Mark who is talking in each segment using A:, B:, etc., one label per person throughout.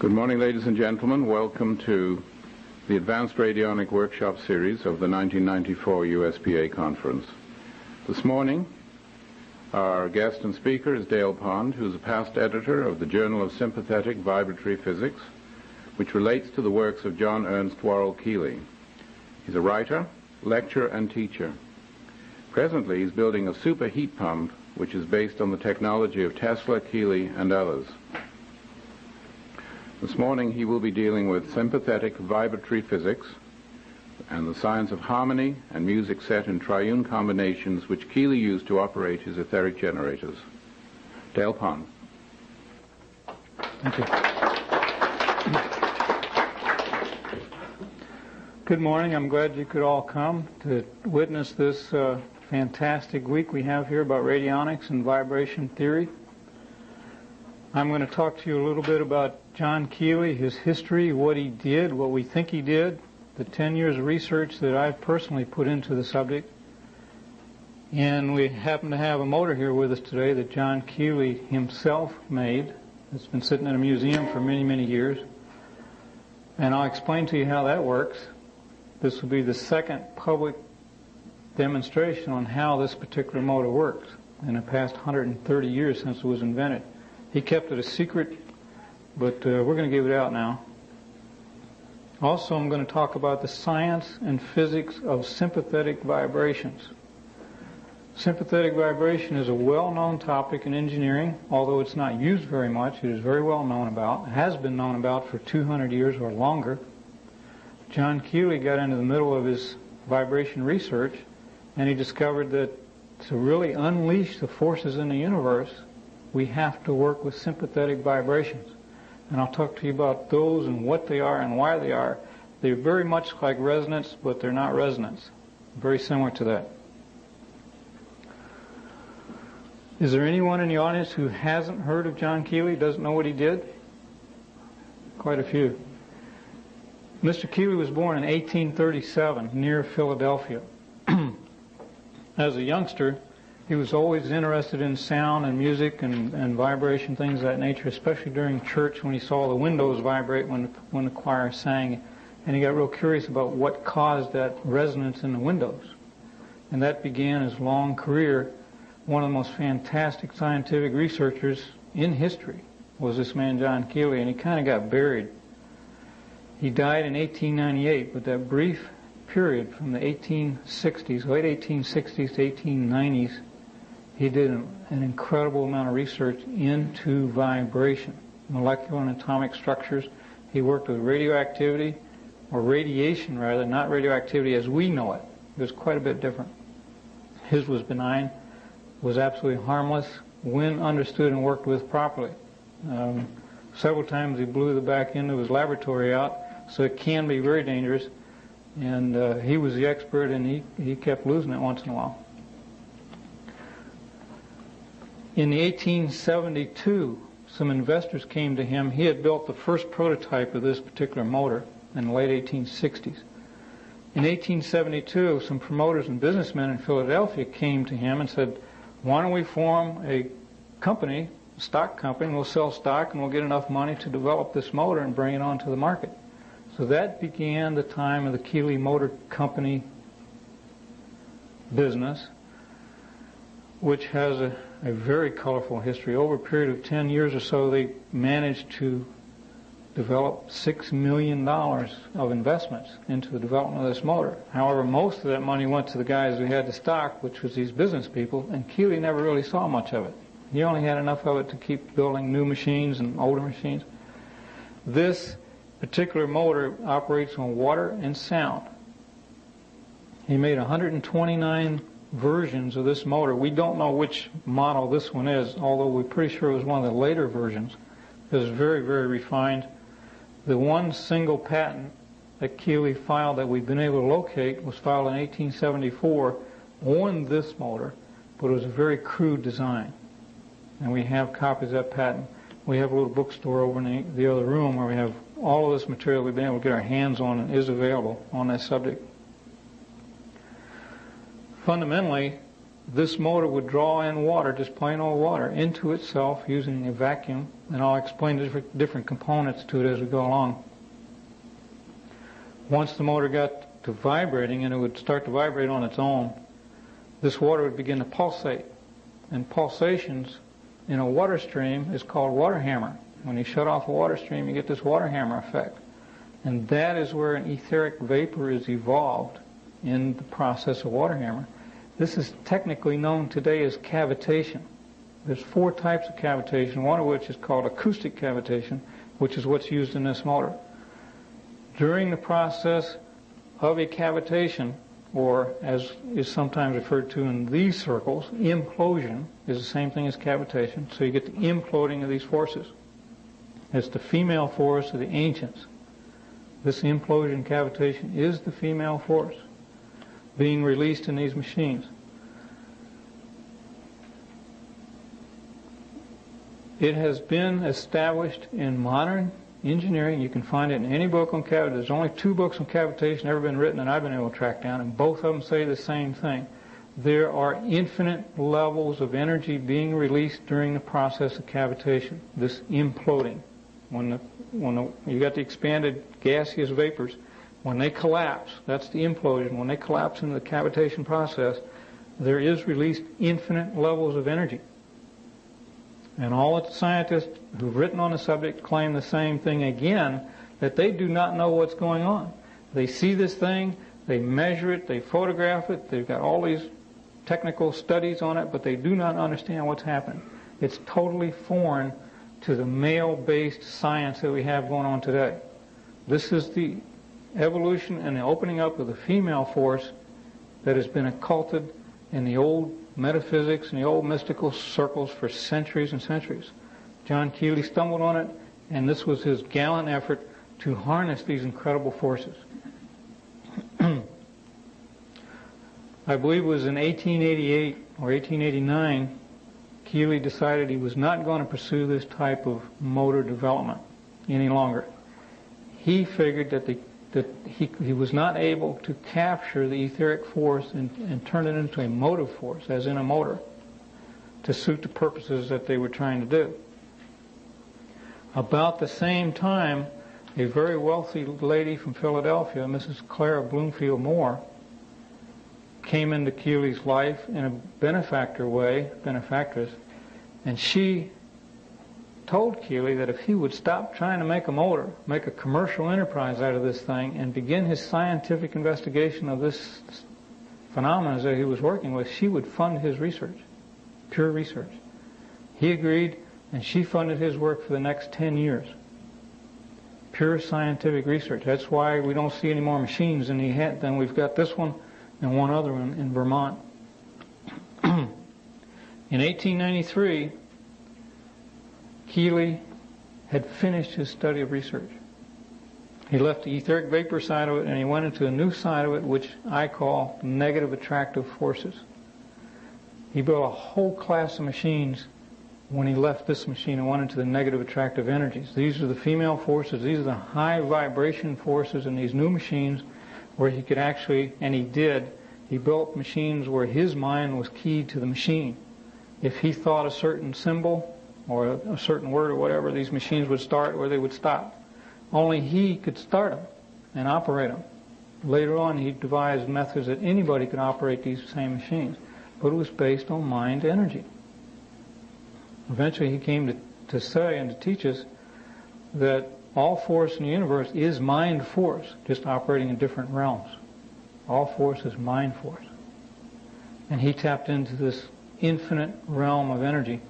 A: Good morning, ladies and gentlemen. Welcome to the Advanced Radionic Workshop Series of the 1994 USPA Conference. This morning, our guest and speaker is Dale Pond, who's a past editor of the Journal of Sympathetic Vibratory Physics, which relates to the works of John Ernst Worrell Keely. He's a writer, lecturer, and teacher. Presently, he's building a super heat pump, which is based on the technology of Tesla, Keely, and others. This morning he will be dealing with sympathetic vibratory physics and the science of harmony and music set in triune combinations which Keely used to operate his etheric generators. Dale Pond.
B: Thank you. Good morning. I'm glad you could all come to witness this uh, fantastic week we have here about radionics and vibration theory. I'm going to talk to you a little bit about John Keely, his history, what he did, what we think he did, the 10 years of research that I've personally put into the subject. And we happen to have a motor here with us today that John Keely himself made. It's been sitting in a museum for many, many years. And I'll explain to you how that works. This will be the second public demonstration on how this particular motor works in the past 130 years since it was invented. He kept it a secret, but uh, we're going to give it out now. Also, I'm going to talk about the science and physics of sympathetic vibrations. Sympathetic vibration is a well-known topic in engineering, although it's not used very much. It is very well known about, has been known about for 200 years or longer. John Keely got into the middle of his vibration research, and he discovered that to really unleash the forces in the universe, we have to work with sympathetic vibrations. And I'll talk to you about those and what they are and why they are. They're very much like resonance, but they're not resonance. Very similar to that. Is there anyone in the audience who hasn't heard of John Keely, doesn't know what he did? Quite a few. Mr. Keely was born in 1837 near Philadelphia. As a youngster, he was always interested in sound and music and, and vibration, things of that nature, especially during church when he saw the windows vibrate when, when the choir sang. And he got real curious about what caused that resonance in the windows. And that began his long career. One of the most fantastic scientific researchers in history was this man, John Keely, and he kind of got buried. He died in 1898, but that brief period from the 1860s, late 1860s to 1890s, he did an, incredible amount of research into vibration, molecular and atomic structures. He worked with radioactivity, or radiation rather, not radioactivity as we know it. It was quite a bit different. His was benign, was absolutely harmless when understood and worked with properly. Um, several times he blew the back end of his laboratory out, so it can be very dangerous. And uh, he was the expert, and he, he kept losing it once in a while. In 1872, some investors came to him. He had built the first prototype of this particular motor in the late 1860s. In 1872, some promoters and businessmen in Philadelphia came to him and said, why don't we form a company, a stock company, and we'll sell stock and we'll get enough money to develop this motor and bring it onto the market. So that began the time of the Keely Motor Company business, which has a a very colorful history. Over a period of 10 years or so, they managed to develop $6 million of investments into the development of this motor. However, most of that money went to the guys who had the stock, which was these business people, and Keely never really saw much of it. He only had enough of it to keep building new machines and older machines. This particular motor operates on water and sound. He made 129 versions of this motor. We don't know which model this one is, although we're pretty sure it was one of the later versions. It was very, very refined. The one single patent that Keely filed that we've been able to locate was filed in 1874 on this motor, but it was a very crude design. And we have copies of that patent. We have a little bookstore over in the, the other room where we have all of this material we've been able to get our hands on and is available on that subject fundamentally, this motor would draw in water, just plain old water, into itself using a vacuum, and I'll explain the different, components to it as we go along. Once the motor got to vibrating, and it would start to vibrate on its own, this water would begin to pulsate. And pulsations in a water stream is called water hammer. When you shut off a water stream, you get this water hammer effect. And that is where an etheric vapor is evolved in the process of water hammer. This is technically known today as cavitation. There's four types of cavitation, one of which is called acoustic cavitation, which is what's used in this motor. During the process of a cavitation, or as is sometimes referred to in these circles, implosion is the same thing as cavitation. So you get the imploding of these forces. It's the female force of the ancients. This implosion cavitation is the female force being released in these machines. It has been established in modern engineering. You can find it in any book on cavitation. There's only two books on cavitation ever been written that I've been able to track down, and both of them say the same thing. There are infinite levels of energy being released during the process of cavitation, this imploding. When, the, when the, you got the expanded gaseous vapors, when they collapse, that's the implosion, when they collapse into the cavitation process, there is released infinite levels of energy. And all the scientists who've written on the subject claim the same thing again, that they do not know what's going on. They see this thing, they measure it, they photograph it, they've got all these technical studies on it, but they do not understand what's happening. It's totally foreign to the male-based science that we have going on today. This is the evolution and the opening up of the female force that has been occulted in the old metaphysics and the old mystical circles for centuries and centuries. John Keely stumbled on it, and this was his gallant effort to harness these incredible forces. I believe it was in 1888 or 1889, Keely decided he was not going to pursue this type of motor development any longer. He figured that the that he, he was not able to capture the etheric force and, and turn it into a motive force, as in a motor, to suit the purposes that they were trying to do. About the same time, a very wealthy lady from Philadelphia, Mrs. Clara Bloomfield Moore, came into Keely's life in a benefactor way, benefactress, and she told Keely that if he would stop trying to make a motor, make a commercial enterprise out of this thing, and begin his scientific investigation of this phenomena that he was working with, she would fund his research, pure research. He agreed, and she funded his work for the next 10 years. Pure scientific research. That's why we don't see any more machines than, he had, than we've got this one and one other one in Vermont. in 1893, Keely had finished his study of research. He left the etheric vapor side of it and he went into a new side of it, which I call negative attractive forces. He built a whole class of machines when he left this machine and went into the negative attractive energies. These are the female forces. These are the high vibration forces in these new machines where he could actually, and he did, he built machines where his mind was keyed to the machine. If he thought a certain symbol, or a, certain word or whatever, these machines would start or they would stop. Only he could start them and operate them. Later on, he devised methods that anybody could operate these same machines, but it was based on mind energy. Eventually, he came to, to say and to teach us that all force in the universe is mind force, just operating in different realms. All force is mind force. And he tapped into this infinite realm of energy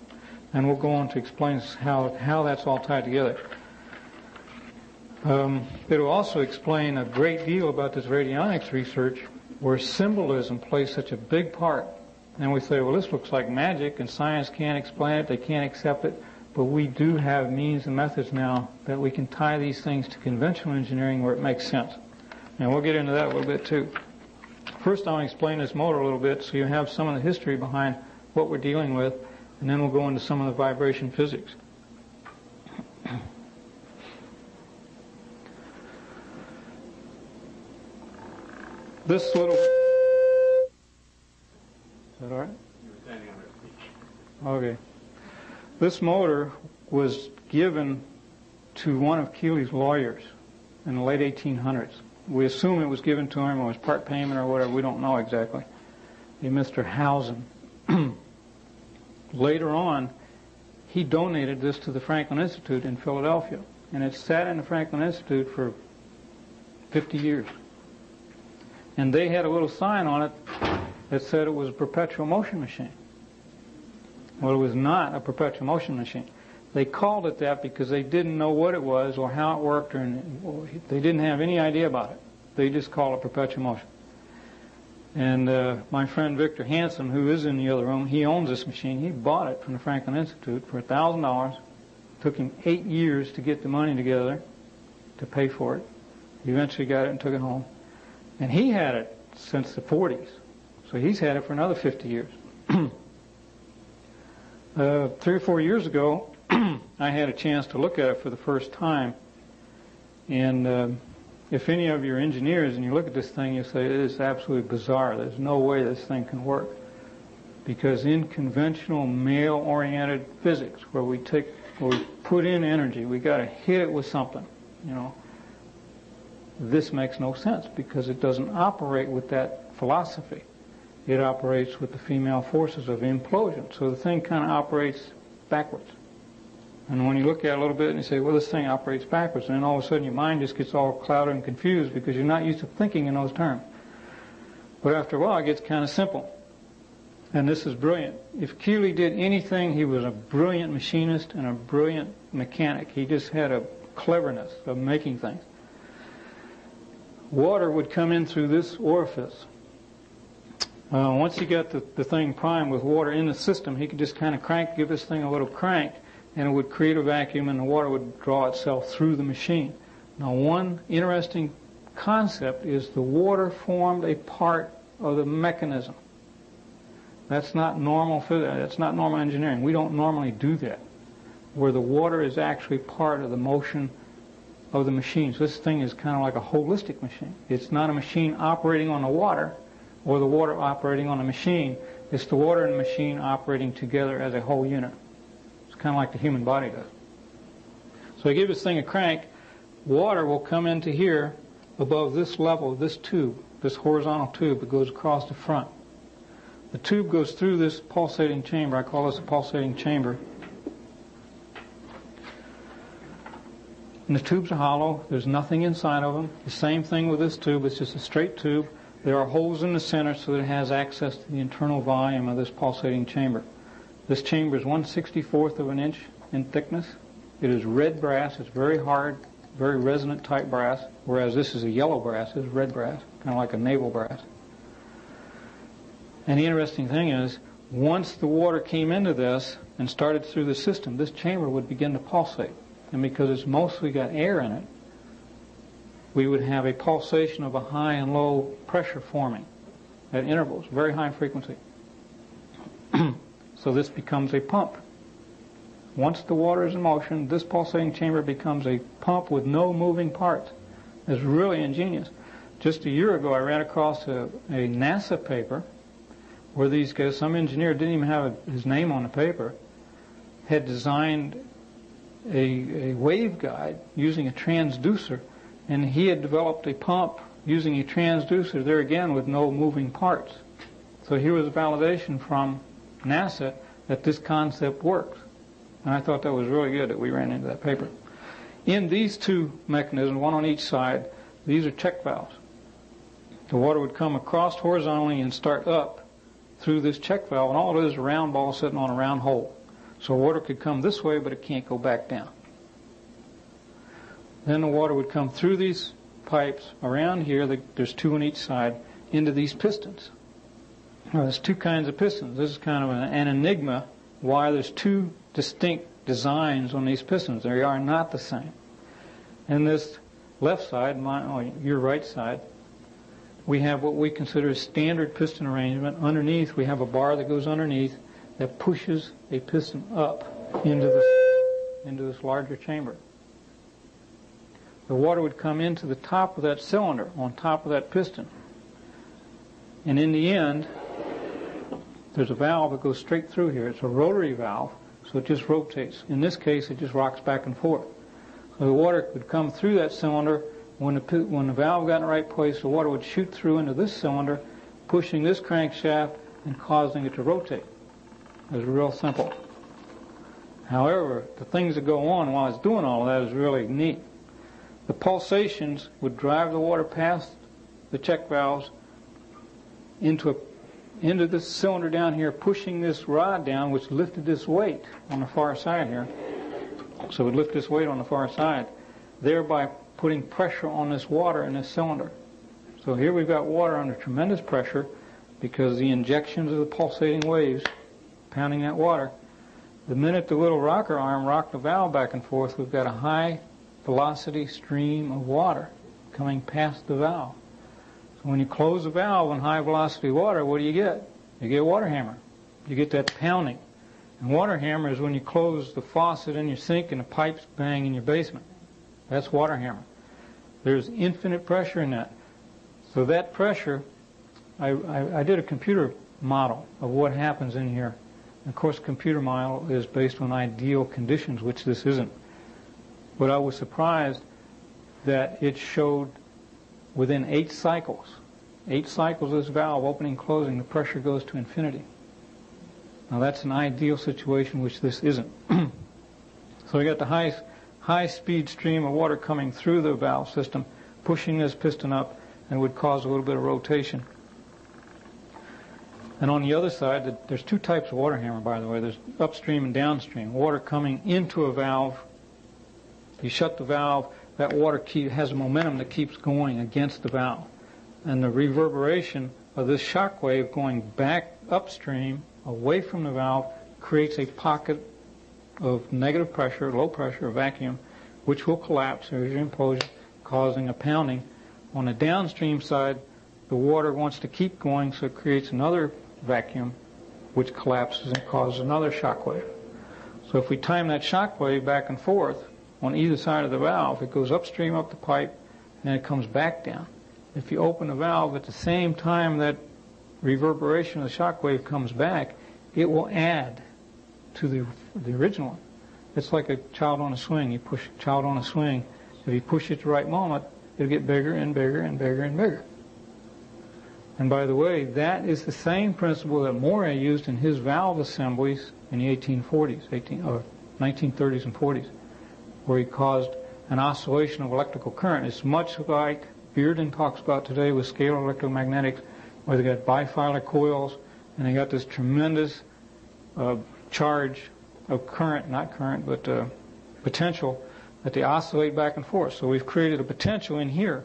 B: and we'll go on to explain how, how that's all tied together. Um, it will also explain a great deal about this radionics research where symbolism plays such a big part. And we say, well, this looks like magic and science can't explain it, they can't accept it, but we do have means and methods now that we can tie these things to conventional engineering where it makes sense. And we'll get into that a little bit too. First, I want to explain this motor a little bit so you have some of the history behind what we're dealing with and then we'll go into some of the vibration physics. this little... Is that all right? Okay. This motor was given to one of Keely's lawyers in the late 1800s. We assume it was given to him or was part payment or whatever. We don't know exactly. A Mr. Housen. Later on, he donated this to the Franklin Institute in Philadelphia, and it sat in the Franklin Institute for 50 years. And they had a little sign on it that said it was a perpetual motion machine. Well, it was not a perpetual motion machine. They called it that because they didn't know what it was or how it worked, or they didn't have any idea about it. They just called it perpetual motion. And uh, my friend Victor Hanson, who is in the other room, he owns this machine. He bought it from the Franklin Institute for thousand dollars. Took him eight years to get the money together to pay for it. He eventually got it and took it home. And he had it since the 40s. So he's had it for another 50 years. uh, three or four years ago, I had a chance to look at it for the first time. And uh, if any of your engineers and you look at this thing, you say it is absolutely bizarre. There's no way this thing can work. Because in conventional male-oriented physics, where we take, where we put in energy, we got to hit it with something. You know, this makes no sense because it doesn't operate with that philosophy. It operates with the female forces of implosion. So the thing kind of operates backwards. And when you look at it a little bit and you say, well, this thing operates backwards, and then all of a sudden your mind just gets all clouded and confused because you're not used to thinking in those terms. But after a while, it gets kind of simple. And this is brilliant. If Keely did anything, he was a brilliant machinist and a brilliant mechanic. He just had a cleverness of making things. Water would come in through this orifice. Uh, once he got the, the thing primed with water in the system, he could just kind of crank, give this thing a little crank, and it would create a vacuum and the water would draw itself through the machine. Now one interesting concept is the water formed a part of the mechanism. That's not normal physics. That's not normal engineering. We don't normally do that, where the water is actually part of the motion of the machine. So this thing is kind of like a holistic machine. It's not a machine operating on the water or the water operating on the machine. It's the water and the machine operating together as a whole unit kind of like the human body does. So I give this thing a crank, water will come into here above this level, this tube, this horizontal tube that goes across the front. The tube goes through this pulsating chamber. I call this a pulsating chamber. And the tubes are hollow. There's nothing inside of them. The same thing with this tube. It's just a straight tube. There are holes in the center so that it has access to the internal volume of this pulsating chamber. This chamber is 1 64th of an inch in thickness. It is red brass. It's very hard, very resonant type brass, whereas this is a yellow brass. This is red brass, kind of like a naval brass. And the interesting thing is, once the water came into this and started through the system, this chamber would begin to pulsate. And because it's mostly got air in it, we would have a pulsation of a high and low pressure forming at intervals, very high frequency. So this becomes a pump. Once the water is in motion, this pulsating chamber becomes a pump with no moving parts. It's really ingenious. Just a year ago, I ran across a, a NASA paper where these guys, some engineer didn't even have a, his name on the paper, had designed a, a waveguide using a transducer, and he had developed a pump using a transducer there again with no moving parts. So here was a validation from NASA that this concept works. And I thought that was really good that we ran into that paper. In these two mechanisms, one on each side, these are check valves. The water would come across horizontally and start up through this check valve, and all it is a round ball sitting on a round hole. So water could come this way, but it can't go back down. Then the water would come through these pipes around here, there's two on each side, into these pistons. Well, there's two kinds of pistons. This is kind of an, enigma why there's two distinct designs on these pistons. They are not the same. In this left side, my, oh, your right side, we have what we consider a standard piston arrangement. Underneath, we have a bar that goes underneath that pushes a piston up into this, into this larger chamber. The water would come into the top of that cylinder, on top of that piston. And in the end, there's a valve that goes straight through here. It's a rotary valve, so it just rotates. In this case, it just rocks back and forth. So the water would come through that cylinder. When the, when the valve got in the right place, the water would shoot through into this cylinder, pushing this crankshaft and causing it to rotate. It's real simple. However, the things that go on while it's doing all of that is really neat. The pulsations would drive the water past the check valves into a into this cylinder down here, pushing this rod down, which lifted this weight on the far side here. So it would lift this weight on the far side, thereby putting pressure on this water in this cylinder. So here we've got water under tremendous pressure because the injections of the pulsating waves pounding that water. The minute the little rocker arm rocked the valve back and forth, we've got a high velocity stream of water coming past the valve. When you close the valve on high velocity water, what do you get? You get a water hammer. You get that pounding. And water hammer is when you close the faucet in your sink and the pipes bang in your basement. That's water hammer. There's infinite pressure in that. So that pressure, I, I, I did a computer model of what happens in here. And of course, computer model is based on ideal conditions, which this isn't. But I was surprised that it showed within eight cycles, eight cycles of this valve opening and closing, the pressure goes to infinity. Now that's an ideal situation, which this isn't. so we got the high, high speed stream of water coming through the valve system, pushing this piston up, and would cause a little bit of rotation. And on the other side, there's two types of water hammer, by the way. There's upstream and downstream. Water coming into a valve. You shut the valve, that water has a momentum that keeps going against the valve. And the reverberation of this shock wave going back upstream, away from the valve, creates a pocket of negative pressure, low pressure, vacuum, which will collapse as you impose, causing a pounding. On the downstream side, the water wants to keep going, so it creates another vacuum, which collapses and causes another shock wave. So if we time that shock wave back and forth, on either side of the valve. It goes upstream up the pipe and it comes back down. If you open the valve at the same time that reverberation of the shock wave comes back, it will add to the, the original one. It's like a child on a swing. You push a child on a swing. If you push it at the right moment, it'll get bigger and bigger and bigger and bigger. And by the way, that is the same principle that Moray used in his valve assemblies in the 1840s, 18, or 1930s uh, and 40s where he caused an oscillation of electrical current. It's much like Bearden talks about today with scalar electromagnetics, where they got bifilar coils and they got this tremendous uh, charge of current, not current, but uh, potential that they oscillate back and forth. So we've created a potential in here,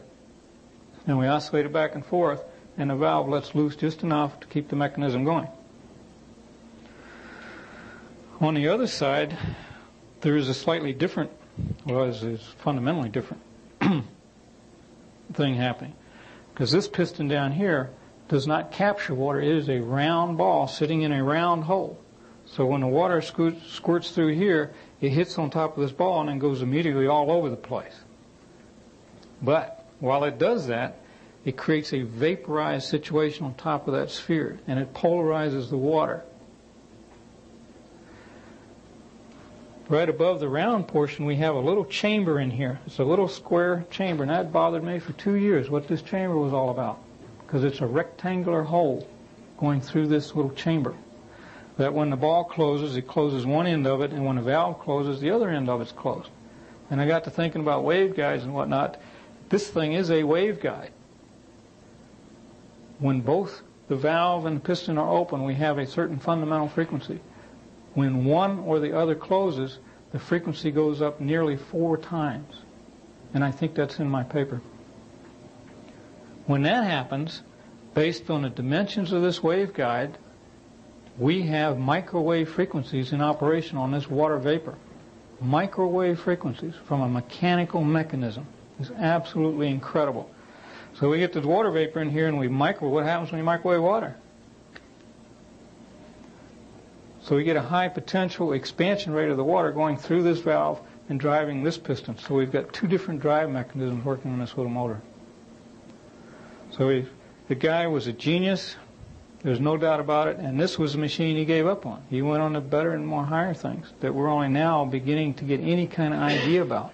B: and we oscillate it back and forth, and the valve lets loose just enough to keep the mechanism going. On the other side, there is a slightly different was is fundamentally different thing happening. Because this piston down here does not capture water. It is a round ball sitting in a round hole. So when the water squirts through here, it hits on top of this ball and then goes immediately all over the place. But while it does that, it creates a vaporized situation on top of that sphere and it polarizes the water. Right above the round portion, we have a little chamber in here. It's a little square chamber, and that bothered me for two years what this chamber was all about, because it's a rectangular hole going through this little chamber. That when the ball closes, it closes one end of it, and when the valve closes, the other end of it's closed. And I got to thinking about waveguides and whatnot. This thing is a waveguide. When both the valve and the piston are open, we have a certain fundamental frequency. When one or the other closes, the frequency goes up nearly four times. And I think that's in my paper. When that happens, based on the dimensions of this waveguide, we have microwave frequencies in operation on this water vapor. Microwave frequencies from a mechanical mechanism. It's absolutely incredible. So we get the water vapor in here and we microwave. What happens when you microwave water? So we get a high potential expansion rate of the water going through this valve and driving this piston. So we've got two different drive mechanisms working on this little motor. So we, the guy was a genius. There's no doubt about it. And this was the machine he gave up on. He went on to better and more higher things that we're only now beginning to get any kind of idea about.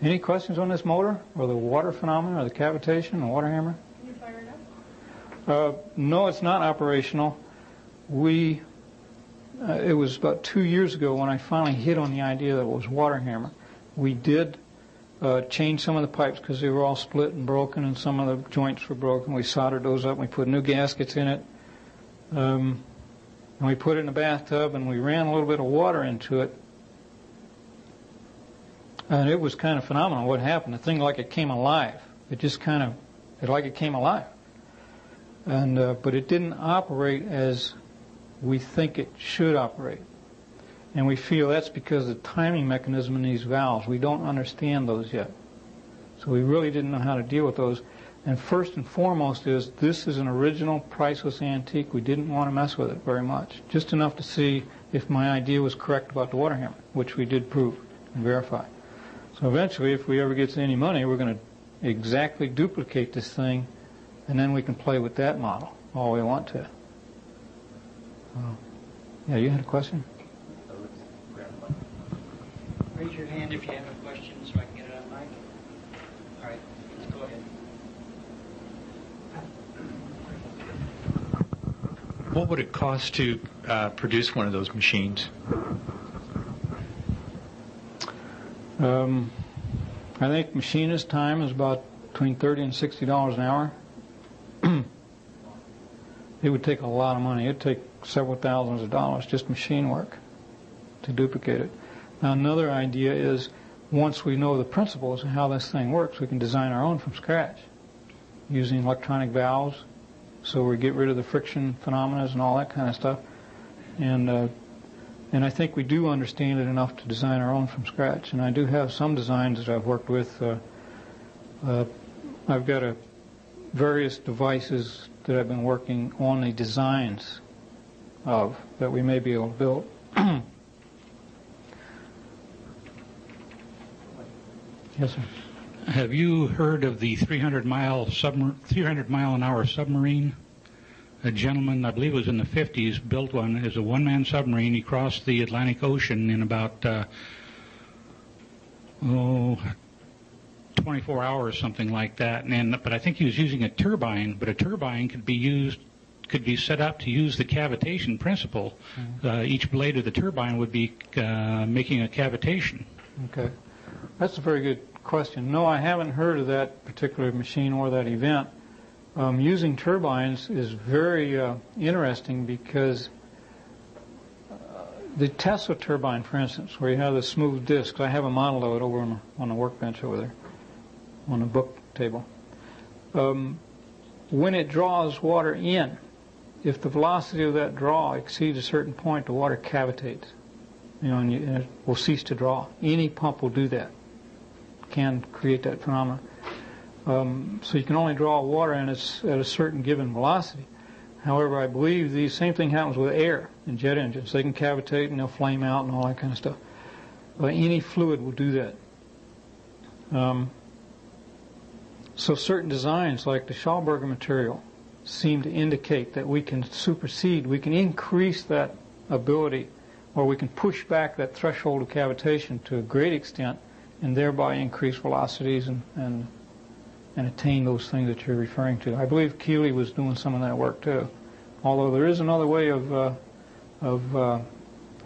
B: Any questions on this motor or the water phenomenon or the cavitation, the water hammer?
C: Can you fire it up?
B: Uh, no, it's not operational. We, uh, it was about two years ago when I finally hit on the idea that it was water hammer. We did uh, change some of the pipes because they were all split and broken, and some of the joints were broken. We soldered those up. We put new gaskets in it, um, and we put it in a bathtub, and we ran a little bit of water into it. And it was kind of phenomenal what happened. The thing like it came alive. It just kind of, it like it came alive. And uh, but it didn't operate as we think it should operate. And we feel that's because of the timing mechanism in these valves, we don't understand those yet. So we really didn't know how to deal with those. And first and foremost is this is an original priceless antique. We didn't want to mess with it very much. Just enough to see if my idea was correct about the water hammer, which we did prove and verify. So eventually, if we ever get any money, we're going to exactly duplicate this thing, and then we can play with that model all we want to. Uh, yeah, you had a question?
D: Raise your hand if you have a question so I can get it on mic. All right, let's go ahead.
E: What would it cost to uh, produce one of those machines?
B: Um, I think machinist time is about between thirty and sixty dollars an hour. it would take a lot of money. It'd take several thousands of dollars just machine work to duplicate it. Now another idea is once we know the principles and how this thing works, we can design our own from scratch using electronic valves. So we get rid of the friction phenomena and all that kind of stuff. And uh, and I think we do understand it enough to design our own from scratch. And I do have some designs that I've worked with. Uh, uh, I've got a, various devices that I've been working on the designs of that we may be able to build. yes, sir.
F: Have you heard of the 300 mile submar- 300 mile an hour submarine? A gentleman, I believe it was in the 50s, built one as a one man submarine. He crossed the Atlantic Ocean in about uh, oh 24 hours, something like that. And but I think he was using a turbine. But a turbine could be used could be set up to use the cavitation principle. Uh, each blade of the turbine would be uh, making a cavitation.
B: Okay. That's a very good question. No, I haven't heard of that particular machine or that event. Um, using turbines is very uh, interesting because uh, the Tesla turbine, for instance, where you have the smooth discs, I have a model of it over on, on the workbench over there, on a book table. Um, when it draws water in, if the velocity of that draw exceeds a certain point, the water cavitates, you know, and, you, and it will cease to draw. Any pump will do that, can create that phenomenon. Um, so you can only draw water in at a certain given velocity. However, I believe the same thing happens with air in jet engines. They can cavitate and they'll flame out and all that kind of stuff. But any fluid will do that. Um, so certain designs, like the Schauberger material, seem to indicate that we can supersede, we can increase that ability, or we can push back that threshold of cavitation to a great extent, and thereby increase velocities and, and and attain those things that you're referring to. I believe Keely was doing some of that work too. Although there is another way of, uh, of uh,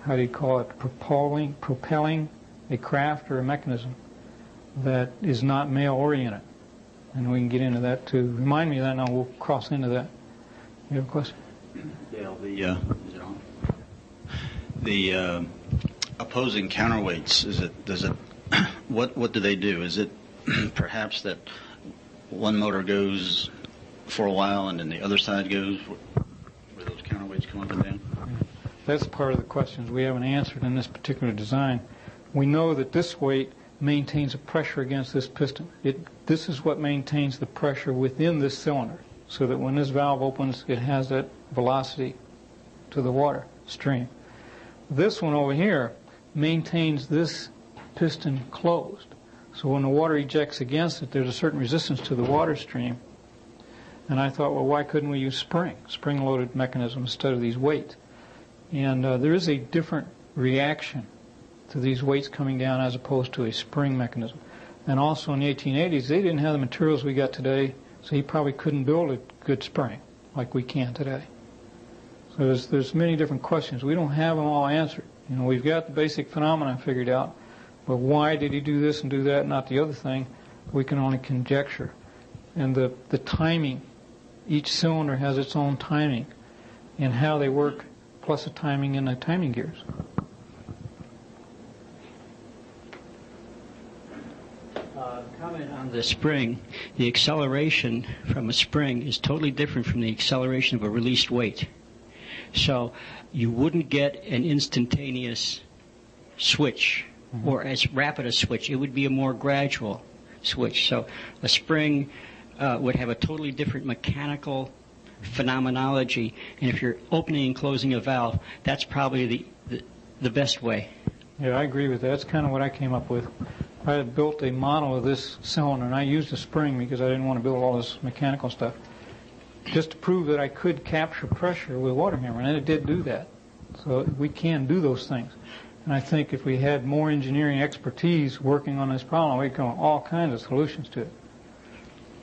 B: how do you call it, propelling, propelling a craft or a mechanism that is not male oriented. And we can get into that too. Remind me of that and we'll cross into that. You have a question?
G: Dale, the, uh, is it on? The uh, opposing counterweights, is it, does it, what, what do they do? Is it perhaps that one motor goes for a while and then the other side goes where those counterweights come up and down?
B: That's part of the questions we haven't answered in this particular design. We know that this weight maintains a pressure against this piston. It, this is what maintains the pressure within this cylinder, so that when this valve opens, it has that velocity to the water stream. This one over here maintains this piston closed. So when the water ejects against it, there's a certain resistance to the water stream. And I thought, well, why couldn't we use spring, spring-loaded mechanism instead of these weights? And uh, there is a different reaction to these weights coming down as opposed to a spring mechanism. And also in the 1880s, they didn't have the materials we got today, so he probably couldn't build a good spring like we can today. So there's, there's many different questions. We don't have them all answered. You know, we've got the basic phenomena figured out, but why did he do this and do that, not the other thing? We can only conjecture. And the, the timing, each cylinder has its own timing, and how they work, plus the timing in the timing gears.
D: Comment on the spring. The acceleration from a spring is totally different from the acceleration of a released weight. So you wouldn't get an instantaneous switch or as rapid a switch. It would be a more gradual switch. So a spring uh, would have a totally different mechanical phenomenology. And if you're opening and closing a valve, that's probably the, the, the best way.
B: Yeah, I agree with that. That's kind of what I came up with. I had built a model of this cylinder, and I used a spring because I didn't want to build all this mechanical stuff, just to prove that I could capture pressure with water hammer, and it did do that. So we can do those things. And I think if we had more engineering expertise working on this problem, we'd come up with all kinds of solutions to it.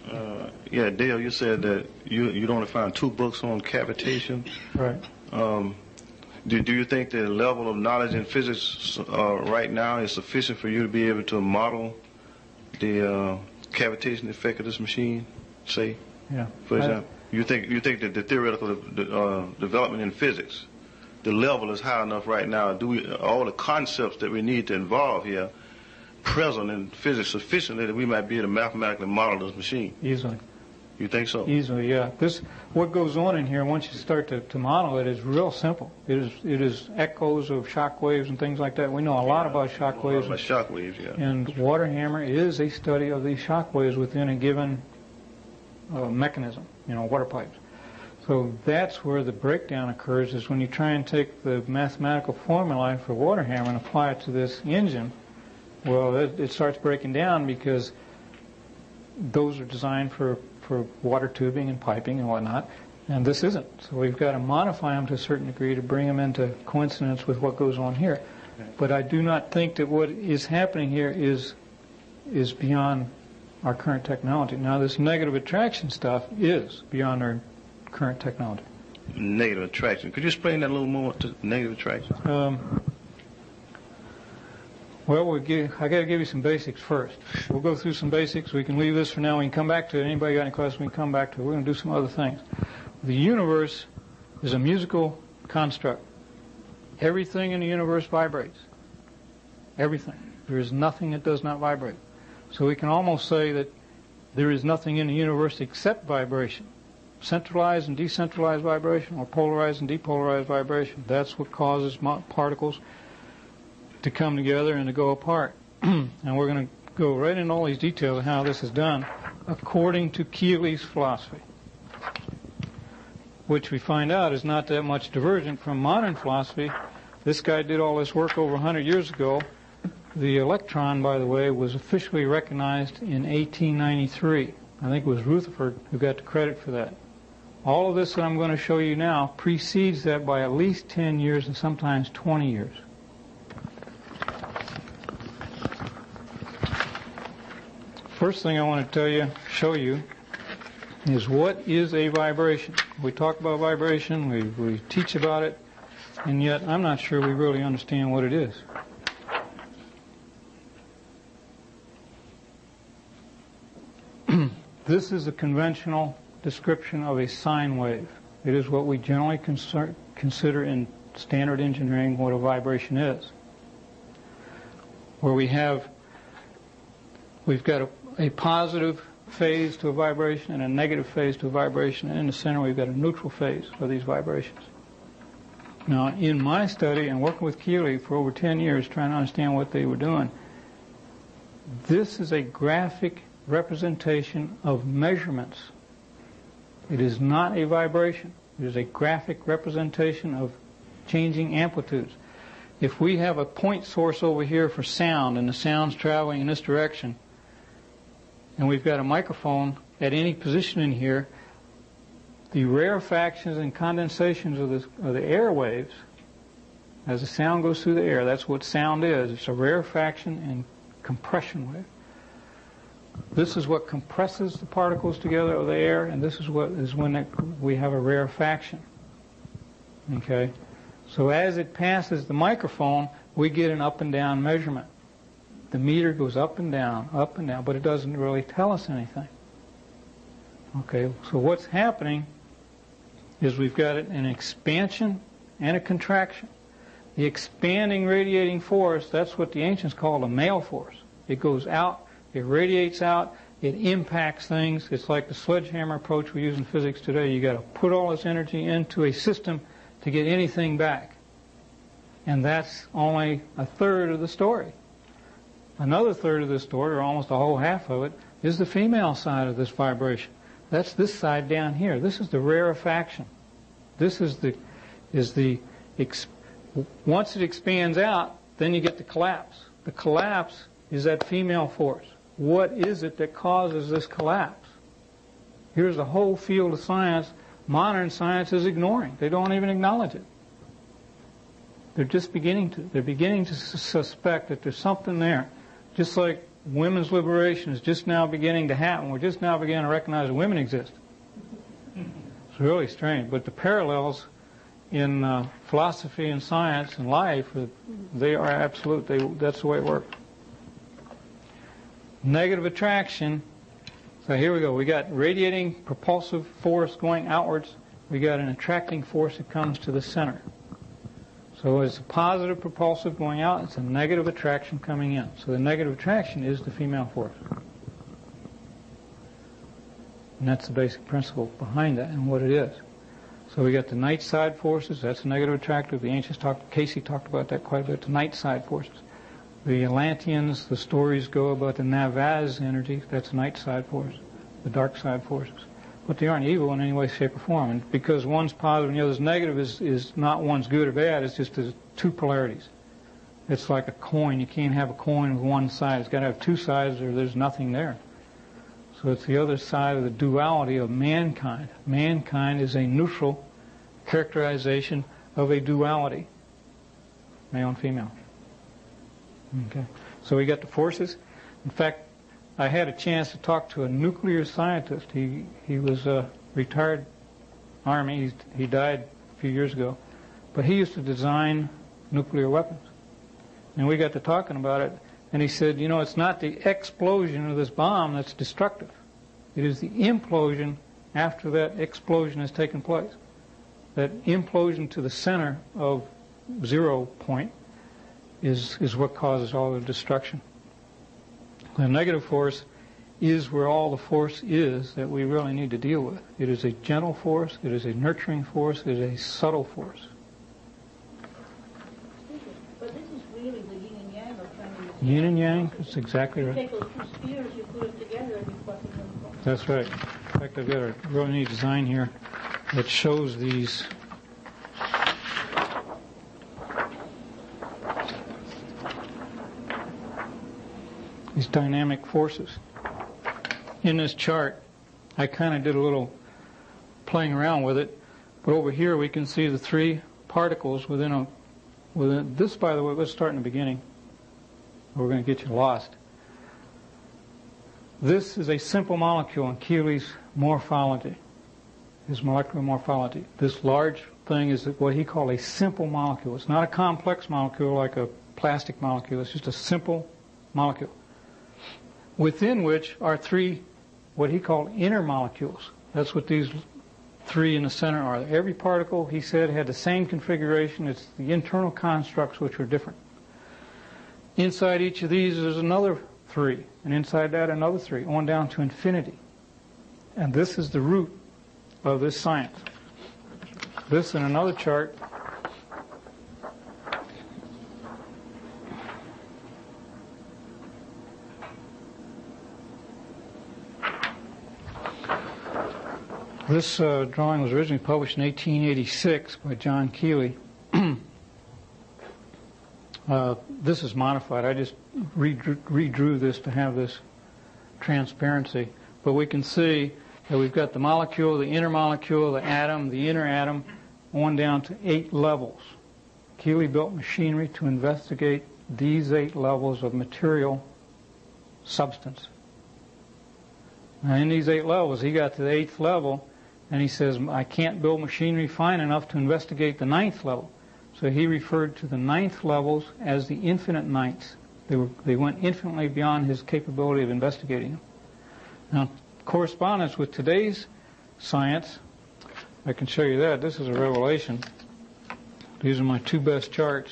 H: Uh, yeah, Dale, you said that you you'd only find two books on cavitation.
B: Right.
H: Um, do, do you think the level of knowledge in physics uh, right now is sufficient for you to be able to model the uh, cavitation effect of this machine? Say,
B: Yeah.
H: for
B: I-
H: example, you think you think that the theoretical uh, development in physics, the level is high enough right now. Do we all the concepts that we need to involve here present in physics sufficiently that we might be able to mathematically model this machine?
B: Easily.
H: You think so?
B: Easily, yeah. This, what goes on in here, once you start to, to model it, is real simple. It is, it is echoes of shock waves and things like that. We know a lot about shock waves.
H: By shock waves, yeah.
B: And water hammer is a study of these shock waves within a given uh, mechanism, you know, water pipes. So that's where the breakdown occurs is when you try and take the mathematical formula for water hammer and apply it to this engine, well, it, it starts breaking down because those are designed for, for water tubing and piping and whatnot, and this isn't. So we've got to modify them to a certain degree to bring them into coincidence with what goes on here. But I do not think that what is happening here is is beyond our current technology. Now, this negative attraction stuff is beyond our current technology.
H: Negative attraction. Could you explain that a little more to negative attraction?
B: Um, well, we'll give, I got to give you some basics first. We'll go through some basics. We can leave this for now. We can come back to it. Anybody got any questions? We can come back to it. We're going to do some other things. The universe is a musical construct. Everything in the universe vibrates. Everything. There is nothing that does not vibrate. So we can almost say that there is nothing in the universe except vibration. Centralized and decentralized vibration, or polarized and depolarized vibration. That's what causes particles to come together and to go apart. and we're going to go right into all these details of how this is done according to Keely's philosophy, which we find out is not that much divergent from modern philosophy. This guy did all this work over 100 years ago. The electron, by the way, was officially recognized in 1893. I think it was Rutherford who got the credit for that. All of this that I'm going to show you now precedes that by at least 10 years and sometimes 20 years. First thing I want to tell you, show you, is what is a vibration. We talk about vibration, we, we teach about it, and yet I'm not sure we really understand what it is. this is a conventional description of a sine wave. It is what we generally consider in standard engineering what a vibration is. Where we have, we've got a, a positive phase to a vibration and a negative phase to a vibration, and in the center we've got a neutral phase for these vibrations. Now, in my study and working with Keely for over 10 years trying to understand what they were doing, this is a graphic representation of measurements. It is not a vibration. It is a graphic representation of changing amplitudes. If we have a point source over here for sound and the sound's traveling in this direction, and we've got a microphone at any position in here, the rarefactions and condensations of the, of the air waves, as the sound goes through the air, that's what sound is. It's a rarefaction and compression wave. This is what compresses the particles together of the air, and this is what is when it, we have a rarefaction. Okay? So as it passes the microphone, we get an up and down measurement. The meter goes up and down, up and down, but it doesn't really tell us anything. Okay, so what's happening is we've got an expansion and a contraction. The expanding radiating force, that's what the ancients called a male force. It goes out, it radiates out, it impacts things. It's like the sledgehammer approach we use in physics today. You got to put all this energy into a system to get anything back. And that's only a third of the story. Another third of the story, or almost a whole half of it, is the female side of this vibration. That's this side down here. This is the rarefaction. This is the is the once it expands out, then you get the collapse. The collapse is that female force. What is it that causes this collapse? Here's a whole field of science modern science is ignoring. They don't even acknowledge it. They're just beginning to. They're beginning to suspect that there's something there. Just like women's liberation is just now beginning to happen. We're just now beginning to recognize that women exist. It's really strange. But the parallels in uh, philosophy and science and life, uh, they are absolute. They, that's the way it works. Negative attraction. So here we go. We got radiating propulsive force going outwards. We got an attracting force that comes to the center. So it's a positive propulsive going out, it's a negative attraction coming in. So the negative attraction is the female force. And that's the basic principle behind that and what it is. So we got the night side forces, that's negative attractive. The ancients talked, Cayce talked about that quite a bit, the night side forces. The Atlanteans, the stories go about the Navaz energy, that's night side force, the dark side forces but they aren't evil in any way, shape, or form. And because one's positive and the other's negative is, is not one's good or bad, it's just two polarities. It's like a coin. You can't have a coin with one side. It's got to have two sides or there's nothing there. So it's the other side of the duality of mankind. Mankind is a neutral characterization of a duality, male and female. Okay. So we got the forces. In fact, I had a chance to talk to a nuclear scientist. He he was a retired Army. He's, he died a few years ago, but he used to design nuclear weapons. And we got to talking about it, and he said, you know, it's not the explosion of this bomb that's destructive. It is the implosion after that explosion has taken place. That implosion to the center of zero point is, is what causes all the destruction. The negative force is where all the force is that we really need to deal with. It is a gentle force, it is a nurturing force, it is a subtle force.
C: But this is really the yin and yang of Chinese.
B: Yin and yang, that's exactly right.
C: Take those two spheres, you put them together, and you put
B: That's right. In fact, I've got a really neat design here that shows these these dynamic forces. In this chart, I kind of did a little playing around with it, but over here we can see the three particles within a within this by the way, let's start in the beginning. We're going to get you lost. This is a simple molecule in Keely's morphology, his molecular morphology. This large thing is what he called a simple molecule. It's not a complex molecule like a plastic molecule. It's just a simple molecule within which are three, what he called inner molecules. That's what these three in the center are. Every particle, he said, had the same configuration. It's the internal constructs which are different. Inside each of these is another three, and inside that another three, on down to infinity. And this is the root of this science. This in another chart This uh, drawing was originally published in 1886 by John Keely. uh, this is modified. I just redrew, redrew, this to have this transparency. But we can see that we've got the molecule, the intermolecule, the atom, the inner atom, on down to eight levels. Keely built machinery to investigate these eight levels of material substance. Now, in these eight levels, he got to the eighth level, and he says, I can't build machinery fine enough to investigate the ninth level. So he referred to the ninth levels as the infinite ninths. They, were, they went infinitely beyond his capability of investigating them. Now, correspondence with today's science, I can show you that. This is a revelation. These are my two best charts.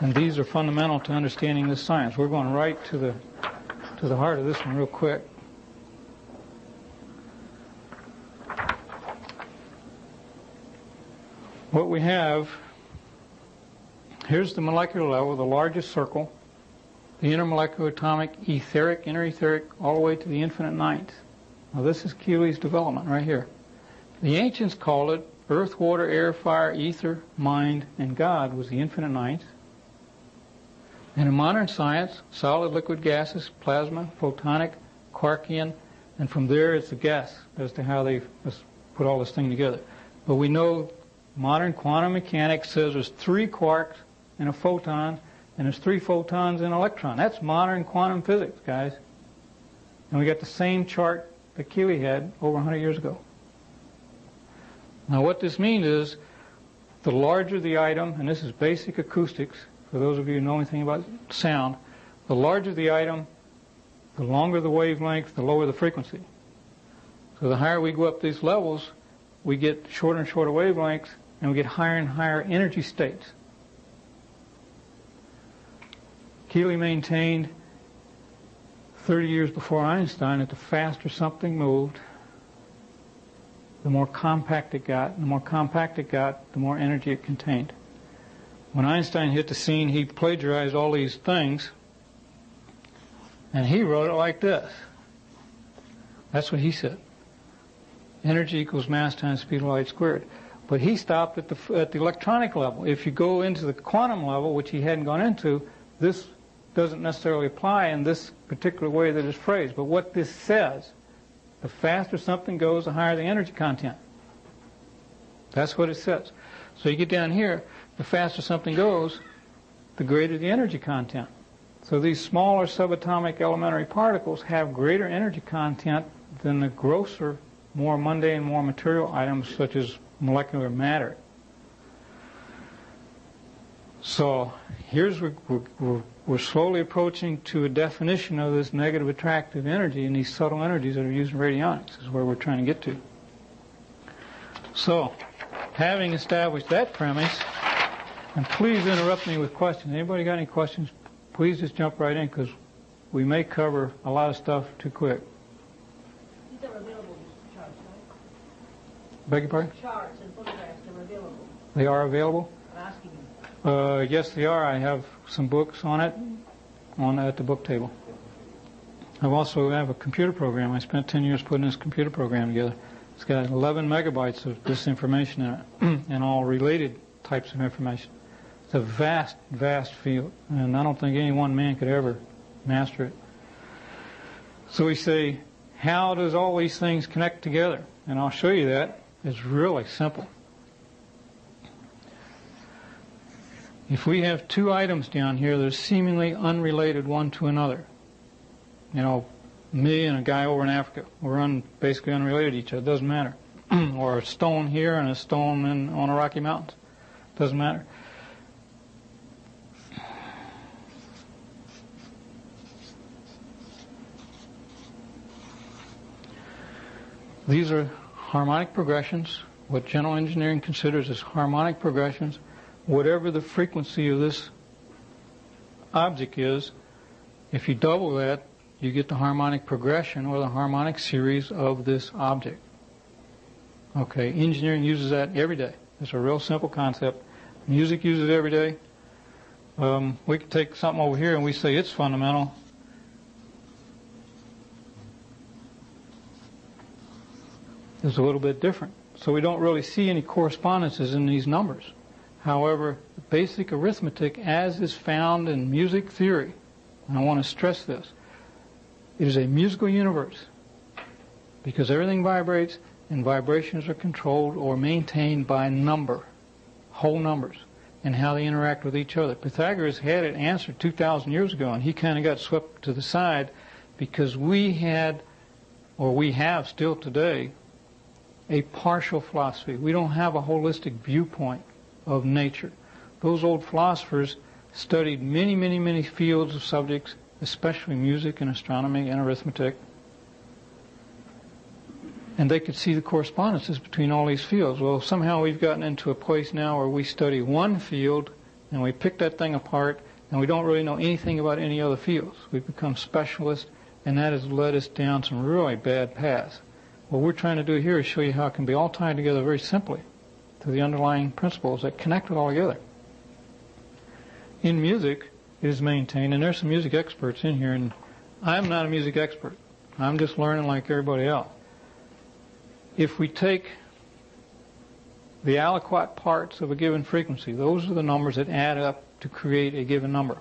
B: And these are fundamental to understanding this science. We're going right to the to the heart of this one real quick. What we have, here's the molecular level, the largest circle, the intermolecular atomic etheric, interetheric, all the way to the infinite ninth. Now this is Keely's development right here. The ancients called it earth, water, air, fire, ether, mind, and God was the infinite ninth. And in modern science, solid, liquid, gases, plasma, photonic, quarkian, and from there it's a guess as to how they put all this thing together. But we know modern quantum mechanics says there's three quarks in a photon, and there's three photons in an electron. That's modern quantum physics, guys. And we got the same chart that Keely had over 100 years ago. Now what this means is the larger the item, and this is basic acoustics, for those of you who know anything about sound, the larger the item, the longer the wavelength, the lower the frequency. So the higher we go up these levels, we get shorter and shorter wavelengths, and we get higher and higher energy states. Keely maintained 30 years before Einstein that the faster something moved, the more compact it got. And the more compact it got, the more energy it contained. When Einstein hit the scene, he plagiarized all these things, and he wrote it like this. That's what he said. Energy equals mass times speed of light squared. But he stopped at the, at the electronic level. If you go into the quantum level, which he hadn't gone into, this doesn't necessarily apply in this particular way that it's phrased. But what this says the faster something goes, the higher the energy content. That's what it says. So you get down here, the faster something goes, the greater the energy content. So these smaller subatomic elementary particles have greater energy content than the grosser, more mundane, more material items such as molecular matter. So here's we're, we're, we're, slowly approaching to a definition of this negative attractive energy and these subtle energies that are used in radionics is where we're trying to get to. So, having established that premise, and please interrupt me with questions. Anybody got any questions? Please just jump right in because we may cover a lot of stuff too quick.
C: These are available, these charts, right?
B: Beg your pardon?
C: Charts and photographs, they're available.
B: They are available?
C: I'm asking you.
B: Uh, yes, they are. I have some books on it on at the book table. I also have a computer program. I spent 10 years putting this computer program together. It's got 11 megabytes of this information in it and all related types of information. It's a vast, vast field, and I don't think any one man could ever master it. So we say, how does all these things connect together? And I'll show you that. It's really simple. If we have two items down here that are seemingly unrelated one to another, you know, me and a guy over in Africa, we're un, basically unrelated to each other, doesn't matter. or a stone here and a stone in, on a Rocky Mountains, doesn't matter. These are harmonic progressions, what general engineering considers as harmonic progressions whatever the frequency of this object is, if you double that, you get the harmonic progression or the harmonic series of this object. Okay, engineering uses that every day. It's a real simple concept. Music uses it every day. Um, we could take something over here and we say it's fundamental. It's a little bit different. So we don't really see any correspondences in these numbers. However, basic arithmetic, as is found in music theory, and I want to stress this, it is a musical universe. because everything vibrates and vibrations are controlled or maintained by number, whole numbers, and how they interact with each other. Pythagoras had it answered 2,000 years ago, and he kind of got swept to the side because we had, or we have still today, a partial philosophy. We don't have a holistic viewpoint of nature. Those old philosophers studied many, many, many fields of subjects, especially music and astronomy and arithmetic, and they could see the correspondences between all these fields. Well, somehow we've gotten into a place now where we study one field and we pick that thing apart and we don't really know anything about any other fields. We've become specialists and that has led us down some really bad paths. What we're trying to do here is show you how it can be all tied together very simply to the underlying principles that connect it all together. In music, it is maintained, and there's some music experts in here, and I'm not a music expert. I'm just learning like everybody else if we take the aliquot parts of a given frequency, those are the numbers that add up to create a given number.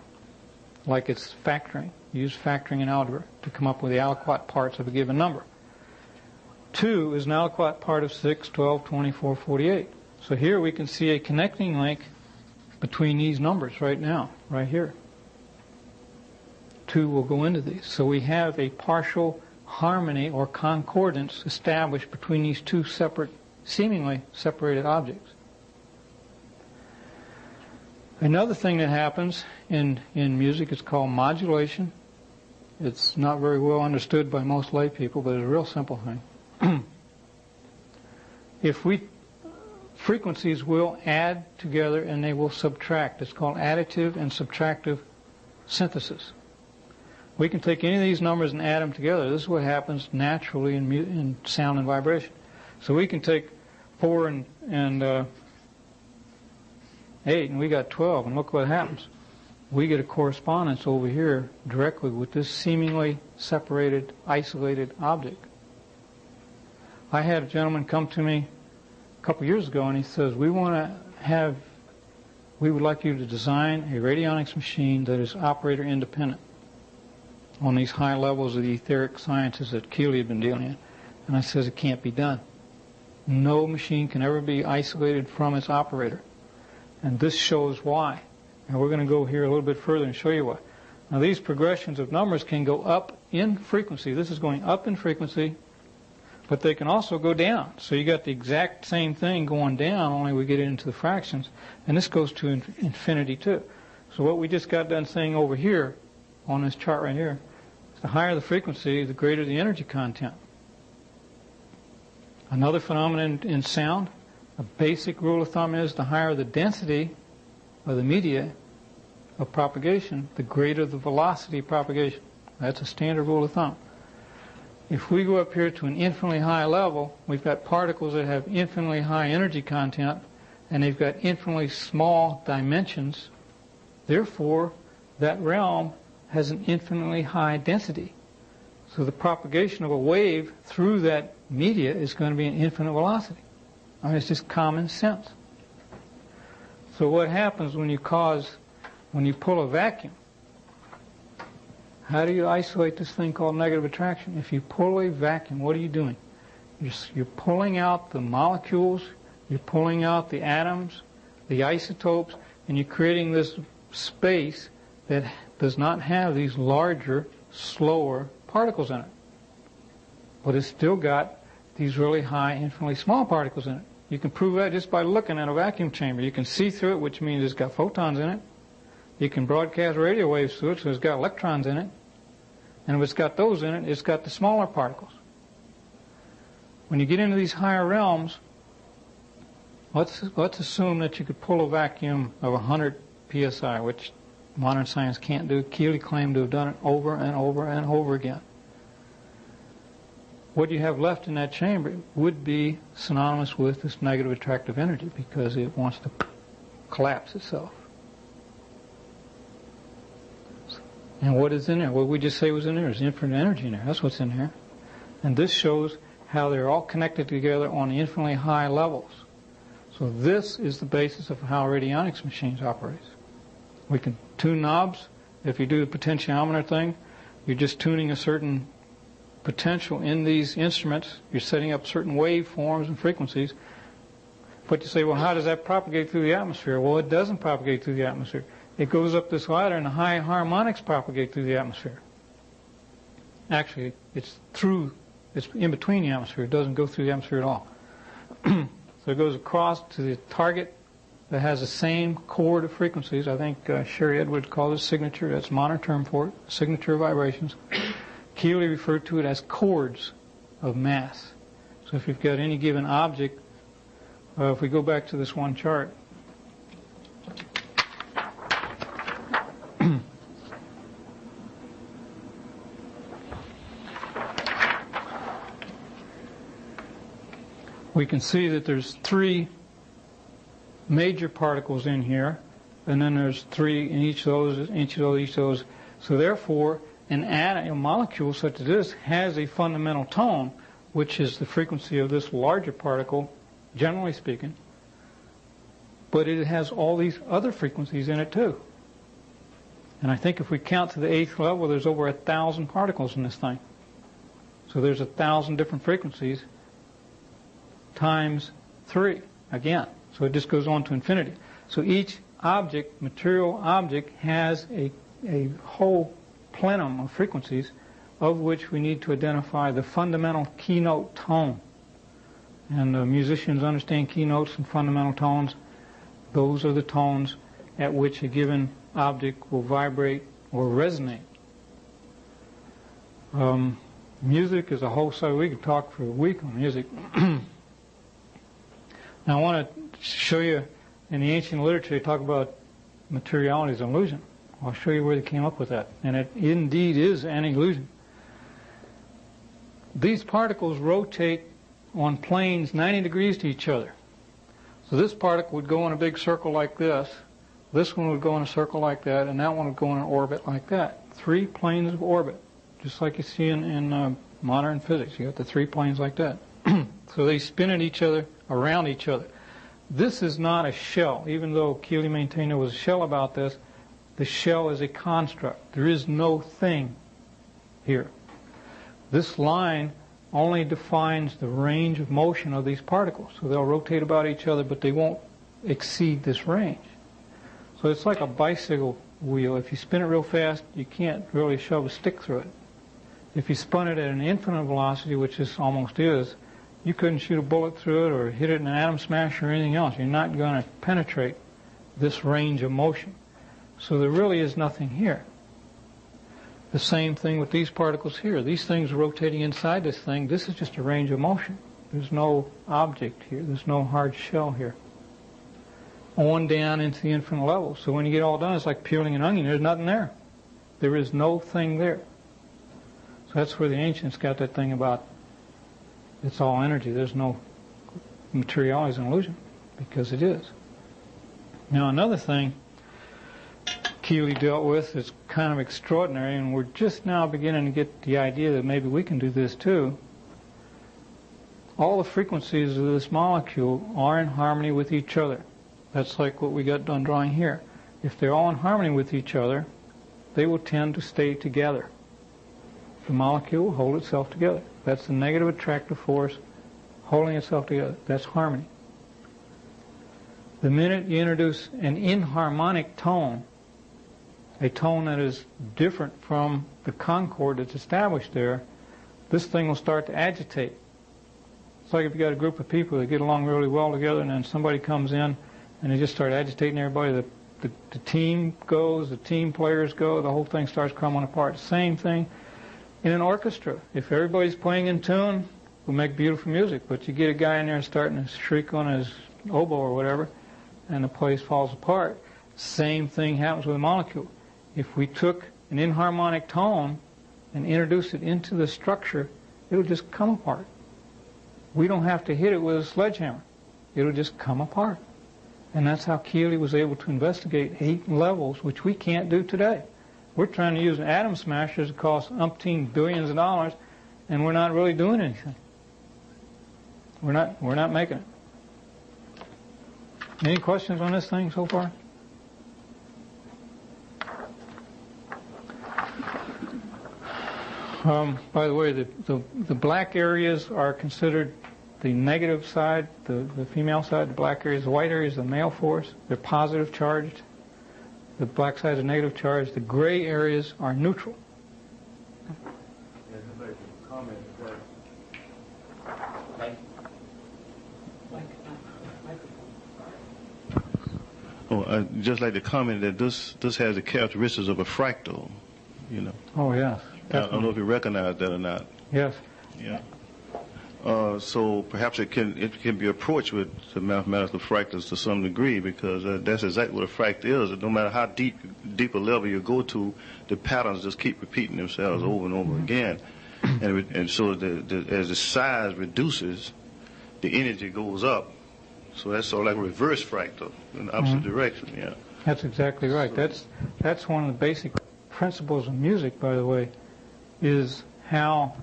B: Like it's factoring. You use factoring in algebra to come up with the aliquot parts of a given number. 2 is now part of 6, 12, 24, 48. So here we can see a connecting link between these numbers right now, right here. 2 will go into these. So we have a partial harmony or concordance established between these two separate, seemingly separated objects. Another thing that happens in, in music is called modulation. It's not very well understood by most lay people, but it's a real simple thing. if we frequencies will add together and they will subtract. It's called additive and subtractive synthesis. We can take any of these numbers and add them together. This is what happens naturally in, in sound and vibration. So we can take 4 and, and uh, 8, and we got 12, and look what happens. We get a correspondence over here directly with this seemingly separated, isolated object. I had a gentleman come to me a couple years ago, and he says, we want to have, we would like you to design a radionics machine that is operator independent on these high levels of the etheric sciences that Keely had been dealing in. And I says it can't be done. No machine can ever be isolated from its operator. And this shows why. And we're going to go here a little bit further and show you why. Now these progressions of numbers can go up in frequency. This is going up in frequency, but they can also go down. So you got the exact same thing going down, only we get into the fractions. And this goes to infinity too. So what we just got done saying over here on this chart right here, is the higher the frequency, the greater the energy content. Another phenomenon in sound, a basic rule of thumb is the higher the density of the media of propagation, the greater the velocity of propagation. That's a standard rule of thumb. If we go up here to an infinitely high level, we've got particles that have infinitely high energy content, and they've got infinitely small dimensions. Therefore, that realm has an infinitely high density. So the propagation of a wave through that media is going to be an infinite velocity. I mean, it's just common sense. So what happens when you cause, when you pull a vacuum? How do you isolate this thing called negative attraction? If you pull away vacuum, what are you doing? You're, you're pulling out the molecules, you're pulling out the atoms, the isotopes, and you're creating this space that does not have these larger, slower particles in it. But it's still got these really high, infinitely small particles in it. You can prove that just by looking at a vacuum chamber. You can see through it, which means it's got photons in it. You can broadcast radio waves through it, so it's got electrons in it. And if it's got those in it, it's got the smaller particles. When you get into these higher realms, let's, let's assume that you could pull a vacuum of 100 psi, which modern science can't do. Keely claimed to have done it over and over and over again. What you have left in that chamber would be synonymous with this negative attractive energy because it wants to collapse itself. And what is in there? What we just say was in there is infinite energy in there. That's what's in there. And this shows how they're all connected together on infinitely high levels. So this is the basis of how radionics machines operate. We can tune knobs. If you do the potentiometer thing, you're just tuning a certain potential in these instruments. You're setting up certain waveforms and frequencies. But you say, well, how does that propagate through the atmosphere? Well, it doesn't propagate through the atmosphere. It goes up this ladder, and the high harmonics propagate through the atmosphere. Actually, it's through, it's in between the atmosphere. It doesn't go through the atmosphere at all. so it goes across to the target that has the same chord of frequencies. I think uh, Sharry Edwards called it signature. That's modern term for it, signature vibrations. Keely referred to it as chords of mass. So if you've got any given object, uh, if we go back to this one chart, we can see that there's three major particles in here, and then there's three in each of those, each of those, each of those. So therefore, an atom, a molecule such as this has a fundamental tone, which is the frequency of this larger particle, generally speaking. But it has all these other frequencies in it too. And I think if we count to the eighth level, there's over a thousand particles in this thing. So there's a thousand different frequencies times three again. So it just goes on to infinity. So each object, material object, has a, a whole plenum of frequencies of which we need to identify the fundamental keynote tone. And uh, musicians understand keynotes and fundamental tones. Those are the tones at which a given object will vibrate or resonate. Um, music is a whole subject. We could talk for a week on music. now I want to show you in the ancient literature they talk about materiality as an illusion. I'll show you where they came up with that. And it indeed is an illusion. These particles rotate on planes 90 degrees to each other. So this particle would go in a big circle like this. This one would go in a circle like that, and that one would go in an orbit like that. Three planes of orbit, just like you see in, in uh, modern physics. You got the three planes like that. so they spin at each other, around each other. This is not a shell, even though Keely maintained there was a shell about this. The shell is a construct. There is no thing here. This line only defines the range of motion of these particles. So they'll rotate about each other, but they won't exceed this range. So it's like a bicycle wheel. If you spin it real fast, you can't really shove a stick through it. If you spun it at an infinite velocity, which this almost is, you couldn't shoot a bullet through it or hit it in an atom smasher or anything else. You're not going to penetrate this range of motion. So there really is nothing here. The same thing with these particles here. These things rotating inside this thing, this is just a range of motion. There's no object here. There's no hard shell here. On down into the infinite level. So when you get all done, it's like peeling an onion. There's nothing there. There is no thing there. So that's where the ancients got that thing about it's all energy. There's no materiality is an illusion because it is. Now another thing Keely dealt with is kind of extraordinary, and we're just now beginning to get the idea that maybe we can do this too. All the frequencies of this molecule are in harmony with each other. That's like what we got done drawing here. If they're all in harmony with each other, they will tend to stay together. The molecule hold itself together. That's the negative attractive force holding itself together. That's harmony. The minute you introduce an inharmonic tone, a tone that is different from the concord that's established there, this thing will start to agitate. It's like if you got a group of people that get along really well together and then somebody comes in and they just start agitating everybody. The, the, the team goes, the team players go, the whole thing starts crumbling apart. Same thing in an orchestra. If everybody's playing in tune, we'll make beautiful music. But you get a guy in there starting to shriek on his oboe or whatever, and the place falls apart. Same thing happens with a molecule. If we took an inharmonic tone and introduced it into the structure, it'll just come apart. We don't have to hit it with a sledgehammer. It'll just come apart. And that's how Keely was able to investigate eight levels, which we can't do today. We're trying to use an atom smasher that costs umpteen billions of dollars, and we're not really doing anything. We're not, we're not making it. Any questions on this thing so far? Um, by the way, the, the, the black areas are considered the negative side, the, the female side, the black areas, the white areas, the male force. They're positive charged. The black side is negative charged. The gray areas are neutral.
H: Oh, I'd just like to comment that this this has the characteristics of a fractal. You know,
B: Oh, yes.
H: I don't know if you recognize that or not.
B: Yes.
H: Yeah. Uh, so perhaps it can it can be approached with the mathematical fractals to some degree because uh, that's exactly what a fractal is. No matter how deep deep a level you go to, the patterns just keep repeating themselves over and over again, and it- and so the, the, as the size reduces, the energy goes up. So that's sort of like a reverse fractal in the opposite direction. Yeah.
B: That's exactly right. That's that's one of the basic principles of music, by the way, is how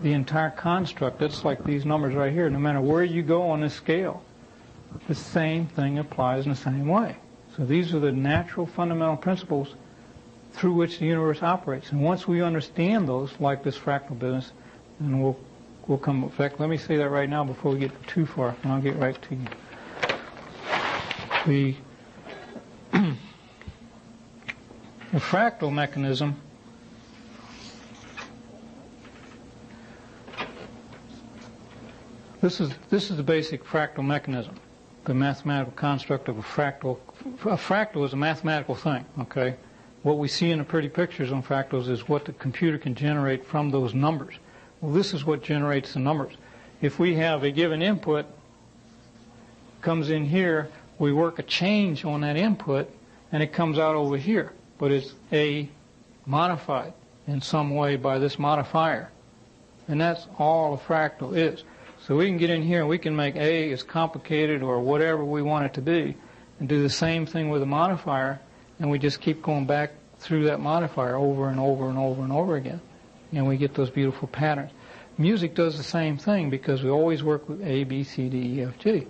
B: the entire construct, it's like these numbers right here, no matter where you go on this scale, the same thing applies in the same way. So these are the natural fundamental principles through which the universe operates. And once we understand those, like this fractal business, then we'll we'll come. In fact, let me say that right now before we get too far, and I'll get right to you. The the fractal mechanism this is this is the basic fractal mechanism the mathematical construct of a fractal a fractal is a mathematical thing okay what we see in the pretty pictures on fractals is what the computer can generate from those numbers well this is what generates the numbers if we have a given input comes in here we work a change on that input and it comes out over here but it's a modified in some way by this modifier. And that's all a fractal is. So we can get in here and we can make A as complicated or whatever we want it to be and do the same thing with a modifier and we just keep going back through that modifier over and over and over and over again. And we get those beautiful patterns. Music does the same thing because we always work with A, B, C, D, E, F, G.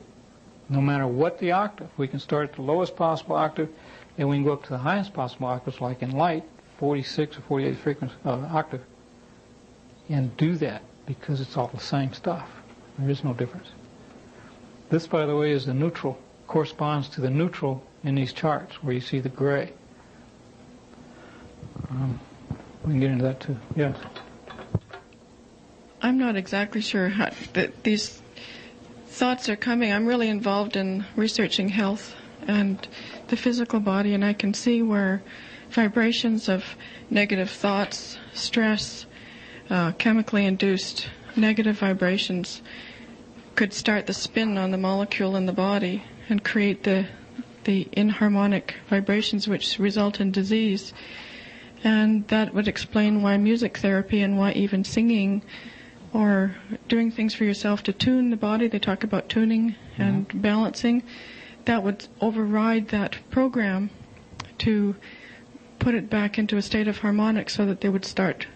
B: No matter what the octave, we can start at the lowest possible octave and we can go up to the highest possible octaves, like in light, 46 or 48 frequency uh, octave, and do that because it's all the same stuff. There is no difference. This, by the way, is the neutral, corresponds to the neutral in these charts where you see the gray. Um, we can get into that too. Yes.
I: I'm not exactly sure how these thoughts are coming. I'm really involved in researching health and the physical body, and I can see where vibrations of negative thoughts, stress, uh, chemically induced negative vibrations could start the spin on the molecule in the body and create the the inharmonic vibrations which result in disease. And that would explain why music therapy and why even singing or doing things for yourself to tune the body, they talk about tuning and mm-hmm. balancing, that would override that program to put it back into a state of harmonic so that they would start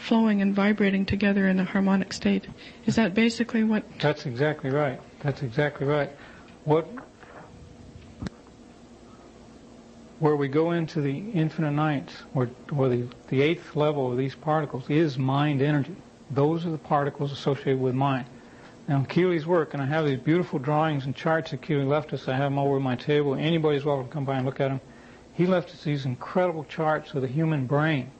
I: flowing and vibrating together in a harmonic state. Is that basically what?
B: That's exactly right. That's exactly right. What where we go into the infinite ninths, or, or the, the eighth level of these particles, is mind energy. Those are the particles associated with mind. Now, Keely's work, and I have these beautiful drawings and charts that Keely left us. I have them over my table. Anybody's welcome to come by and look at them. He left us these incredible charts of the human brain.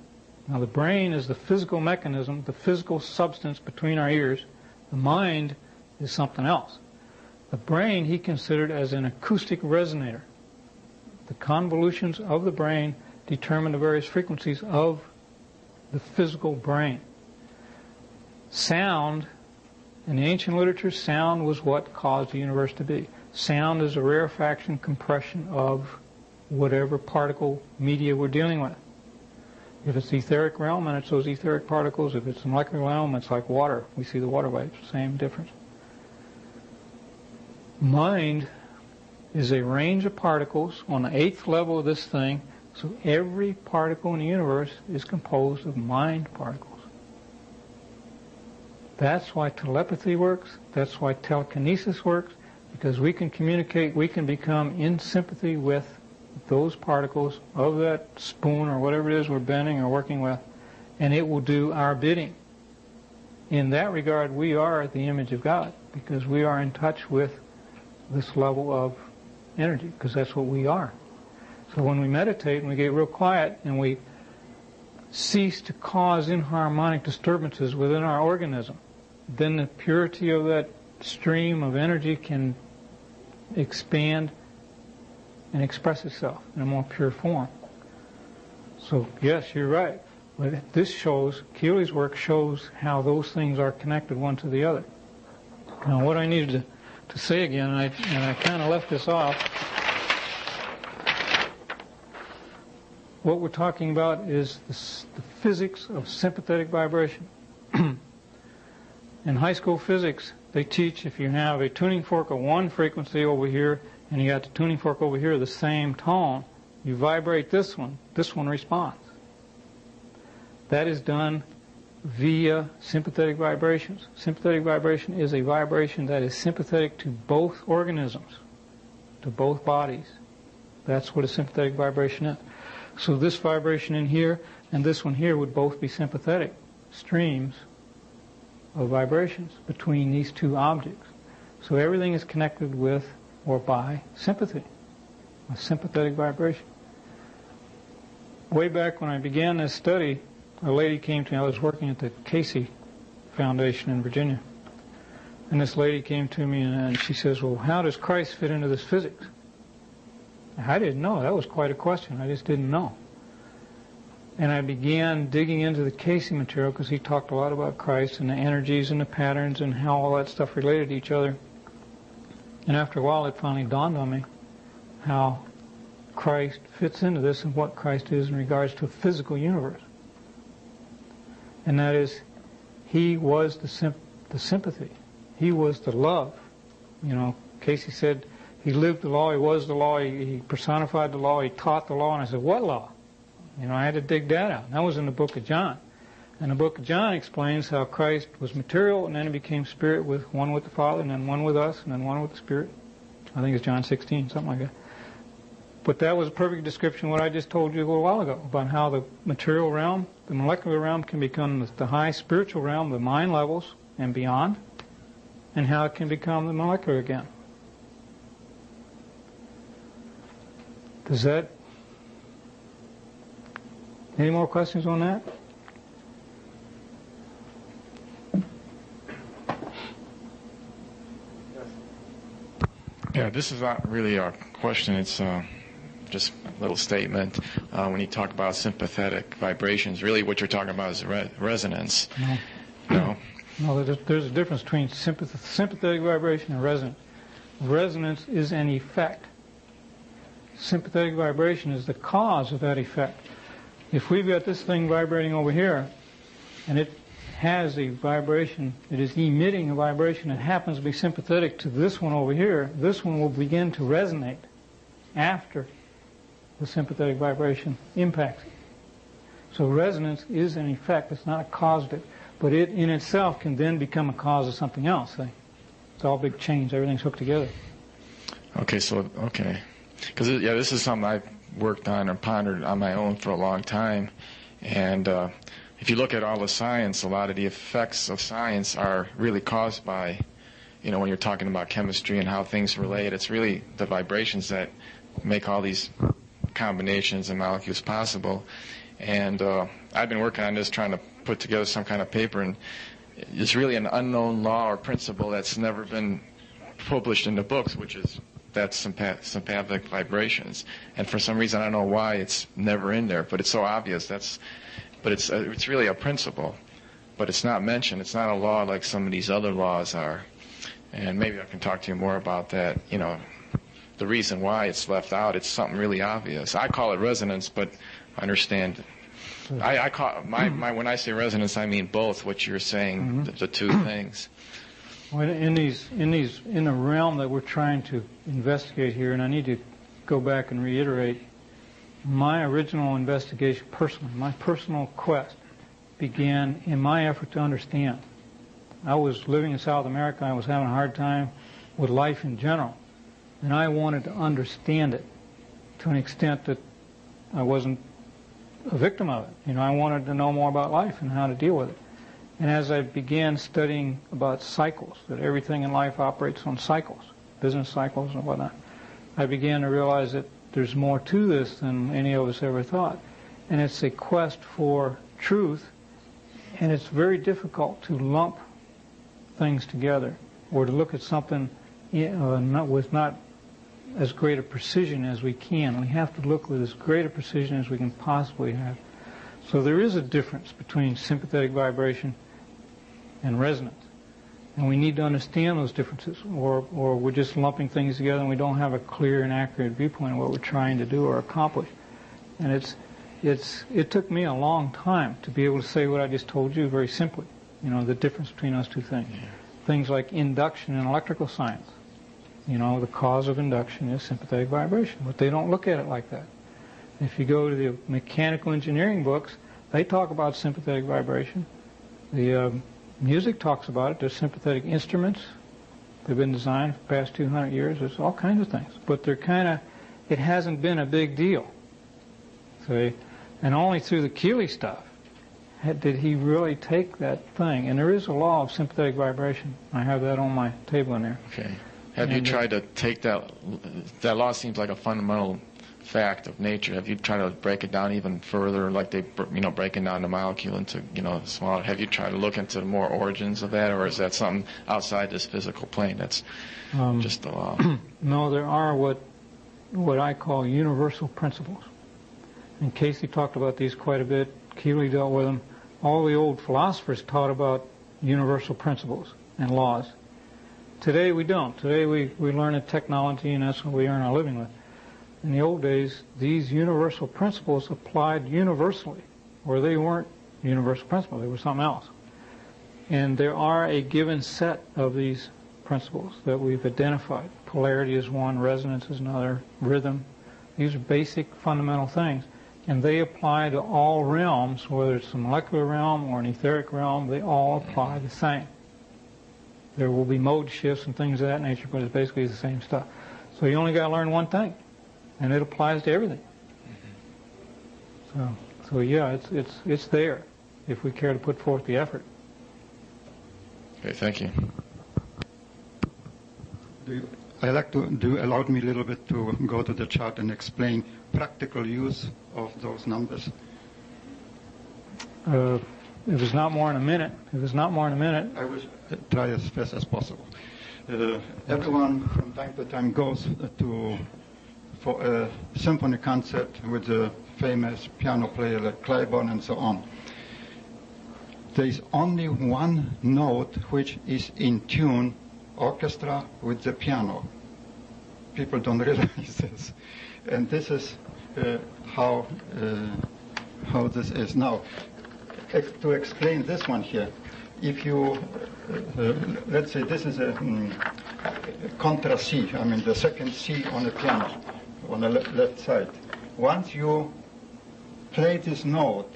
B: Now, the brain is the physical mechanism, the physical substance between our ears. The mind is something else. The brain he considered as an acoustic resonator. The convolutions of the brain determine the various frequencies of the physical brain. Sound, in the ancient literature, sound was what caused the universe to be. Sound is a rarefaction compression of whatever particle media we're dealing with. If it's the etheric realm, and it's those etheric particles. If it's the molecular realm, it's like water. We see the water waves, same difference. Mind is a range of particles on the eighth level of this thing. So every particle in the universe is composed of mind particles. That's why telepathy works. That's why telekinesis works. Because we can communicate, we can become in sympathy with those particles of that spoon or whatever it is we're bending or working with, and it will do our bidding. In that regard, we are the image of God because we are in touch with this level of energy because that's what we are. So when we meditate and we get real quiet and we cease to cause inharmonic disturbances within our organism, then the purity of that stream of energy can expand and express itself in a more pure form. So yes, you're right. But this shows, Keely's work shows how those things are connected one to the other. Now what I needed to, to say again, and I, and I kind of left this off, what we're talking about is the, the physics of sympathetic vibration. In high school physics, they teach if you have a tuning fork of one frequency over here and you got the tuning fork over here the same tone, you vibrate this one, this one responds. That is done via sympathetic vibrations. Sympathetic vibration is a vibration that is sympathetic to both organisms, to both bodies. That's what a sympathetic vibration is. So this vibration in here and this one here would both be sympathetic streams of vibrations between these two objects. So everything is connected with or by sympathy, a sympathetic vibration. Way back when I began this study, a lady came to me. I was working at the Cayce Foundation in Virginia. And this lady came to me and she says, Well, how does Christ fit into this physics? I didn't know. That was quite a question. I just didn't know. And I began digging into the Cayce material because he talked a lot about Christ and the energies and the patterns and how all that stuff related to each other. And after a while, it finally dawned on me how Christ fits into this and what Christ is in regards to a physical universe. And that is, he was the, sim- the sympathy. He was the love. You know, Cayce said he lived the law, he was the law, he, he personified the law, he taught the law. And I said, what law? You know, I had to dig that out. That was in the book of John. And the book of John explains how Christ was material and then he became spirit with one with the Father and then one with us and then one with the Spirit. I think it's John 16, something like that. But that was a perfect description of what I just told you a little while ago about how the material realm, the molecular realm can become the high spiritual realm, the mind levels and beyond, and how it can become the molecular again. Does that any more questions on that?
J: Yeah, this is not really a question. It's uh, just a little statement. Uh, when you talk about sympathetic vibrations, really what you're talking about is re- resonance.
B: No.
J: No.
B: No, there's, there's a difference between sympath- sympathetic vibration and resonance. Resonance is an effect. Sympathetic vibration is the cause of that effect. If we've got this thing vibrating over here, and it has a vibration, it is emitting a vibration that happens to be sympathetic to this one over here, this one will begin to resonate after the sympathetic vibration impacts it. So resonance is an effect, it's not a causative, but it in itself can then become a cause of something else. It's all big chains, everything's hooked together.
J: Okay, so, okay. Because, yeah, this is something I've worked on and pondered on my own for a long time. And uh, if you look at all the science, a lot of the effects of science are really caused by, you know, when you're talking about chemistry and how things relate, it's really the vibrations that make all these combinations and molecules possible. And uh, I've been working on this, trying to put together some kind of paper, and it's really an unknown law or principle that's never been published in the books, which is that's sympathetic vibrations. And for some reason, I don't know why it's never in there, but it's so obvious. That's, but it's uh, it's really a principle, but it's not mentioned. It's not a law like some of these other laws are. And maybe I can talk to you more about that. You know, the reason why it's left out. It's something really obvious. I call it resonance, but I understand. I, I call my, my when I say resonance, I mean both. What you're saying, mm-hmm. the, the two things.
B: Well, in these, in these, in the realm that we're trying to investigate here, and I need to go back and reiterate, my original investigation, personally, my personal quest, began in my effort to understand. I was living in South America. I was having a hard time with life in general, and I wanted to understand it to an extent that I wasn't a victim of it. You know, I wanted to know more about life and how to deal with it. And as I began studying about cycles, that everything in life operates on cycles, business cycles and whatnot, I began to realize that there's more to this than any of us ever thought. And it's a quest for truth, and it's very difficult to lump things together or to look at something uh, not, with not as great a precision as we can. We have to look with as great a precision as we can possibly have. So there is a difference between sympathetic vibration and resonance. And we need to understand those differences, or, or we're just lumping things together and we don't have a clear and accurate viewpoint of what we're trying to do or accomplish. And it's, it's, it took me a long time to be able to say what I just told you very simply, you know, the difference between those two things. Yeah. Things like induction in electrical science. You know, the cause of induction is sympathetic vibration, but they don't look at it like that. If you go to the mechanical engineering books, they talk about sympathetic vibration. The uh, music talks about it. There's sympathetic instruments. They've been designed for the past 200 years. There's all kinds of things. But they're kind of, it hasn't been a big deal. See? And only through the Keely stuff did he really take that thing. And there is a law of sympathetic vibration. I have that on my table in there.
J: Okay. Have and you tried to take that? That law seems like a fundamental fact of nature. Have you tried to break it down even further, like they, you know, breaking down the molecule into, you know, smaller? Have you tried to look into more origins of that, or is that something outside this physical plane that's um, just the law?
B: no, there are what what I call universal principles. And Cayce talked about these quite a bit. Keely dealt with them. All the old philosophers taught about universal principles and laws. Today we don't. Today we, we learn a technology and that's what we earn our living with. In the old days, these universal principles applied universally, or they weren't universal principles, they were something else. And there are a given set of these principles that we've identified. Polarity is one, resonance is another, rhythm. These are basic fundamental things. And they apply to all realms, whether it's the molecular realm or an etheric realm, they all apply the same. There will be mode shifts and things of that nature, but it's basically the same stuff. So you only got to learn one thing and it applies to everything. So, so yeah, it's it's it's there if we care to put forth the effort.
J: Okay, thank you.
K: Do you I like to do allow me a little bit to go to the chart and explain practical use of those numbers.
B: Uh, if it's not more than a minute, if it's not more than a minute,
K: I will try as fast as possible. Uh, everyone from time to time goes to for a symphony concert with the famous piano player like Cliburn and so on. There is only one note which is in tune, orchestra with the piano. People don't realize this. And this is uh, how, uh, how this is. Now, ex- to explain this one here, if you, uh, let's say this is a um, contra C, I mean the second C on the piano on the left side. Once you play this note,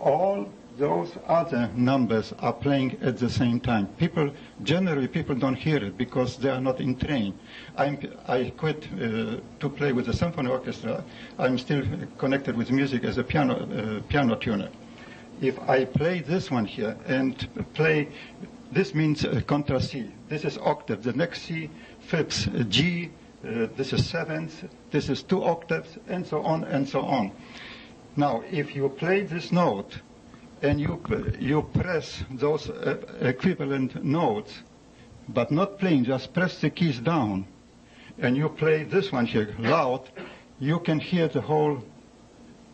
K: all those other numbers are playing at the same time. People, generally, people don't hear it because they are not in train. I'm, I quit uh, to play with the symphony orchestra. I'm still connected with music as a piano, uh, piano tuner. If I play this one here and play, this means uh, contra C. This is octave. The next C, fifths, G, uh, this is seventh, this is two octaves, and so on and so on. Now, if you play this note and you, you press those uh, equivalent notes, but not playing, just press the keys down, and you play this one here loud, you can hear the whole,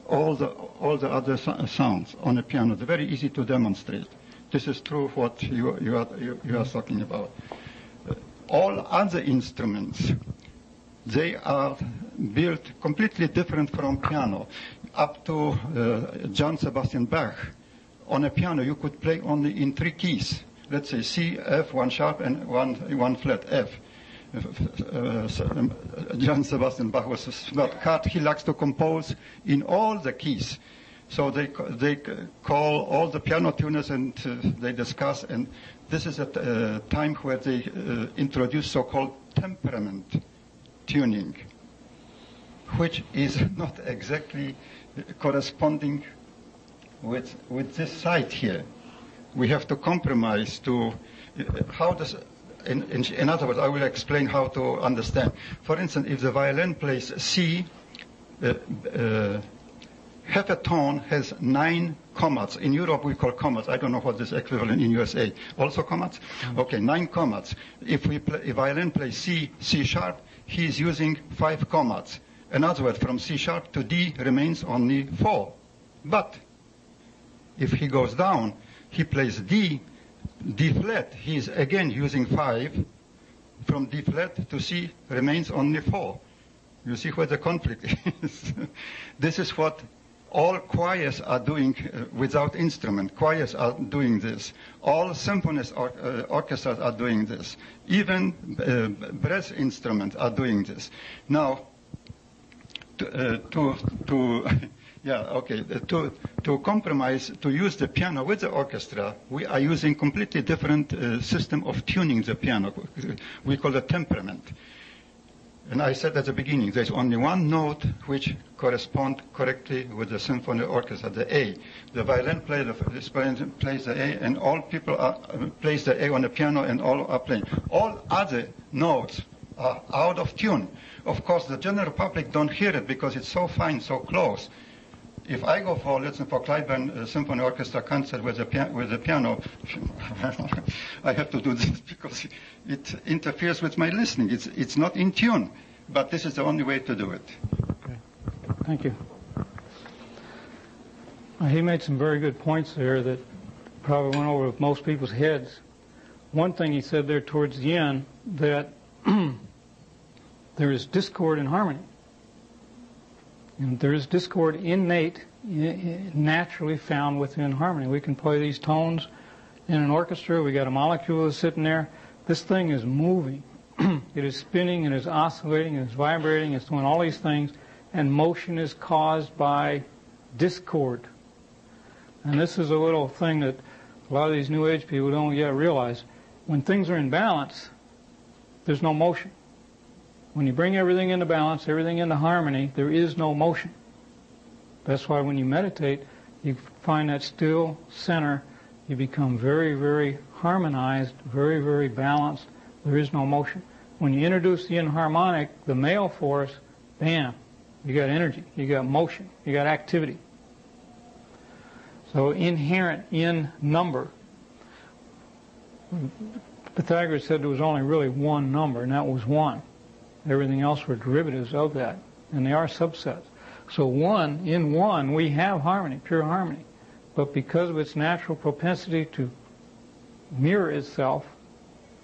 K: all the, all the other so- sounds on a piano. It's very easy to demonstrate. This is true what you, you, are, you, you are talking about. Uh, all other instruments they are built completely different from piano. Up to uh, John Sebastian Bach, on a piano you could play only in three keys. Let's say C, F, one sharp, and one, one flat, F. Uh, um, John Sebastian Bach was smart cat. He likes to compose in all the keys. So they, they call all the piano tuners and uh, they discuss. And this is a uh, time where they uh, introduce so-called temperament tuning, which is not exactly corresponding with, with this site here. We have to compromise to, uh, how does, in, in, in other words, I will explain how to understand. For instance, if the violin plays C, uh, uh, half a tone has nine commas. In Europe, we call commas. I don't know what this equivalent in USA. Also commas? Okay, nine commas. If we play, if violin plays C, C sharp, he is using five commas. In other words, from C sharp to D remains only four. But if he goes down, he plays D, D flat. He is again using five. From D flat to C remains only four. You see where the conflict is. this is what all choirs are doing uh, without instrument. Choirs are doing this. All symphonies or, uh, orchestras are doing this. Even uh, brass instruments are doing this. Now, to, uh, to, to yeah, okay, to, to compromise, to use the piano with the orchestra, we are using completely different uh, system of tuning the piano. We call it temperament. And I said at the beginning, there's only one note which corresponds correctly with the symphony orchestra, the A. The violin plays the, plays the A, and all people are, plays the A on the piano, and all are playing. All other notes are out of tune. Of course, the general public don't hear it because it's so fine, so close. If I go for listen for Cliburn uh, Symphony Orchestra concert with pia- with the piano, I have to do this because it interferes with my listening. It's it's not in tune, but this is the only way to do it.
B: Okay. Thank you. Uh, he made some very good points there that probably went over most people's heads. One thing he said there towards the end that there is discord and harmony. And there is discord innate, naturally found within harmony. We can play these tones in an orchestra. We got a molecule that's sitting there. This thing is moving. it is spinning, it is oscillating, it is vibrating, it's doing all these things, and motion is caused by discord. And this is a little thing that a lot of these New Age people don't yet realize. When things are in balance, there's no motion. When you bring everything into balance, everything into harmony, there is no motion. That's why when you meditate, you find that still center. You become very, very harmonized, very, very balanced. There is no motion. When you introduce the inharmonic, the male force, bam, you got energy, you got motion, you got activity. So inherent in number. Pythagoras said there was only really one number, and that was one. Everything else were derivatives of that, and they are subsets. So one, in one, we have harmony, pure harmony. But because of its natural propensity to mirror itself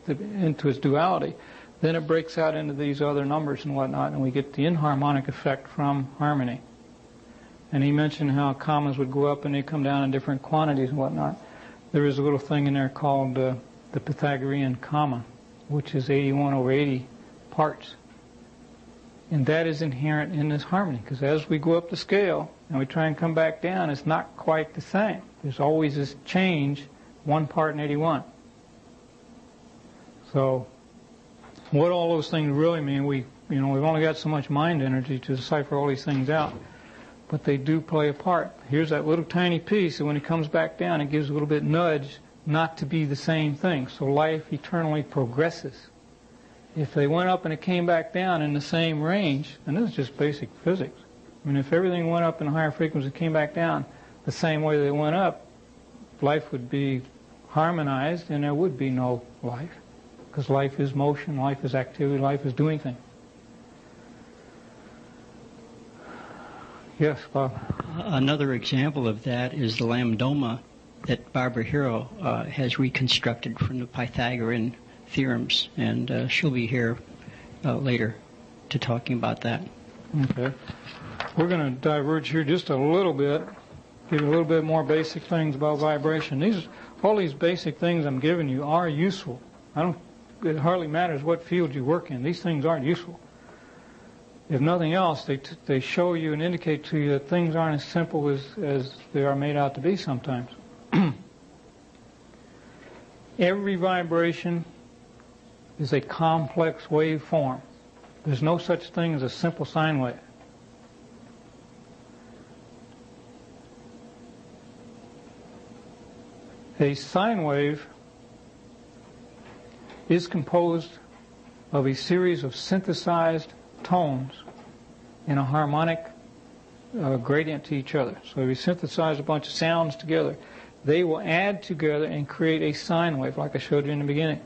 B: into its duality, then it breaks out into these other numbers and whatnot, and we get the inharmonic effect from harmony. And he mentioned how commas would go up and they come down in different quantities and whatnot. There is a little thing in there called uh, the Pythagorean comma, which is 81 over 80 parts. And that is inherent in this harmony, because as we go up the scale and we try and come back down, it's not quite the same. There's always this change, one part in 81. So, what all those things really mean, we, you know, we've only got so much mind energy to decipher all these things out, but they do play a part. Here's that little tiny piece, and when it comes back down, it gives a little bit nudge not to be the same thing. So life eternally progresses if they went up and it came back down in the same range, and this is just basic physics. I mean, if everything went up in a higher frequency and came back down the same way they went up, life would be harmonized and there would be no life. Because life is motion, life is activity, life is doing things. Yes, Bob.
D: Another example of that is the lambdoma that Barbara Hero uh, has reconstructed from the Pythagorean theorems, and uh, she'll be here uh, later to talking about that.
B: Okay. We're going to diverge here just a little bit, give you a little bit more basic things about vibration. These, all these basic things I'm giving you are useful. I don't. It hardly matters what field you work in. These things aren't useful. If nothing else, they they show you and indicate to you that things aren't as simple as as they are made out to be sometimes. Every vibration is a complex waveform. There's no such thing as a simple sine wave. A sine wave is composed of a series of synthesized tones in a harmonic uh, gradient to each other. So if you synthesize a bunch of sounds together, they will add together and create a sine wave like I showed you in the beginning.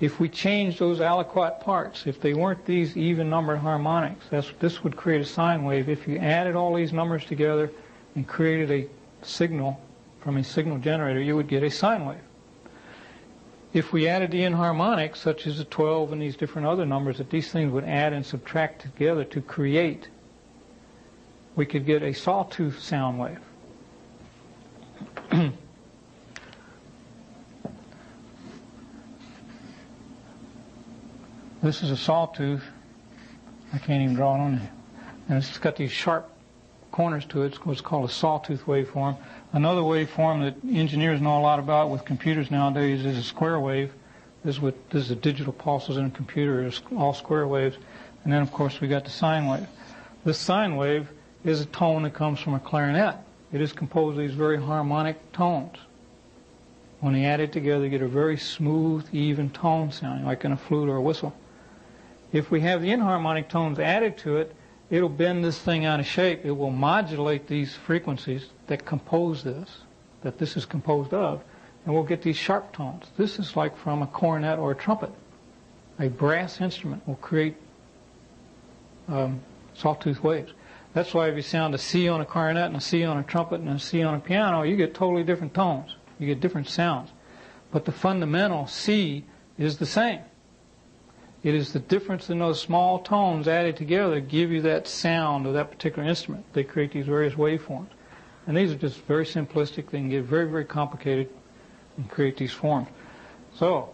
B: If we change those aliquot parts, if they weren't these even numbered harmonics, this would create a sine wave. If you added all these numbers together and created a signal from a signal generator, you would get a sine wave. If we added the inharmonics, such as the 12 and these different other numbers that these things would add and subtract together to create, we could get a sawtooth sound wave. this is a sawtooth. I can't even draw it on there. And it's got these sharp corners to it. It's what's called a sawtooth waveform. Another waveform that engineers know a lot about with computers nowadays is a square wave. This is what this is the digital pulses in a computer. It's all square waves. And then, of course, we got the sine wave. This sine wave is a tone that comes from a clarinet. It is composed of these very harmonic tones. When they add it together, you get a very smooth, even tone sounding, like in a flute or a whistle. If we have the inharmonic tones added to it, it'll bend this thing out of shape. It will modulate these frequencies that compose this, that this is composed of, and we'll get these sharp tones. This is like from a cornet or a trumpet. A brass instrument will create um, sawtooth waves. That's why if you sound a C on a clarinet and a C on a trumpet and a C on a piano, you get totally different tones. You get different sounds. But the fundamental C is the same. It is the difference in those small tones added together that give you that sound of that particular instrument. They create these various waveforms. And these are just very simplistic. They can get very, very complicated and create these forms. So,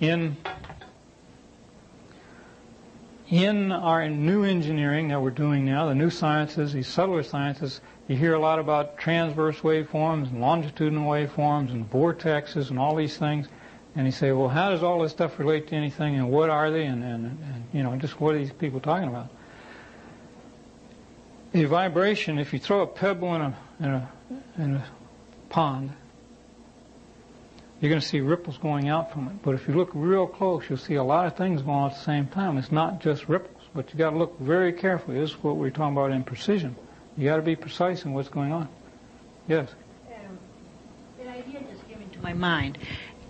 B: in in our new engineering that we're doing now, the new sciences, these subtler sciences, you hear a lot about transverse waveforms and longitudinal waveforms and vortexes and all these things. And you say, well, how does all this stuff relate to anything and what are they and, and, and you know, just what are these people talking about? A vibration, if you throw a pebble in a, in a, in a pond, you're going to see ripples going out from it. But if you look real close, you'll see a lot of things going on at the same time. It's not just ripples, but you got to look very carefully. This is what we're talking about in precision. You got to be precise in what's going on. Yes.
C: Um, an idea just came into my mind,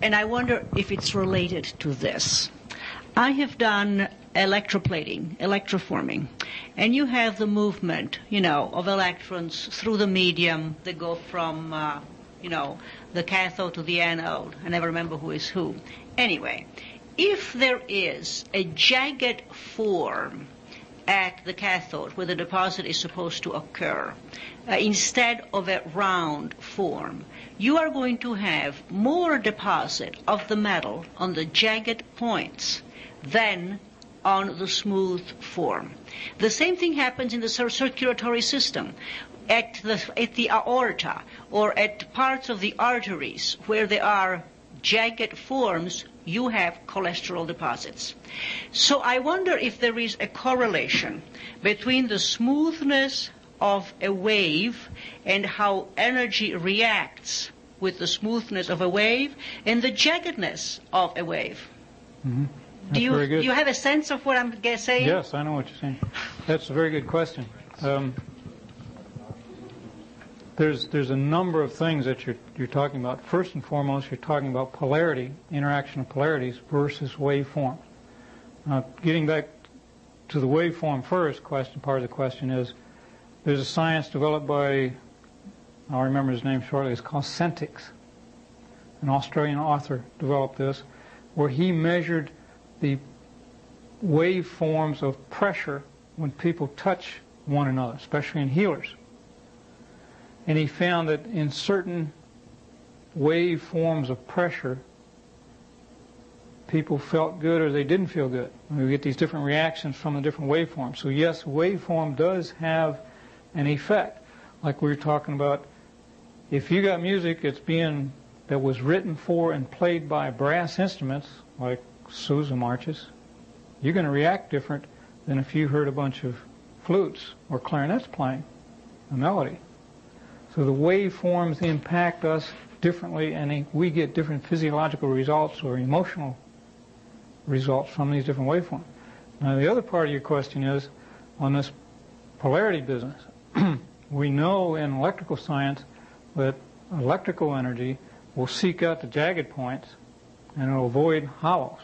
C: and I wonder if it's related to this. I have done electroplating, electroforming, and you have the movement, you know, of electrons through the medium that go from uh, you know, the cathode to the anode. I never remember who is who. Anyway, if there is a jagged form at the cathode where the deposit is supposed to occur, uh, instead of a round form, you are going to have more deposit of the metal on the jagged points than on the smooth form. The same thing happens in the circulatory system at the, at the aorta or at parts of the arteries where there are jagged forms, you have cholesterol deposits. So I wonder if there is a correlation between the smoothness of a wave and how energy reacts with the smoothness of a wave and the jaggedness of a wave.
B: Mm-hmm.
C: Do you, do you have a sense of what I'm saying?
B: Yes, I know what you're saying. That's a very good question. Um, there's there's a number of things that you're you're talking about. First and foremost, you're talking about polarity, interaction of polarities versus waveform. Now, getting back to the waveform first, question part of the question is there's a science developed by I'll remember his name shortly. It's called Sentics. An Australian author developed this, where he measured the waveforms of pressure when people touch one another, especially in healers. And he found that in certain waveforms of pressure, people felt good or they didn't feel good. We get these different reactions from the different waveforms. So yes, waveform does have an effect. Like we were talking about, if you got music that's being that was written for and played by brass instruments like Sousa marches, you're going to react different than if you heard a bunch of flutes or clarinets playing a melody. So the waveforms impact us differently, and we get different physiological results or emotional results from these different waveforms. Now, the other part of your question is on this polarity business. we know in electrical science that electrical energy will seek out the jagged points and it'll avoid hollows.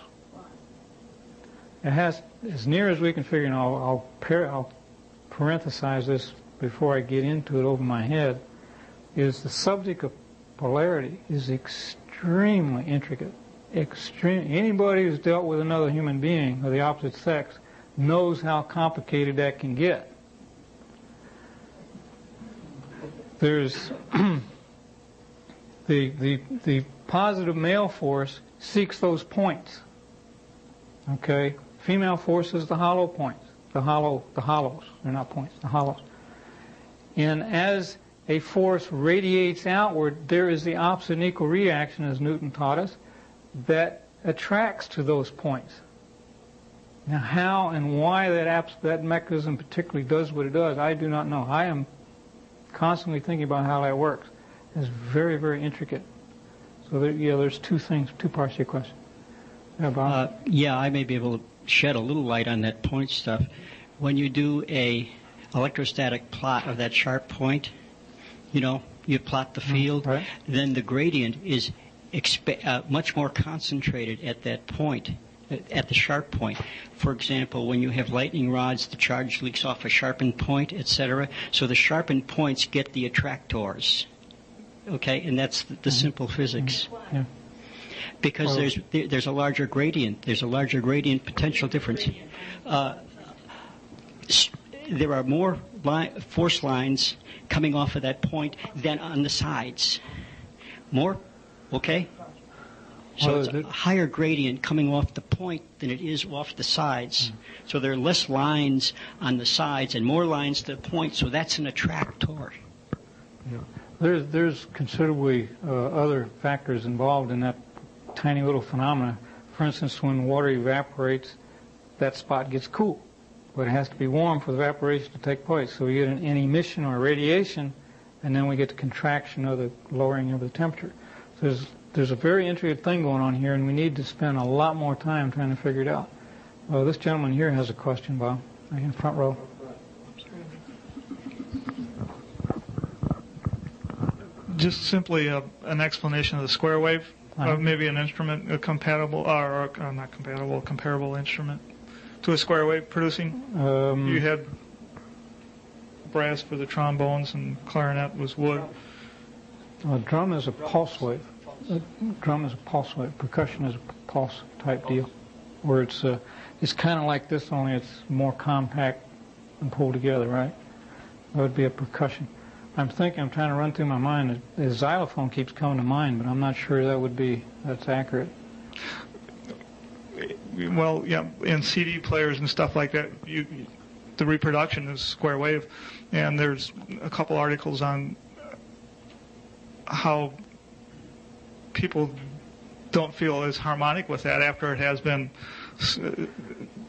B: It has, as near as we can figure, and I'll, I'll, par- I'll parenthesize this before I get into it over my head, is the subject of polarity is extremely intricate. Extreme. Anybody who's dealt with another human being of the opposite sex knows how complicated that can get. There's the, the, the positive male force seeks those points. Okay? Female force is the hollow points. The hollow, the hollows. They're not points, the hollows. And as a force radiates outward, there is the opposite and equal reaction, as Newton taught us, that attracts to those points. Now, how and why that, that mechanism particularly does what it does, I do not know. I am constantly thinking about how that works. It's very, very intricate. So, there, yeah, there's two things, two parts to your question.
D: Yeah? Uh, yeah, I may be able to shed a little light on that point stuff. When you do a electrostatic plot of that sharp point, you know, you plot the mm, field, right. then the gradient is exp- uh, much more concentrated at that point, at the sharp point. For example, when you have lightning rods, the charge leaks off a sharpened point, etc. So the sharpened points get the attractors. Okay, and that's the, the mm-hmm. simple physics. Mm-hmm. Yeah. Because well, there's there, there's a larger gradient. There's a larger gradient potential difference. Uh, there are more li- force lines coming off of that point than on the sides. More? Okay? So it's a higher gradient coming off the point than it is off the sides. Mm. So there are less lines on the sides and more lines to the point, so that's an attractor.
B: Yeah. There's, there's considerably uh, other factors involved in that tiny little phenomena. For instance, when water evaporates, that spot gets cool but it has to be warm for the evaporation to take place. So we get an, an emission or radiation, and then we get the contraction of the lowering of the temperature. So there's, there's a very intricate thing going on here, and we need to spend a lot more time trying to figure it out. Uh, this gentleman here has a question, Bob, right in front row.
L: Just simply a, an explanation of the square wave, uh-huh. uh, maybe an instrument a compatible, or uh, not compatible, comparable instrument to a square wave producing? Um, you had brass for the trombones and clarinet was wood.
B: A drum is a pulse wave. A drum is a pulse wave. Percussion is a pulse type deal, where it's uh, it's kind of like this, only it's more compact and pulled together, right? That would be a percussion. I'm thinking, I'm trying to run through my mind. The xylophone keeps coming to mind, but I'm not sure that would be that's accurate
L: well, yeah, in CD players and stuff like that, you, the reproduction is square wave, and there's a couple articles on how people don't feel as harmonic with that after it has been uh,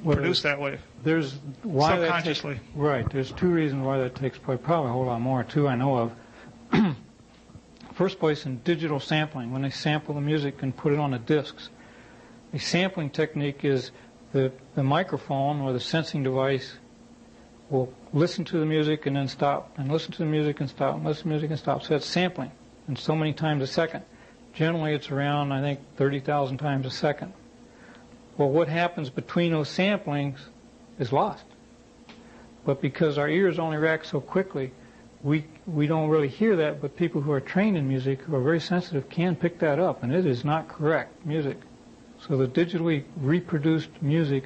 L: produced that way.
B: There's why
L: subconsciously.
B: That takes, right. There's two reasons why that takes place. Probably a whole lot more. Two I know of. First place in digital sampling, when they sample the music and put it on the discs, a sampling technique is the, the microphone or the sensing device will listen to the music and then stop, and listen to the music and stop, and listen to the music and stop. So that's sampling, and so many times a second. Generally, it's around, I think, 30,000 times a second. Well, what happens between those samplings is lost. But because our ears only react so quickly, we, we don't really hear that, but people who are trained in music, who are very sensitive, can pick that up, and it is not correct music. So the digitally reproduced music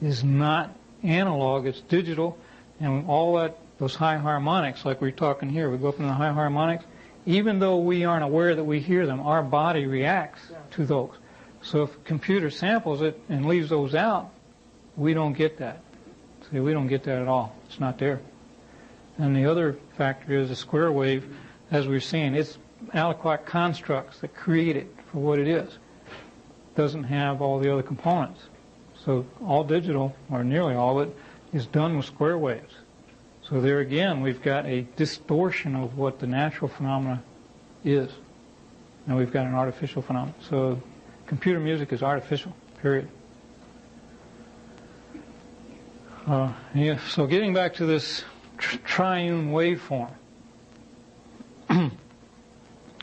B: is not analog, it's digital, and all that, those high harmonics, like we're talking here, we go up in the high harmonics, even though we aren't aware that we hear them, our body reacts to those. So if a computer samples it and leaves those out, we don't get that. See, we don't get that at all. It's not there. And the other factor is the square wave, as we are saying, it's aliquot constructs that create it for what it is It doesn't have all the other components. So all digital, or nearly all of it, is done with square waves. So there again, we've got a distortion of what the natural phenomena is. And we've got an artificial phenomenon. So computer music is artificial, period. Uh, yeah, so getting back to this tr- triune waveform.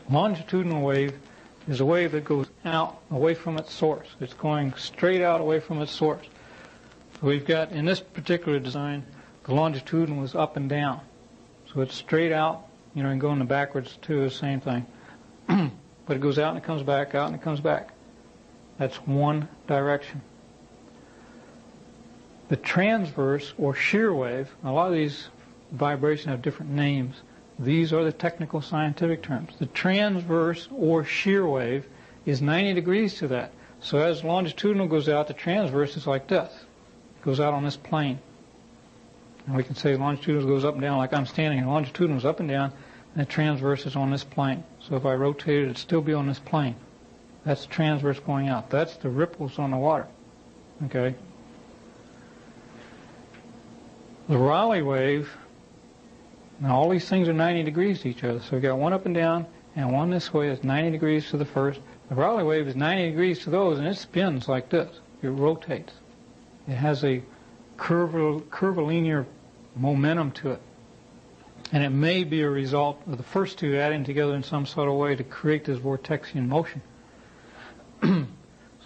B: Longitudinal wave is a wave that goes out away from its source. It's going straight out away from its source. So we've got, in this particular design, the longitudinal is up and down. So it's straight out, you know, and going backwards too, the same thing. but it goes out and it comes back, out and it comes back. That's one direction. The transverse or shear wave, a lot of these vibrations have different names. These are the technical scientific terms. The transverse or shear wave is 90 degrees to that. So as longitudinal goes out, the transverse is like this. It goes out on this plane. And we can say longitudinal goes up and down like I'm standing, and longitudinal is up and down, and the transverse is on this plane. So if I rotate it, it'd still be on this plane. That's the transverse going out. That's the ripples on the water. Okay? The Rayleigh wave, now all these things are 90 degrees to each other. So we've got one up and down and one this way is 90 degrees to the first. The Rayleigh wave is 90 degrees to those and it spins like this. It rotates. It has a curvilinear momentum to it. And it may be a result of the first two adding together in some sort of way to create this vortexian motion.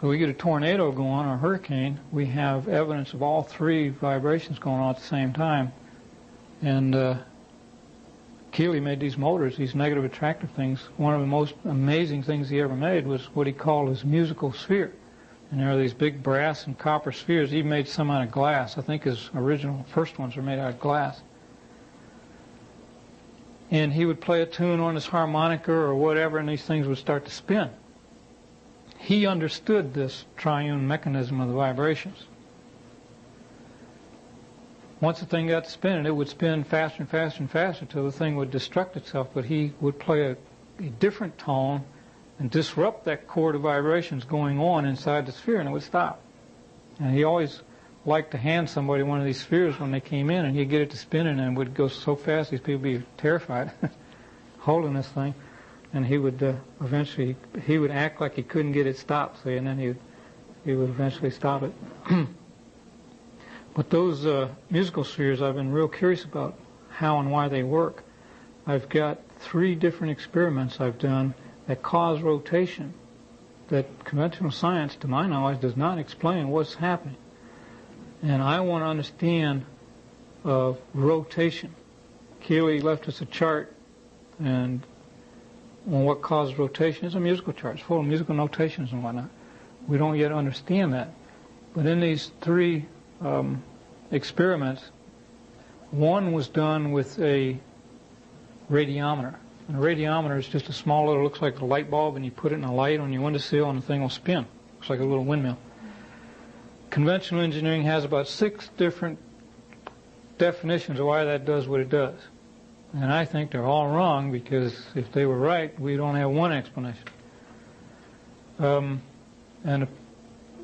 B: So we get a tornado going or a hurricane, we have evidence of all three vibrations going on at the same time. And uh, Keely made these motors, these negative attractive things. One of the most amazing things he ever made was what he called his musical sphere. And there are these big brass and copper spheres. He made some out of glass. I think his original first ones were made out of glass. And he would play a tune on his harmonica or whatever, and these things would start to spin he understood this triune mechanism of the vibrations. Once the thing got spinning, it would spin faster and faster and faster until the thing would destruct itself, but he would play a, a different tone and disrupt that chord of vibrations going on inside the sphere, and it would stop. And he always liked to hand somebody one of these spheres when they came in, and he'd get it to spinning, and it would go so fast these people would be terrified holding this thing and he would uh, eventually he would act like he couldn't get it stopped, see, and then he would, he would eventually stop it. but those uh, musical spheres, I've been real curious about how and why they work. I've got three different experiments I've done that cause rotation that conventional science, to my knowledge, does not explain what's happening. And I want to understand uh, rotation. Keely left us a chart, and on what causes rotation is a musical chart. It's full of musical notations and whatnot. We don't yet understand that. But in these three um, experiments, one was done with a radiometer. And a radiometer is just a small little, looks like a light bulb, and you put it in a light on your windowsill, and the thing will spin. Looks like a little windmill. Conventional engineering has about six different definitions of why that does what it does. And I think they're all wrong because if they were right, we'd only have one explanation. Um, and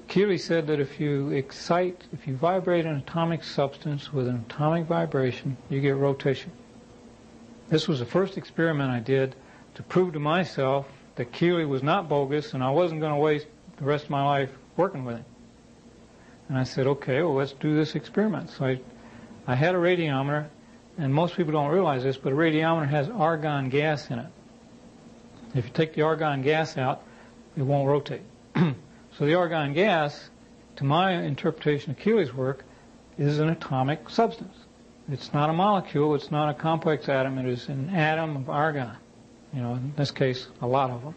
B: Keely said that if you excite, if you vibrate an atomic substance with an atomic vibration, you get rotation. This was the first experiment I did to prove to myself that Keely was not bogus and I wasn't going to waste the rest of my life working with him. And I said, okay, well, let's do this experiment. So I, I had a radiometer and most people don't realize this, but a radiometer has argon gas in it. If you take the argon gas out, it won't rotate. so the argon gas, to my interpretation of Keely's work, is an atomic substance. It's not a molecule, it's not a complex atom, it is an atom of argon. You know, in this case, a lot of them.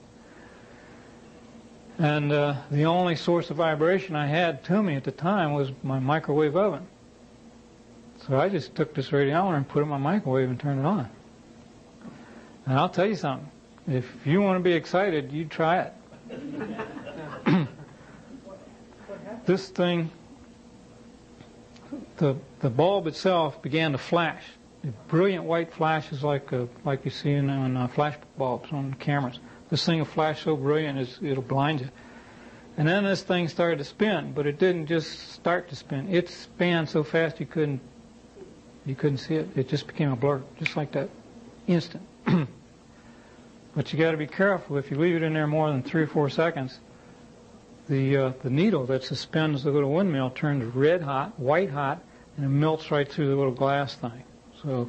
B: And uh, the only source of vibration I had to me at the time was my microwave oven. So I just took this radiometer and put it in my microwave and turned it on. And I'll tell you something. If you want to be excited, you try it. this thing, the the bulb itself began to flash. brilliant white flashes like a, like you see in on uh, flash bulbs on cameras. This thing will flash so brilliant it'll blind you. And then this thing started to spin, but it didn't just start to spin. It span so fast you couldn't You couldn't see it. It just became a blur, just like that, instant. but you got to be careful. If you leave it in there more than three or four seconds, the uh, the needle that suspends the little windmill turns red hot, white hot, and it melts right through the little glass thing. So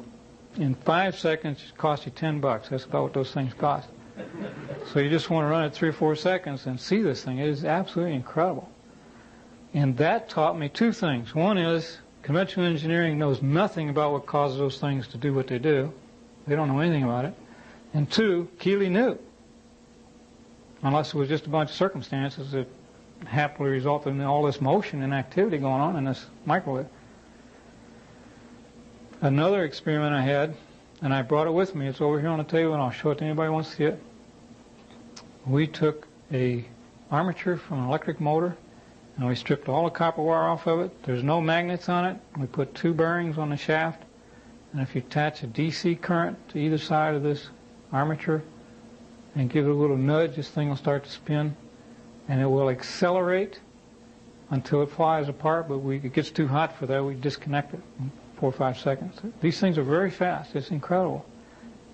B: in five seconds, it costs you ten bucks. That's about what those things cost. So you just want to run it three or four seconds and see this thing. It is absolutely incredible. And that taught me two things. One is conventional engineering knows nothing about what causes those things to do what they do. They don't know anything about it. And two, Keely knew. Unless it was just a bunch of circumstances that happily resulted in all this motion and activity going on in this microwave. Another experiment I had, and I brought it with me. It's over here on the table, and I'll show it to anybody who wants to see it. We took a armature from an electric motor, and we stripped all the copper wire off of it. There's no magnets on it. We put two bearings on the shaft, and if you attach a DC current to either side of this armature and give it a little nudge, this thing will start to spin, and it will accelerate until it flies apart, but we, it gets too hot for that, we disconnect it four or five seconds. These things are very fast. It's incredible.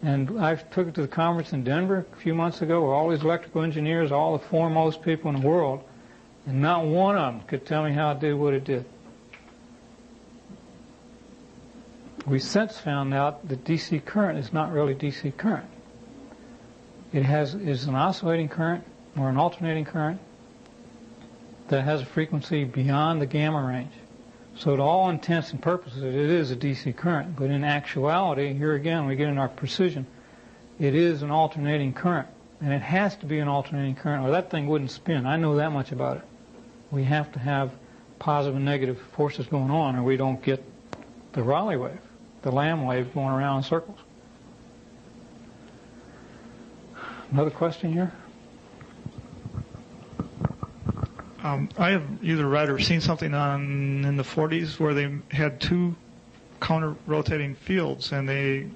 B: And I took it to the conference in Denver a few months ago where all these electrical engineers, all the foremost people in the world, and not one of them could tell me how it did what it did. We since found out that DC current is not really DC current. It has is an oscillating current or an alternating current that has a frequency beyond the gamma range. So to all intents and purposes, it is a DC current. But in actuality, here again, we get in our precision, it is an alternating current. And it has to be an alternating current, or that thing wouldn't spin. I know that much about it. We have to have positive and negative forces going on, or we don't get the Rayleigh wave, the Lamb wave going around in circles. Another question here?
L: Um, I have either read or seen something on in the 40s where they had two counter-rotating fields, and they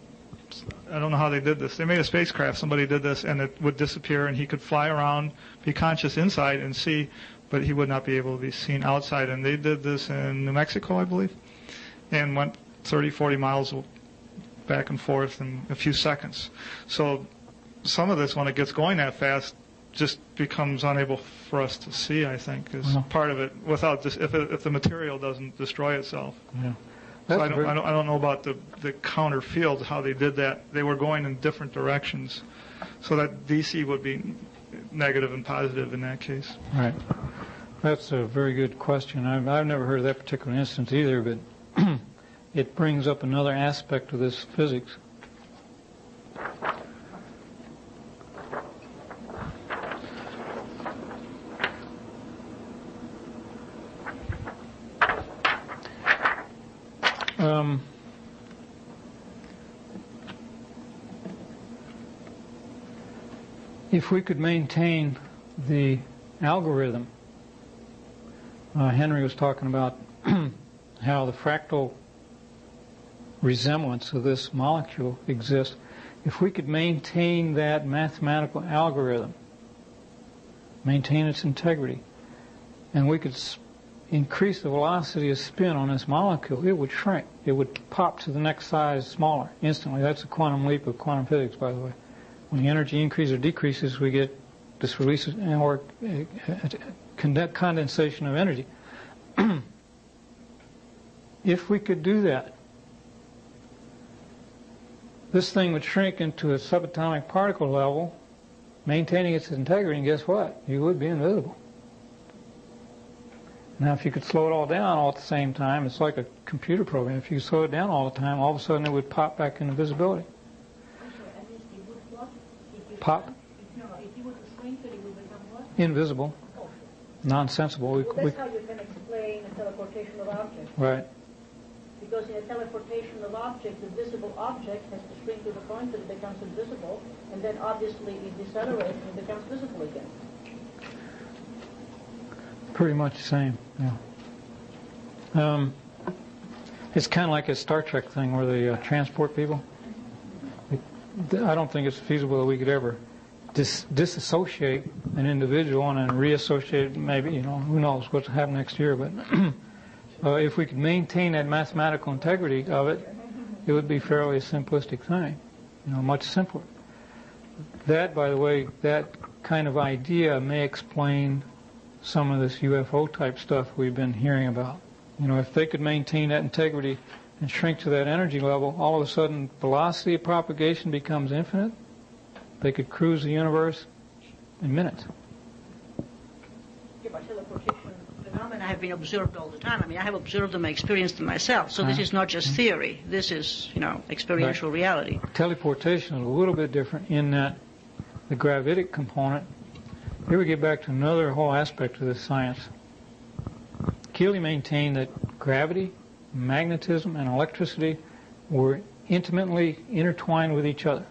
L: I don't know how they did this. They made a spacecraft. Somebody did this, and it would disappear, and he could fly around, be conscious inside, and see, but he would not be able to be seen outside. And they did this in New Mexico, I believe, and went 30, 40 miles back and forth in a few seconds. So some of this, when it gets going that fast, just becomes unable for us to see. I think is
B: Well.
L: part of it. Without this, if it, if the material doesn't destroy itself.
B: Yeah.
L: So
B: That's
L: I don't,
B: very-
L: I don't I don't know about the the counter fields how they did that. They were going in different directions, so that DC would be negative and positive in that case.
B: Right. That's a very good question. I've, I've never heard of that particular instance either, but it brings up another aspect of this physics. Um, if we could maintain the algorithm, uh, Henry was talking about how the fractal resemblance of this molecule exists. If we could maintain that mathematical algorithm, maintain its integrity, and we could increase the velocity of spin on this molecule, it would shrink. It would pop to the next size smaller instantly. That's a quantum leap of quantum physics, by the way. When the energy increases or decreases, we get this release or uh, condensation of energy. if we could do that, this thing would shrink into a subatomic particle level, maintaining its integrity, and guess what? You would be invisible. Now, if you could slow it all down all at the same time, it's like a computer program. If you slow it down all the time, all of a sudden it would pop back into visibility. Pop,
M: No, if you were to shrink it, it would become what?
B: invisible, nonsensible. We,
M: Well,
B: we,
M: that's how you can explain a teleportation of objects.
B: right.
M: Because in a teleportation of object, the visible object has to shrink to the point that it becomes invisible, and then obviously it decelerates and becomes visible again.
B: Pretty much the same, yeah. Um, it's kind of like a Star Trek thing where they uh, transport people. I don't think it's feasible that we could ever dis- disassociate an individual and then reassociate, maybe, you know, who knows what's going to happen next year, but uh, if we could maintain that mathematical integrity of it, it would be fairly a simplistic thing, you know, much simpler. That, by the way, that kind of idea may explain some of this UFO type stuff we've been hearing about. You know, if they could maintain that integrity and shrink to that energy level, all of a sudden velocity of propagation becomes infinite. They could cruise the universe in minutes.
C: Yeah, but teleportation phenomena have been observed all the time. I mean, I have observed them, I experienced them myself. So this
B: Uh-huh.
C: is not just theory. This is, you know, experiential reality.
B: Teleportation is a little bit different in that the gravitic component. Here we get back to another whole aspect of this science. Keely maintained that gravity, magnetism, and electricity were intimately intertwined with each other.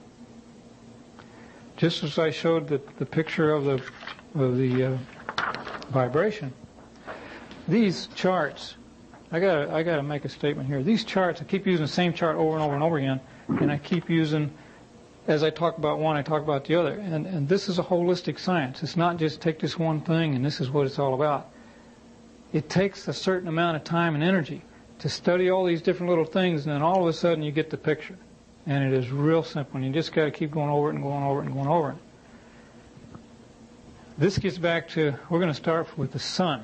B: Just as I showed the, the picture of the of the uh, vibration, these charts. I got I got to make a statement here. These charts, I keep using the same chart over and over and over again, and I keep using as I talk about one, I talk about the other. And, and this is a holistic science. It's not just take this one thing and this is what it's all about. It takes a certain amount of time and energy to study all these different little things, and then all of a sudden you get the picture. And it is real simple, and you just got to keep going over it and going over it and going over it. This gets back to, we're going to start with the sun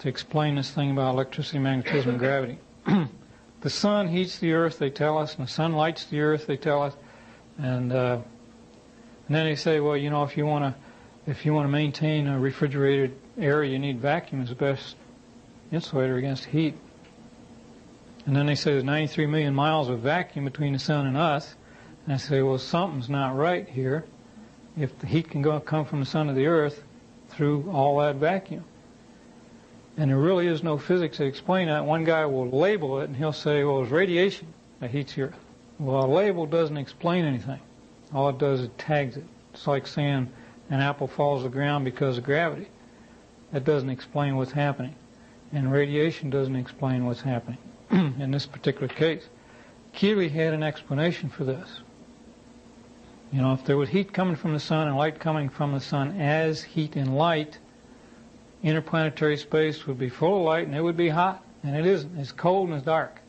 B: to explain this thing about electricity, magnetism, and gravity. the sun heats the earth, they tell us, and the sun lights the earth, they tell us. And, uh, and then they say, well, you know, if you want to if you want to maintain a refrigerated area, you need vacuum as the best insulator against heat. And then they say there's 93 million miles of vacuum between the sun and us. And I say, well, something's not right here. If the heat can go come from the sun to the earth through all that vacuum. And there really is no physics that explain that. One guy will label it and he'll say, well, it's radiation that heats the earth. Well, a label doesn't explain anything. All it does is tags it. It's like saying an apple falls to the ground because of gravity. That doesn't explain what's happening. And radiation doesn't explain what's happening in this particular case. Keely had an explanation for this. You know, if there was heat coming from the sun and light coming from the sun as heat and light, interplanetary space would be full of light and it would be hot. And it isn't. It's cold and it's dark.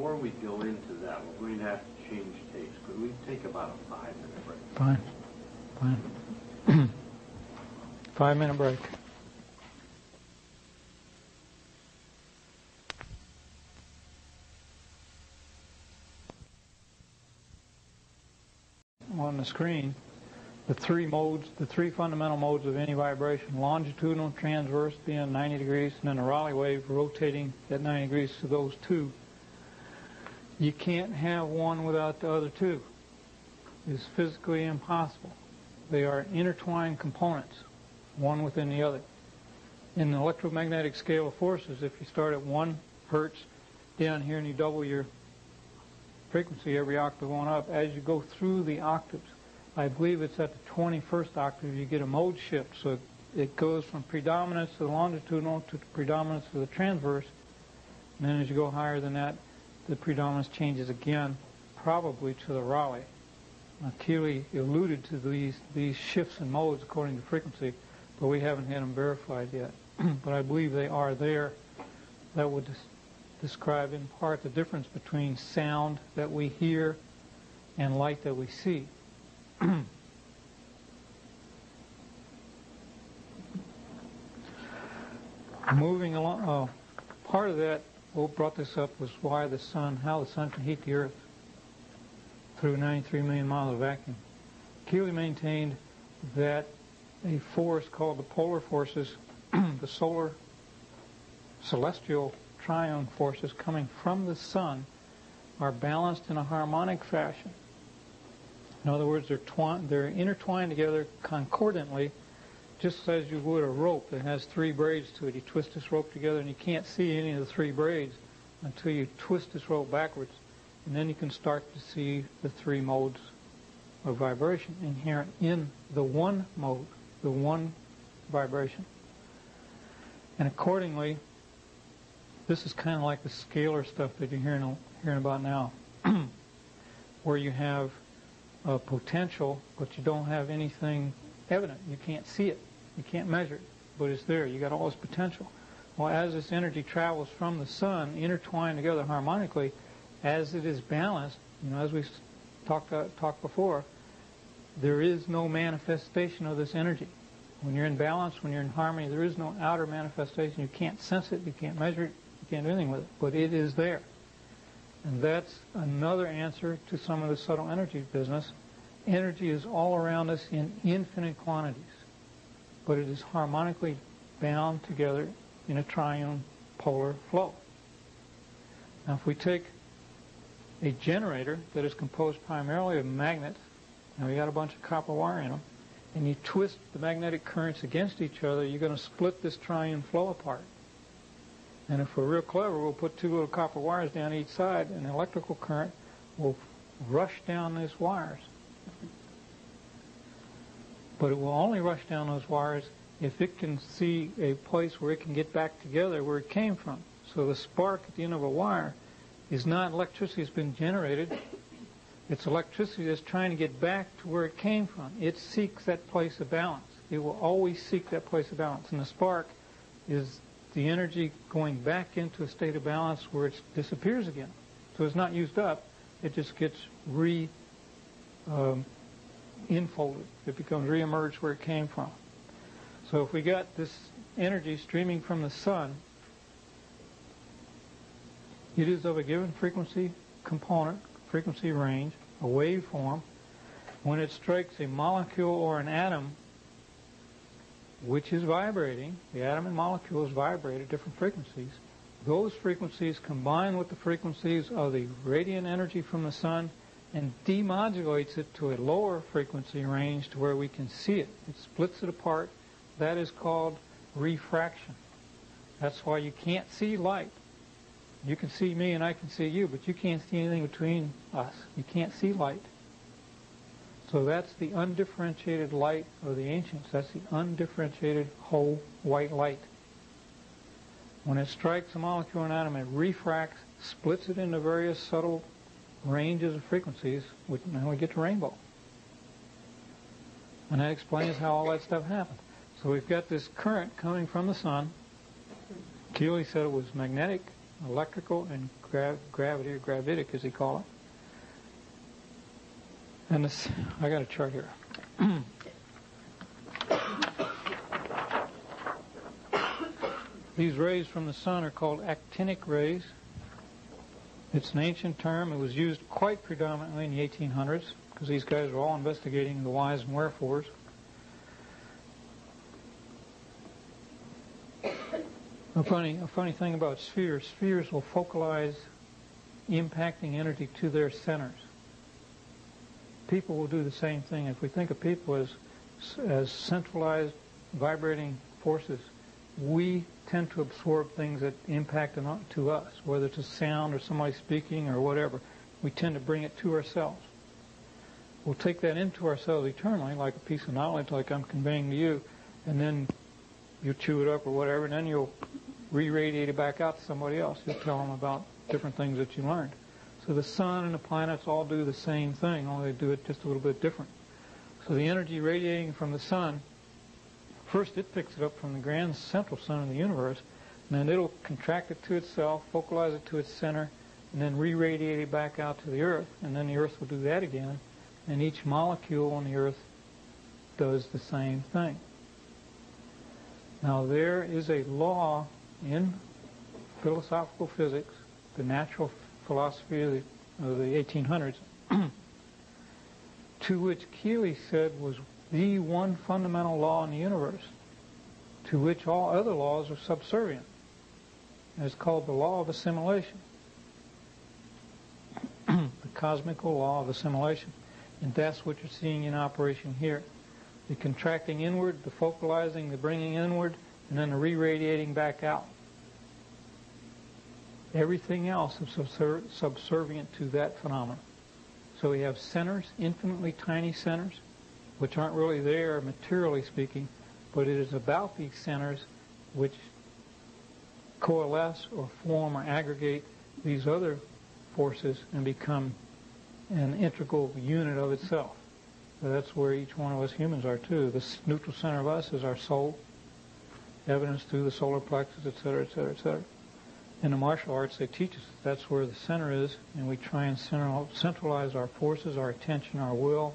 N: Before we go into that, we're going to have to change tapes. Could we take about a five-minute break?
B: Fine. Fine. Five minute break. On the screen, the three modes, the three fundamental modes of any vibration, longitudinal, transverse being 90 degrees, and then the Rayleigh wave rotating at 90 degrees to those two. You can't have one without the other two. It's physically impossible. They are intertwined components, one within the other. In the electromagnetic scale of forces, if you start at one hertz down here and you double your frequency every octave going up, as you go through the octaves, I believe it's at the 21st octave you get a mode shift. So it goes from predominance to the longitudinal to predominance to the transverse. And then as you go higher than that, the predominance changes again, probably to the Rayleigh. Now, Keely alluded to these, these shifts in modes according to frequency, but we haven't had them verified yet. but I believe they are there. That would des- describe in part the difference between sound that we hear and light that we see. Moving along, oh, part of that, what brought this up was why the sun, how the sun can heat the earth through 93 million miles of vacuum. Keely maintained that a force called the polar forces, the solar celestial triune forces coming from the sun, are balanced in a harmonic fashion. In other words, they're, they're intertwined together concordantly, just as you would a rope that has three braids to it. You twist this rope together, and you can't see any of the three braids until you twist this rope backwards. And then you can start to see the three modes of vibration inherent in the one mode, the one vibration. And accordingly, this is kind of like the scalar stuff that you're hearing, hearing about now, where you have a potential, but you don't have anything evident. You can't see it. You can't measure it, but it's there. You got all this potential. Well, as this energy travels from the sun, intertwined together harmonically, as it is balanced, you know, as we talked uh, talked before, there is no manifestation of this energy. When you're in balance, when you're in harmony, there is no outer manifestation. You can't sense it, you can't measure it, you can't do anything with it, but it is there. And that's another answer to some of the subtle energy business. Energy is all around us in infinite quantities, but it is harmonically bound together in a triune polar flow. Now, if we take a generator that is composed primarily of magnets, and we got a bunch of copper wire in them, and you twist the magnetic currents against each other, you're going to split this triune flow apart. And if we're real clever, we'll put two little copper wires down each side, and electrical current will rush down these wires. But it will only rush down those wires if it can see a place where it can get back together where it came from. So the spark at the end of a wire is not electricity that's been generated. It's electricity that's trying to get back to where it came from. It seeks that place of balance. It will always seek that place of balance. And the spark is the energy going back into a state of balance where it disappears again. So it's not used up. It just gets re um, infolded. It becomes re-emerged where it came from. So if we got this energy streaming from the sun, it is of a given frequency component, frequency range, a waveform. When it strikes a molecule or an atom, which is vibrating, the atom and molecules vibrate at different frequencies. Those frequencies combine with the frequencies of the radiant energy from the sun and demodulates it to a lower frequency range to where we can see it. It splits it apart. That is called refraction. That's why you can't see light. You can see me and I can see you, but you can't see anything between us. You can't see light. So that's the undifferentiated light of the ancients. That's the undifferentiated whole white light. When it strikes a molecule and atom, it refracts, splits it into various subtle ranges of frequencies, which now we get to rainbow. And that explains how all that stuff happened. So we've got this current coming from the sun. Keely said it was magnetic, electrical, and gra- gravity, or gravitic as he called it. And this, I got a chart here. These rays from the sun are called actinic rays. It's an ancient term. It was used quite predominantly in the 1800s because these guys were all investigating the whys and wherefores. A funny, a funny thing about spheres, spheres will focalize impacting energy to their centers people will do the same thing. If we think of people as, as centralized vibrating forces, we tend to absorb things that impact to us, whether it's a sound or somebody speaking or whatever. We tend to bring it to ourselves. We'll take that into ourselves eternally, like a piece of knowledge, like I'm conveying to you, and then you chew it up or whatever, and then you'll re-radiate it back out to somebody else. You'll tell them about different things that you learned. So the sun and the planets all do the same thing, only they do it just a little bit different. So the energy radiating from the sun, first it picks it up from the grand central sun of the universe, and then it'll contract it to itself, focalize it to its center, and then re-radiate it back out to the Earth, and then the Earth will do that again, and each molecule on the Earth does the same thing. Now there is a law in philosophical physics, the natural philosophy of the, of the 1800s, to which Keely said was the one fundamental law in the universe, to which all other laws are subservient. And it's called the law of assimilation, the cosmical law of assimilation. And that's what you're seeing in operation here. The contracting inward, the focalizing, the bringing inward, and then the re-radiating back out. Everything else is subservient to that phenomenon. So we have centers, infinitely tiny centers, which aren't really there materially speaking, but it is about these centers which coalesce or form or aggregate these other forces and become an integral unit of itself. So that's where each one of us humans are too. The neutral center of us is our soul. evidence through the solar plexus, et cetera, et cetera, et cetera. In the martial arts, they teach us that's where the center is, and we try and centralize our forces, our attention, our will,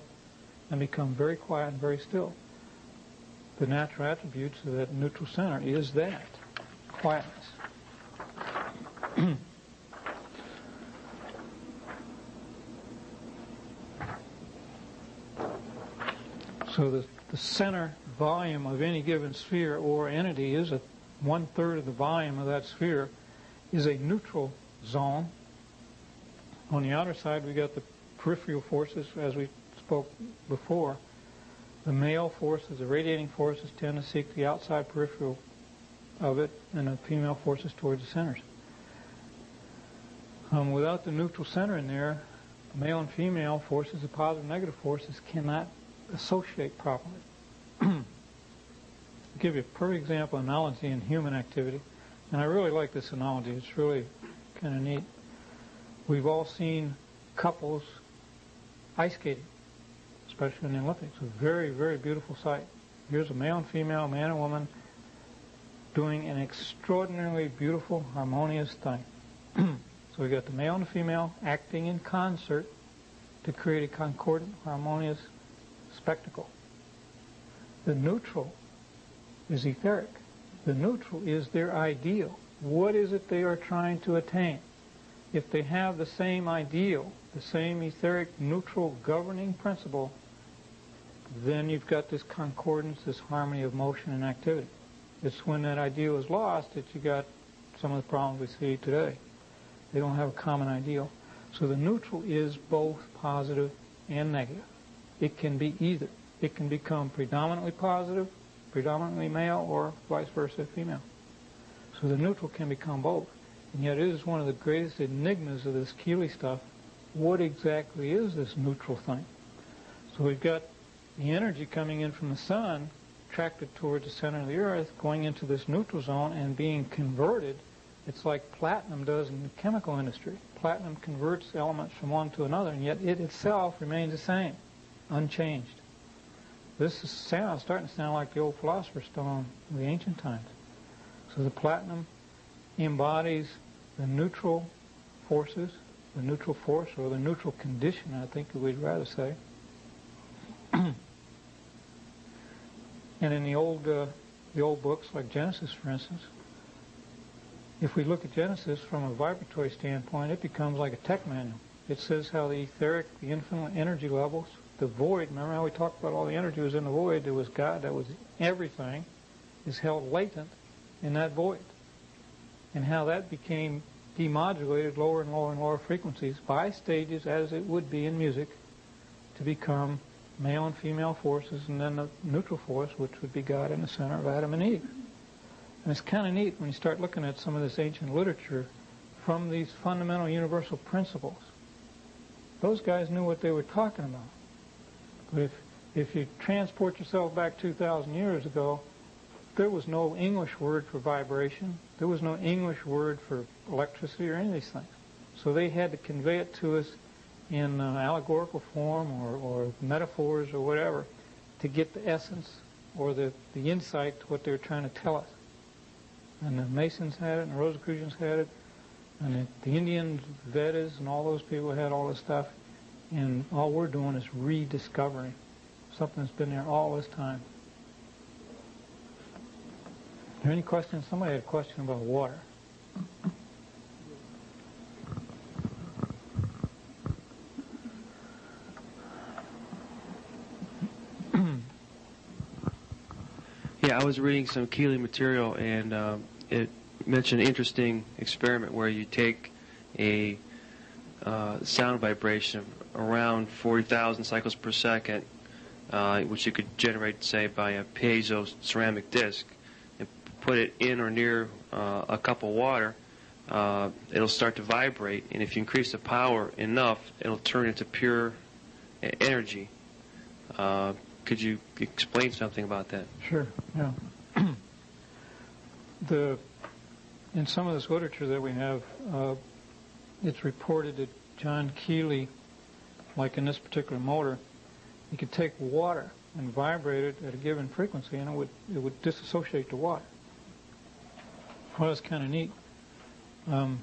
B: and become very quiet and very still. The natural attributes of that neutral center is that quietness. so the, the center volume of any given sphere or entity is a one third of the volume of that sphere is a neutral zone. On the outer side, we got the peripheral forces, as we spoke before. The male forces, the radiating forces, tend to seek the outside peripheral of it, and the female forces towards the centers. Um, without the neutral center in there, male and female forces, the positive and negative forces, cannot associate properly. Give you a perfect example analogy in human activity. And I really like this analogy. It's really kind of neat. We've all seen couples ice skating, especially in the Olympics. A very, very beautiful sight. Here's a male and female, man and woman, doing an extraordinarily beautiful, harmonious thing. so we got the male and the female acting in concert to create a concordant, harmonious spectacle. The neutral is etheric. The neutral is their ideal. What is it they are trying to attain? If they have the same ideal, the same etheric neutral governing principle, then you've got this concordance, this harmony of motion and activity. It's when that ideal is lost that you got some of the problems we see today. They don't have a common ideal. So the neutral is both positive and negative. It can be either. It can become predominantly positive predominantly male or vice versa female. So the neutral can become both. And yet it is one of the greatest enigmas of this Keely stuff. What exactly is this neutral thing? So we've got the energy coming in from the sun, attracted towards the center of the earth, going into this neutral zone and being converted. It's like platinum does in the chemical industry. Platinum converts elements from one to another, and yet it itself remains the same, unchanged. This is sound, starting to sound like the old philosopher's stone of the ancient times. So the platinum embodies the neutral forces, the neutral force, or the neutral condition, I think we'd rather say. and in the old, uh, the old books, like Genesis, for instance, if we look at Genesis from a vibratory standpoint, it becomes like a tech manual. It says how the etheric, the infinite energy levels, the void, remember how we talked about all the energy was in the void? There was God, that was everything, is held latent in that void. And how that became demodulated lower and lower and lower frequencies by stages as it would be in music to become male and female forces and then the neutral force, which would be God in the center of Adam and Eve. And it's kind of neat when you start looking at some of this ancient literature from these fundamental universal principles. Those guys knew what they were talking about. But if, if you transport yourself back 2,000 years ago, there was no English word for vibration. There was no English word for electricity or any of these things. So they had to convey it to us in uh, allegorical form or, or metaphors or whatever to get the essence or the, the insight to what they were trying to tell us. And the Masons had it, and the Rosicrucians had it, and the, the Indian Vedas and all those people had all this stuff. And all we're doing is rediscovering something that's been there all this time. Are there any questions? Somebody had a question about water.
O: I was reading some Keely material, and um, it mentioned an interesting experiment where you take a uh, sound vibration around 40,000 cycles per second, uh, which you could generate, say, by a piezo ceramic disc, and put it in or near uh, a cup of water, uh, it'll start to vibrate. And if you increase the power enough, it'll turn into pure energy. Could you explain something about that?
B: Sure. Yeah. the in some of this literature that we have, uh, it's reported that John Keely like in this particular motor, he could take water and vibrate it at a given frequency, and it would it would disassociate the water. Well, it's kind of neat. Um,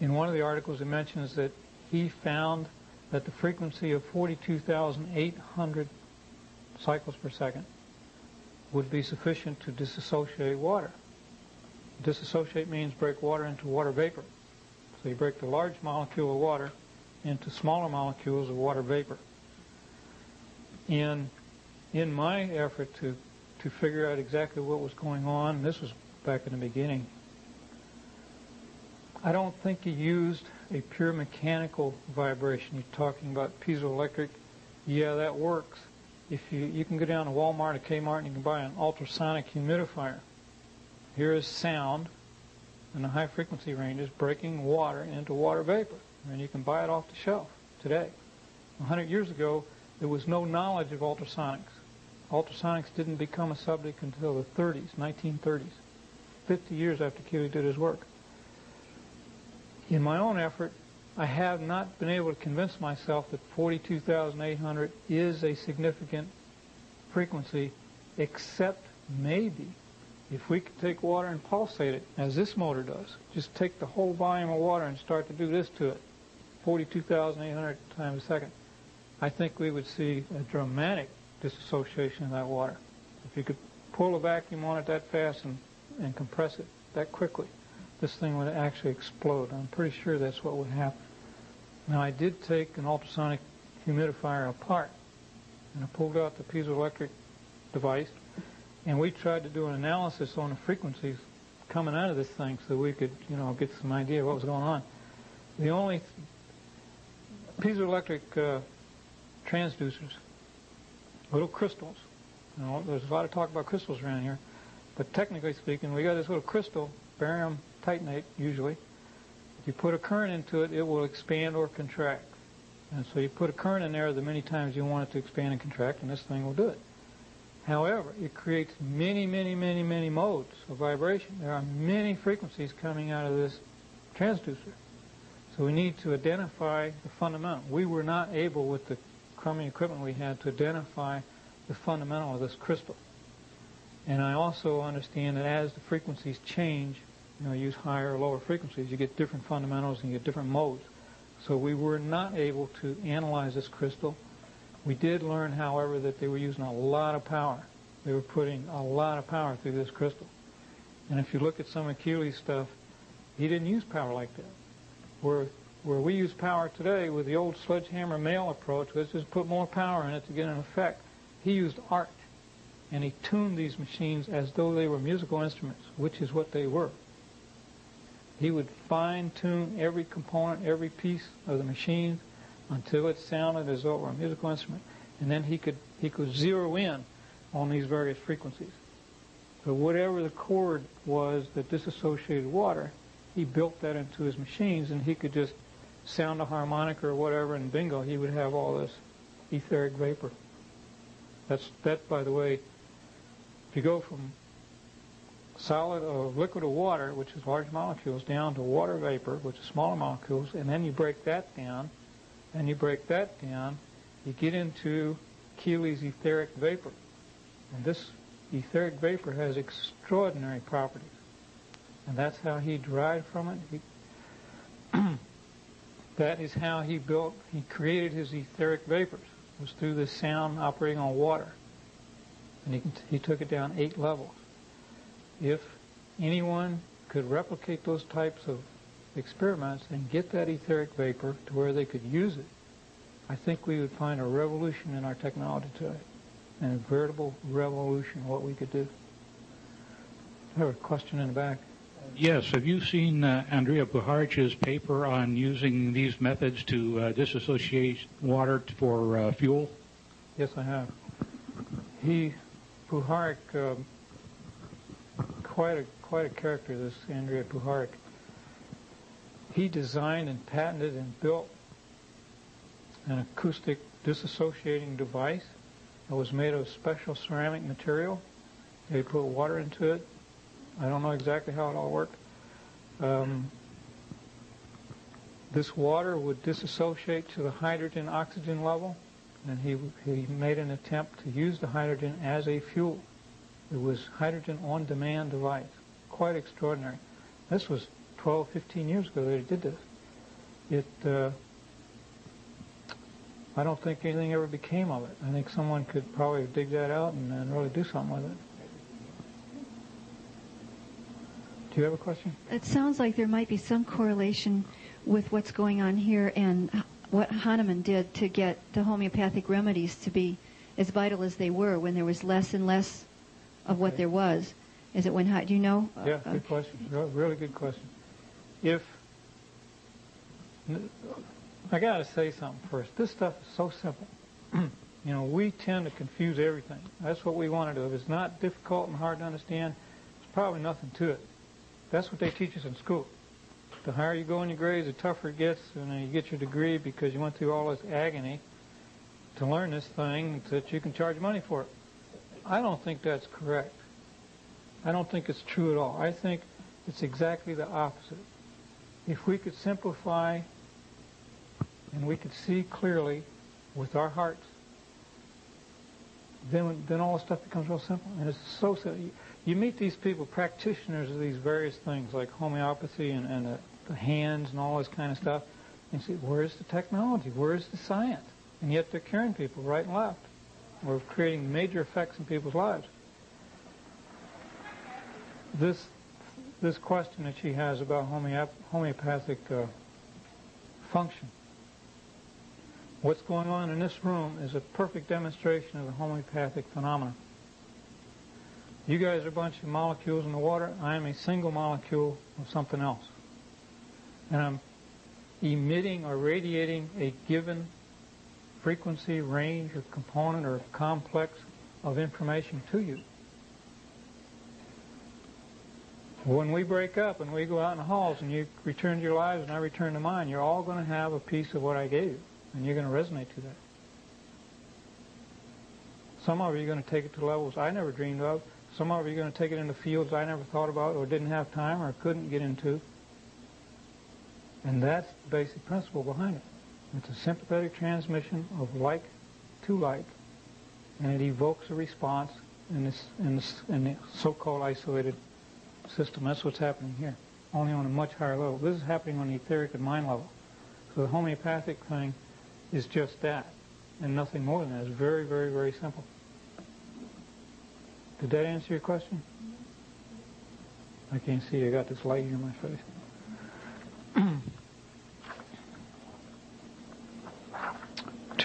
B: in one of the articles, it mentions that he found that the frequency of 42,800 cycles per second would be sufficient to disassociate water. Disassociate means break water into water vapor. So you break the large molecule of water into smaller molecules of water vapor. And in my effort to, to figure out exactly what was going on, this was back in the beginning, I don't think he used a pure mechanical vibration. You're talking about piezoelectric. Yeah, that works. If you, you can go down to Walmart or Kmart and you can buy an ultrasonic humidifier. Here is sound in the high frequency ranges breaking water into water vapor. And you can buy it off the shelf today. A hundred years ago, there was no knowledge of ultrasonics. Ultrasonics didn't become a subject until the 30s, 1930s, 50 years after Keely did his work. In my own effort, I have not been able to convince myself that 42,800 is a significant frequency, except maybe if we could take water and pulsate it, as this motor does, just take the whole volume of water and start to do this to it, 42,800 times a second, I think we would see a dramatic disassociation of that water. If you could pull a vacuum on it that fast and, and compress it that quickly, this thing would actually explode. I'm pretty sure that's what would happen. Now, I did take an ultrasonic humidifier apart, and I pulled out the piezoelectric device, and we tried to do an analysis on the frequencies coming out of this thing so we could, you know, get some idea of what was going on. The only piezoelectric uh, transducers, little crystals. You know, there's a lot of talk about crystals around here, but technically speaking, we got this little crystal, barium titanate usually. You put a current into it, it will expand or contract. And so you put a current in there the many times you want it to expand and contract, and this thing will do it. However, it creates many, many, many, many modes of vibration. There are many frequencies coming out of this transducer. So we need to identify the fundamental. We were not able, with the crummy equipment we had, to identify the fundamental of this crystal. And I also understand that as the frequencies change, you know, use higher or lower frequencies, you get different fundamentals and you get different modes. So we were not able to analyze this crystal. We did learn, however, that they were using a lot of power. They were putting a lot of power through this crystal. And if you look at some of Keely's stuff, he didn't use power like that. Where, where we use power today with the old sledgehammer male approach, let's just put more power in it to get an effect. He used art, and he tuned these machines as though they were musical instruments, which is what they were. He would fine tune every component, every piece of the machine until it sounded as though it were a musical instrument. And then he could, he could zero in on these various frequencies. So whatever the chord was that disassociated water, he built that into his machines and he could just sound a harmonica or whatever and bingo, he would have all this etheric vapor. That's, that, by the way, if you go from solid or liquid or water, which is large molecules, down to water vapor, which is smaller molecules, and then you break that down, and you break that down, you get into Keely's etheric vapor. And this etheric vapor has extraordinary properties. And that's how he derived from it. He, that is how he built, he created his etheric vapors. It was through the sound operating on water. And he, he took it down eight levels if anyone could replicate those types of experiments and get that etheric vapor to where they could use it, I think we would find a revolution in our technology today, and a veritable revolution in what we could do. I have a question in the back.
F: Yes. Have you seen uh, Andrija Puharich's paper on using these methods to uh, disassociate water for uh, fuel?
B: Yes, I have. He, Puharich, um, quite a quite a character, this Andrija Puharich. He designed and patented and built an acoustic disassociating device that was made of special ceramic material. They put water into it. I don't know exactly how it all worked. Um, this water would disassociate to the hydrogen oxygen level, and he, he made an attempt to use the hydrogen as a fuel. It was hydrogen on demand device. Quite extraordinary. This was 12, 15 years ago that he did this. It, uh, I don't think anything ever became of it. I think someone could probably dig that out and, and really do something with it. Do you have a question?
P: It sounds like there might be some correlation with what's going on here and what Hahnemann did to get the homeopathic remedies to be as vital as they were when there was less and less of what there was. Is it when, do you know?
B: Yeah, good question. Really good question. If, I got to say something first. This stuff is so simple. you know, we tend to confuse everything. That's what we want to do. If it's not difficult and hard to understand, there's probably nothing to it. That's what they teach us in school. The higher you go in your grades, the tougher it gets, and then you get your degree because you went through all this agony to learn this thing so that you can charge money for it. I don't think that's correct. I don't think it's true at all. I think it's exactly the opposite. If we could simplify and we could see clearly with our hearts, then then all the stuff becomes real simple. And it's so simple you meet these people, practitioners of these various things like homeopathy and, and the, the hands and all this kind of stuff, and you see, where's the technology? Where's the science? And yet they're curing people right and left. We're creating major effects in people's lives. This this question that she has about homeop homeopathic uh, function. What's going on in this room is a perfect demonstration of the homeopathic phenomenon. You guys are a bunch of molecules in the water. I am a single molecule of something else. And I'm emitting or radiating a given frequency, range, or component, or complex of information to you. When we break up and we go out in the halls and you return to your lives and I return to mine, you're all going to have a piece of what I gave you. And you're going to resonate to that. Some of you are going to take it to levels I never dreamed of. Some of you are going to take it into fields I never thought about or didn't have time or couldn't get into. And that's the basic principle behind it. It's a sympathetic transmission of like to like, and it evokes a response in this in this in the so-called isolated system. That's what's happening here, only on a much higher level. This is happening on the etheric and mind level. So the homeopathic thing is just that, and nothing more than that. It's very, very, very simple. Did that answer your question? I can't see. I got this light in my face.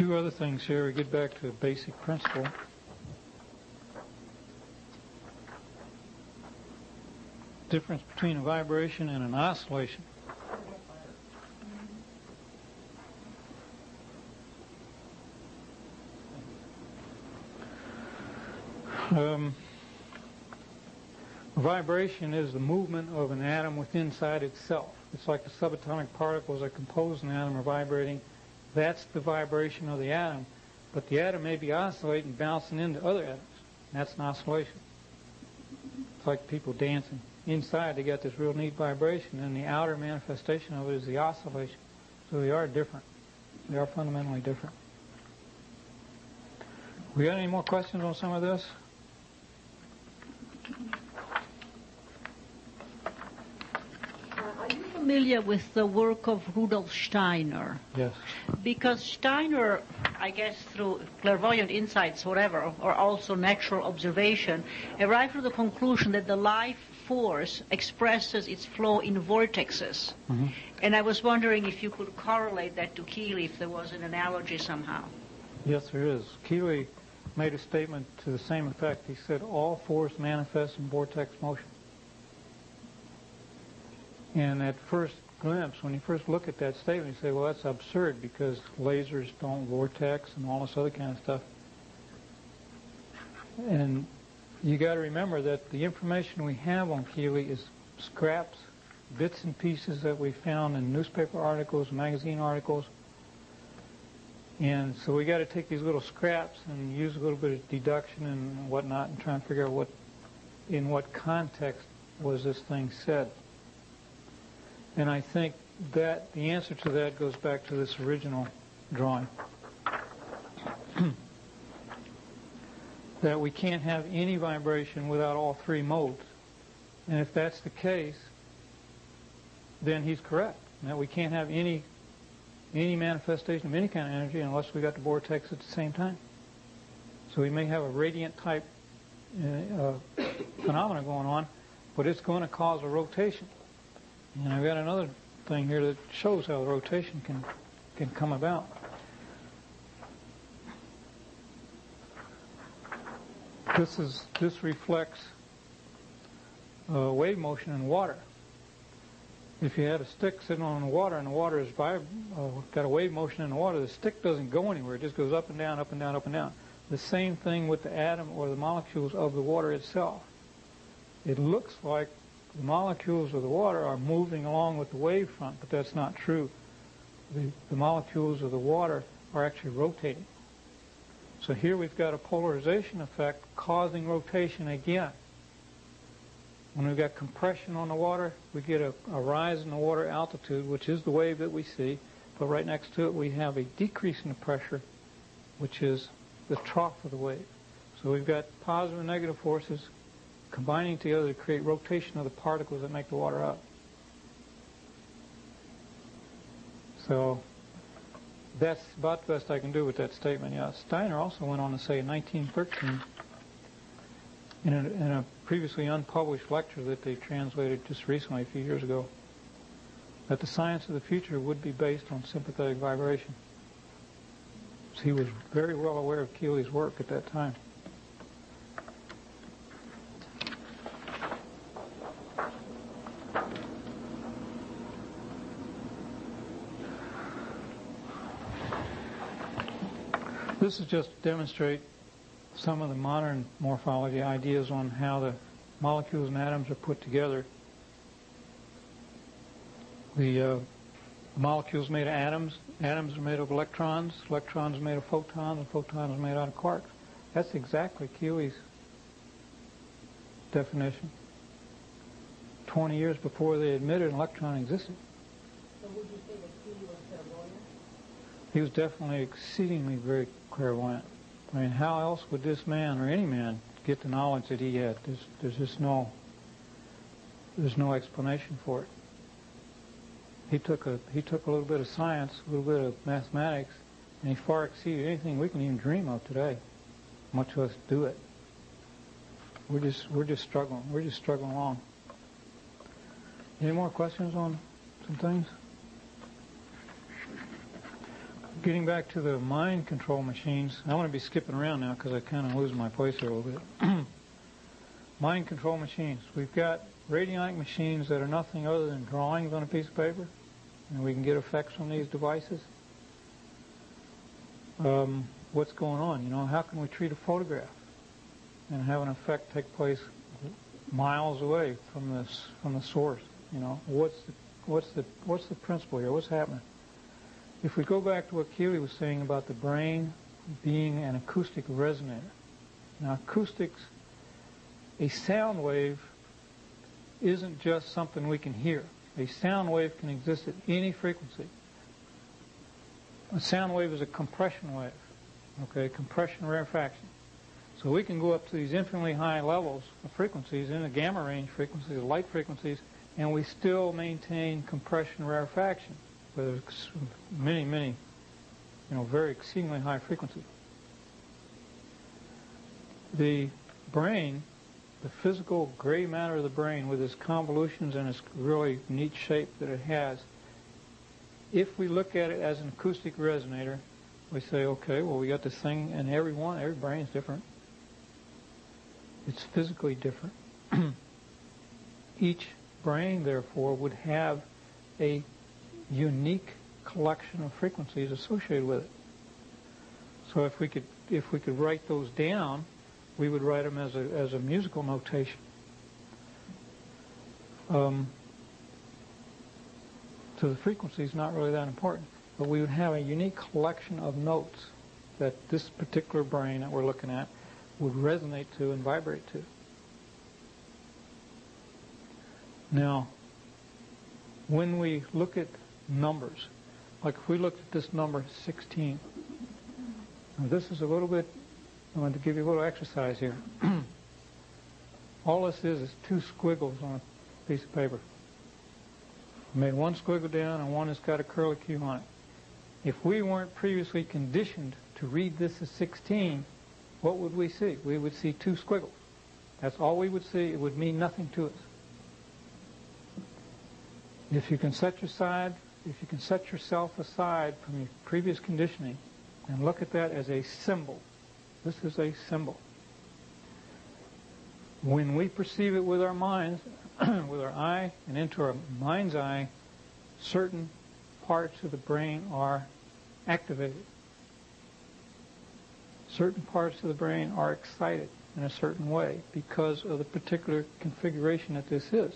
B: Two other things here. We get back to the basic principle. Difference between a vibration and an oscillation. Um, vibration is the movement of an atom within inside itself. It's like the subatomic particles that compose an atom are vibrating. That's the vibration of the atom. But the atom may be oscillating, bouncing into other atoms. That's an oscillation. It's like people dancing. Inside, they got this real neat vibration, and the outer manifestation of it is the oscillation. So they are different. They are fundamentally different. We got any more questions on some of this?
C: Familiar with the work of Rudolf Steiner.
B: Yes.
C: Because Steiner, I guess through clairvoyant insights, whatever, or also natural observation, arrived to the conclusion that the life force expresses its flow in vortexes. Mm-hmm. And I was wondering if you could correlate that to Keely, if there was an analogy somehow.
B: Yes, there is. Keely made a statement to the same effect. He said all force manifests in vortex motion. And at first glimpse, when you first look at that statement, you say, well, that's absurd because lasers don't vortex and all this other kind of stuff. And you got to remember that the information we have on Keely is scraps, bits and pieces that we found in newspaper articles, magazine articles. And so we got to take these little scraps and use a little bit of deduction and whatnot and try and figure out what, in what context was this thing said. And I think that the answer to that goes back to this original drawing. that we can't have any vibration without all three modes. And if that's the case, then he's correct. That we can't have any any manifestation of any kind of energy unless we got the vortex at the same time. So we may have a radiant type uh, uh, phenomena going on, but it's going to cause a rotation. And I've got another thing here that shows how the rotation can can come about. This is this reflects uh, wave motion in water. If you had a stick sitting on the water and the water is vib- uh, got a wave motion in the water, the stick doesn't go anywhere. It just goes up and down, up and down, up and down. The same thing with the atom or the molecules of the water itself. It looks like the molecules of the water are moving along with the wave front, but that's not true. The, the molecules of the water are actually rotating. So here we've got a polarization effect causing rotation again. When we've got compression on the water, we get a, a, rise in the water altitude, which is the wave that we see. But right next to it, we have a decrease in the pressure, which is the trough of the wave. So we've got positive and negative forces combining together to create rotation of the particles that make the water up. So that's about the best I can do with that statement. Yeah, Steiner also went on to say in 1913 in a, in a previously unpublished lecture that they translated just recently, a few years ago, that the science of the future would be based on sympathetic vibration. So he was very well aware of Keely's work at that time. This is just to demonstrate some of the modern morphology ideas on how the molecules and atoms are put together. The uh, molecules made of atoms, atoms are made of electrons, electrons are made of photons, and photons are made out of quarks. That's exactly Keely's definition. 20 years before they admitted an electron existed.
M: So would you say that was clairvoyant?
B: He was definitely exceedingly very clairvoyant. I mean, how else would this man or any man get the knowledge that he had? There's, there's just no, there's no explanation for it. He took a he took a little bit of science, a little bit of mathematics, and he far exceeded anything we can even dream of today, much less do it. We're just we're just struggling. We're just struggling along. Any more questions on some things? Getting back to the mind control machines, I want to be skipping around now because I kind of lose my place here a little bit. mind control machines. We've got radionic machines that are nothing other than drawings on a piece of paper, and we can get effects from these devices. Um, what's going on? You know, how can we treat a photograph and have an effect take place miles away from this from the source? You know, what's the what's the what's the principle here? What's happening? If we go back to what Keely was saying about the brain being an acoustic resonator. Now, acoustics, a sound wave isn't just something we can hear. A sound wave can exist at any frequency. A sound wave is a compression wave, okay, compression rarefaction. So we can go up to these infinitely high levels of frequencies in the gamma range frequencies, light frequencies, and we still maintain compression rarefaction with many, many, you know, very exceedingly high frequency. The brain, the physical gray matter of the brain with its convolutions and its really neat shape that it has, if we look at it as an acoustic resonator, we say, okay, well, we got this thing, and every one, every brain is different. It's physically different. Each brain, therefore, would have a unique collection of frequencies associated with it. So if we could if we could write those down, we would write them as a as a musical notation. Um, so the frequency is not really that important, but we would have a unique collection of notes that this particular brain that we're looking at would resonate to and vibrate to. Now, when we look at numbers. Like if we looked at this number 16, now this is a little bit, I want to give you a little exercise here. All this is is two squiggles on a piece of paper. I made one squiggle down and one that's got a curly Q on it. If we weren't previously conditioned to read this as 16, what would we see? We would see two squiggles. That's all we would see. It would mean nothing to us. If you can set your side, if you can set yourself aside from your previous conditioning and look at that as a symbol, this is a symbol. When we perceive it with our minds, with our eye and into our mind's eye, certain parts of the brain are activated. Certain parts of the brain are excited in a certain way because of the particular configuration that this is.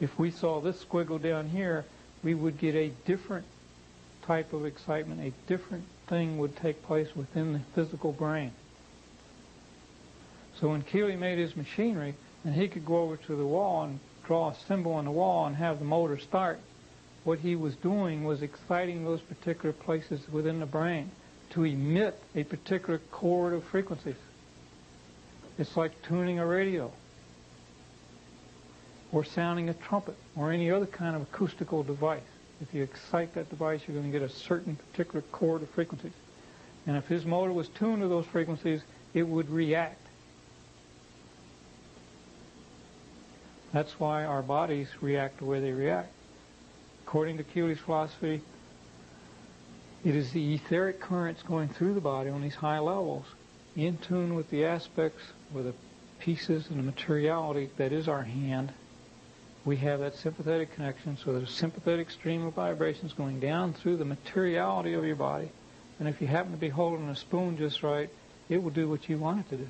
B: If we saw this squiggle down here, we would get a different type of excitement, a different thing would take place within the physical brain. So when Keely made his machinery, and he could go over to the wall and draw a symbol on the wall and have the motor start, what he was doing was exciting those particular places within the brain to emit a particular chord of frequencies. It's like tuning a radio or sounding a trumpet or any other kind of acoustical device. If you excite that device, you're going to get a certain particular chord of frequencies. And if his motor was tuned to those frequencies, it would react. That's why our bodies react the way they react. According to Keely's philosophy, it is the etheric currents going through the body on these high levels, in tune with the aspects, with the pieces and the materiality that is our hand. We have that sympathetic connection, so there's a sympathetic stream of vibrations going down through the materiality of your body. And if you happen to be holding a spoon just right, it will do what you want it to do.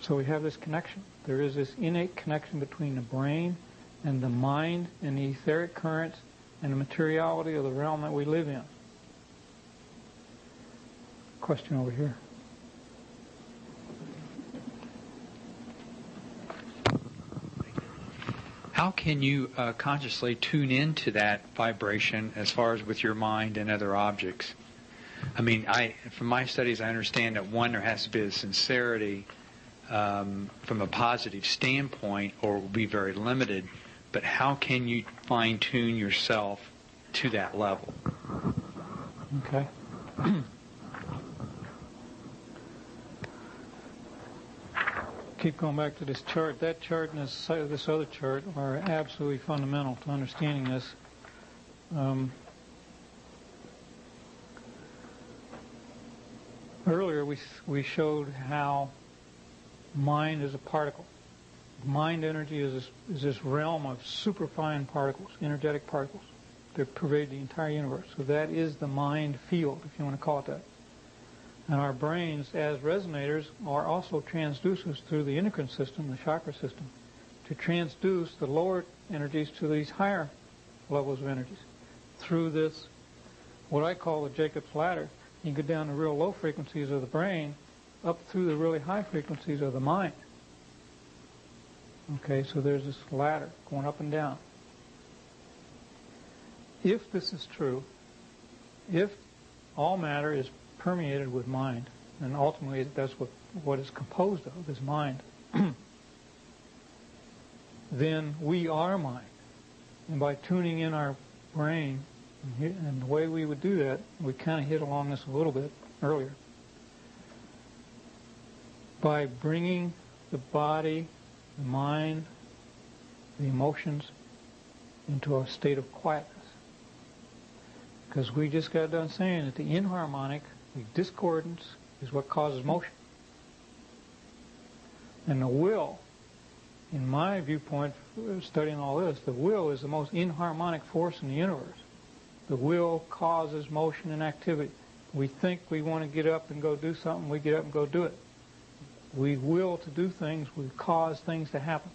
B: So we have this connection. There is this innate connection between the brain and the mind and the etheric currents and the materiality of the realm that we live in. Question over here.
E: How can you uh, consciously tune into that vibration as far as with your mind and other objects? I mean, I from my studies, I understand that one, there has to be a sincerity um, from a positive standpoint or will be very limited, but how can you fine tune yourself to that level?
B: Okay. Keep going back to this chart. That chart and this, this other chart are absolutely fundamental to understanding this. Um, earlier we we showed how mind is a particle. Mind energy is this, is this realm of superfine particles, energetic particles that pervade the entire universe. So that is the mind field, if you want to call it that. And our brains, as resonators, are also transducers through the endocrine system, the chakra system, to transduce the lower energies to these higher levels of energies through this, what I call the Jacob's ladder. You go down to real low frequencies of the brain up through the really high frequencies of the mind. Okay, so there's this ladder going up and down. If this is true, if all matter is permeated with mind, and ultimately that's what, what it's composed of, is mind, then we are mind. And by tuning in our brain, and the way we would do that, we kind of hit along this a little bit earlier by bringing the body, the mind, the emotions into a state of quietness. Because we just got done saying that the inharmonic, discordance, is what causes motion. And the will, in my viewpoint, studying all this, the will is the most inharmonic force in the universe. The will causes motion and activity. We think we want to get up and go do something, we get up and go do it we will to do things, we cause things to happen.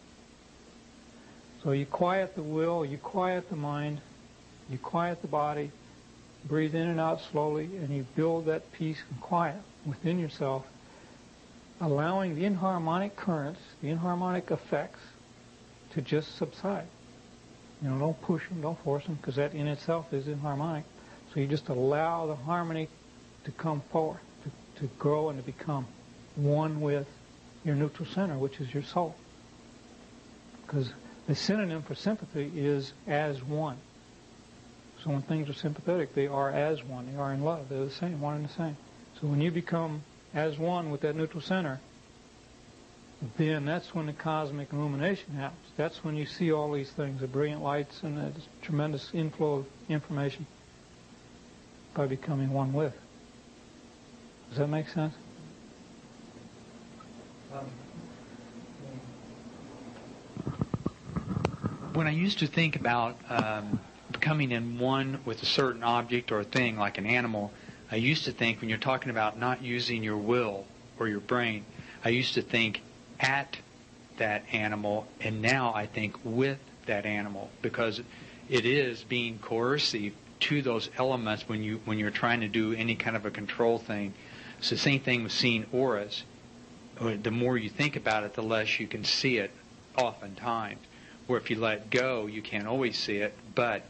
B: So you quiet the will, you quiet the mind, you quiet the body, breathe in and out slowly, and you build that peace and quiet within yourself, allowing the inharmonic currents, the inharmonic effects, to just subside. You know, don't push them, don't force them, because that in itself is inharmonic. So you just allow the harmony to come forth, to, to grow and to become one with your neutral center, which is your soul. Because The synonym for sympathy is as one. So when things are sympathetic, they are as one. They are in love. They're the same, one and the same. So when you become as one with that neutral center, then that's when the cosmic illumination happens. That's when you see all these things, the brilliant lights and the tremendous inflow of information by becoming one with. Does that make sense?
E: When I used to think about um, becoming in one with a certain object or a thing, like an animal, I used to think when you're talking about not using your will or your brain, I used to think at that animal, and now I think with that animal because it is being coercive to those elements when you when you're trying to do any kind of a control thing. It's the same thing with seeing auras. Uh, the more you think about it, the less you can see it. Oftentimes, where if you let go, you can't always see it, but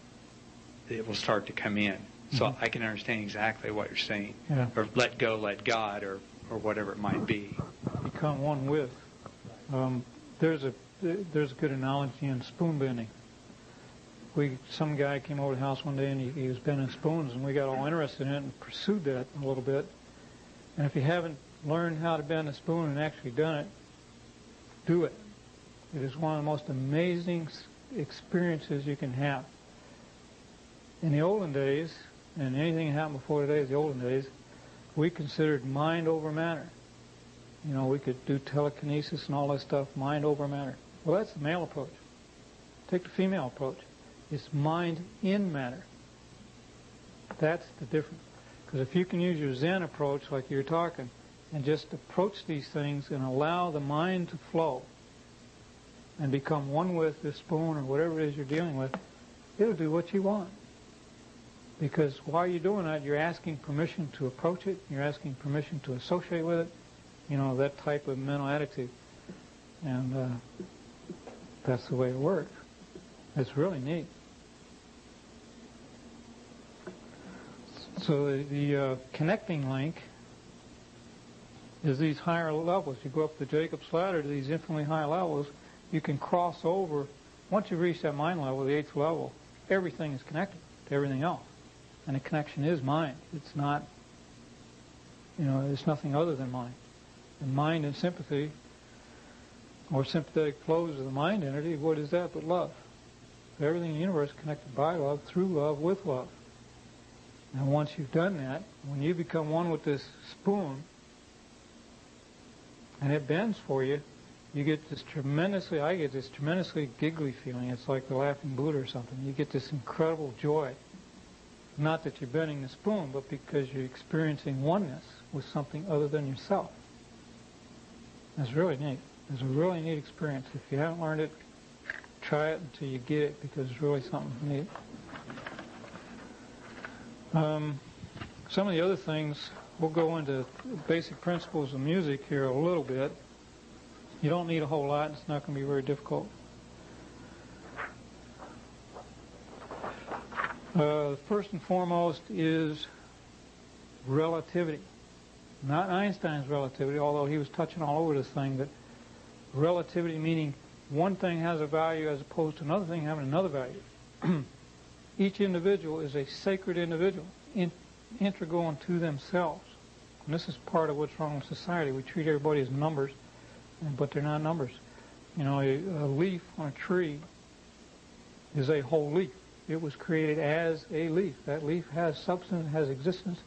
E: it will start to come in. So
B: Mhm.
E: I can understand exactly what you're saying.
B: Yeah.
E: Or let go, let God, or or whatever it might be.
B: Become one with. Um, there's a there's a good analogy in spoon bending. We some guy came over to the house one day and he, he was bending spoons and we got all interested in it and pursued that a little bit. And if you haven't learned how to bend a spoon and actually done it, do it. It is one of the most amazing experiences you can have. In the olden days, and anything that happened before today is the olden days, we considered mind over matter. You know, we could do telekinesis and all that stuff, mind over matter. Well, that's the male approach. Take the female approach. It's mind in matter. That's the difference. Because if you can use your Zen approach, like you're talking, and just approach these things and allow the mind to flow and become one with this spoon or whatever it is you're dealing with, it'll do what you want. Because while you're doing that, you're asking permission to approach it, you're asking permission to associate with it, you know, that type of mental attitude. And uh, that's the way it works. It's really neat. So the, the uh, connecting link is these higher levels. You go up the Jacob's ladder to these infinitely high levels. You can cross over. Once you reach that mind level, the eighth level, everything is connected to everything else. And the connection is mind. It's not, you know, it's nothing other than mind. And mind and sympathy, or sympathetic flows of the mind entity, what is that but love? Everything in the universe is connected by love, through love, with love. And once you've done that, when you become one with this spoon, and it bends for you, you get this tremendously, I get this tremendously giggly feeling. It's like the laughing Buddha or something. You get this incredible joy. Not that you're bending the spoon, but because you're experiencing oneness with something other than yourself. That's really neat. It's a really neat experience. If you haven't learned it, try it until you get it because it's really something neat. Um, some of the other things, we'll go into basic principles of music here a little bit. You don't need a whole lot. It's not going to be very difficult. Uh, first and foremost is relativity. Not Einstein's relativity, although he was touching all over this thing, but relativity meaning one thing has a value as opposed to another thing having another value. Each individual is a sacred individual, in, integral unto themselves. And this is part of what's wrong with society. We treat everybody as numbers, but they're not numbers. You know, a, a leaf on a tree is a whole leaf. It was created as a leaf. That leaf has substance, has existence,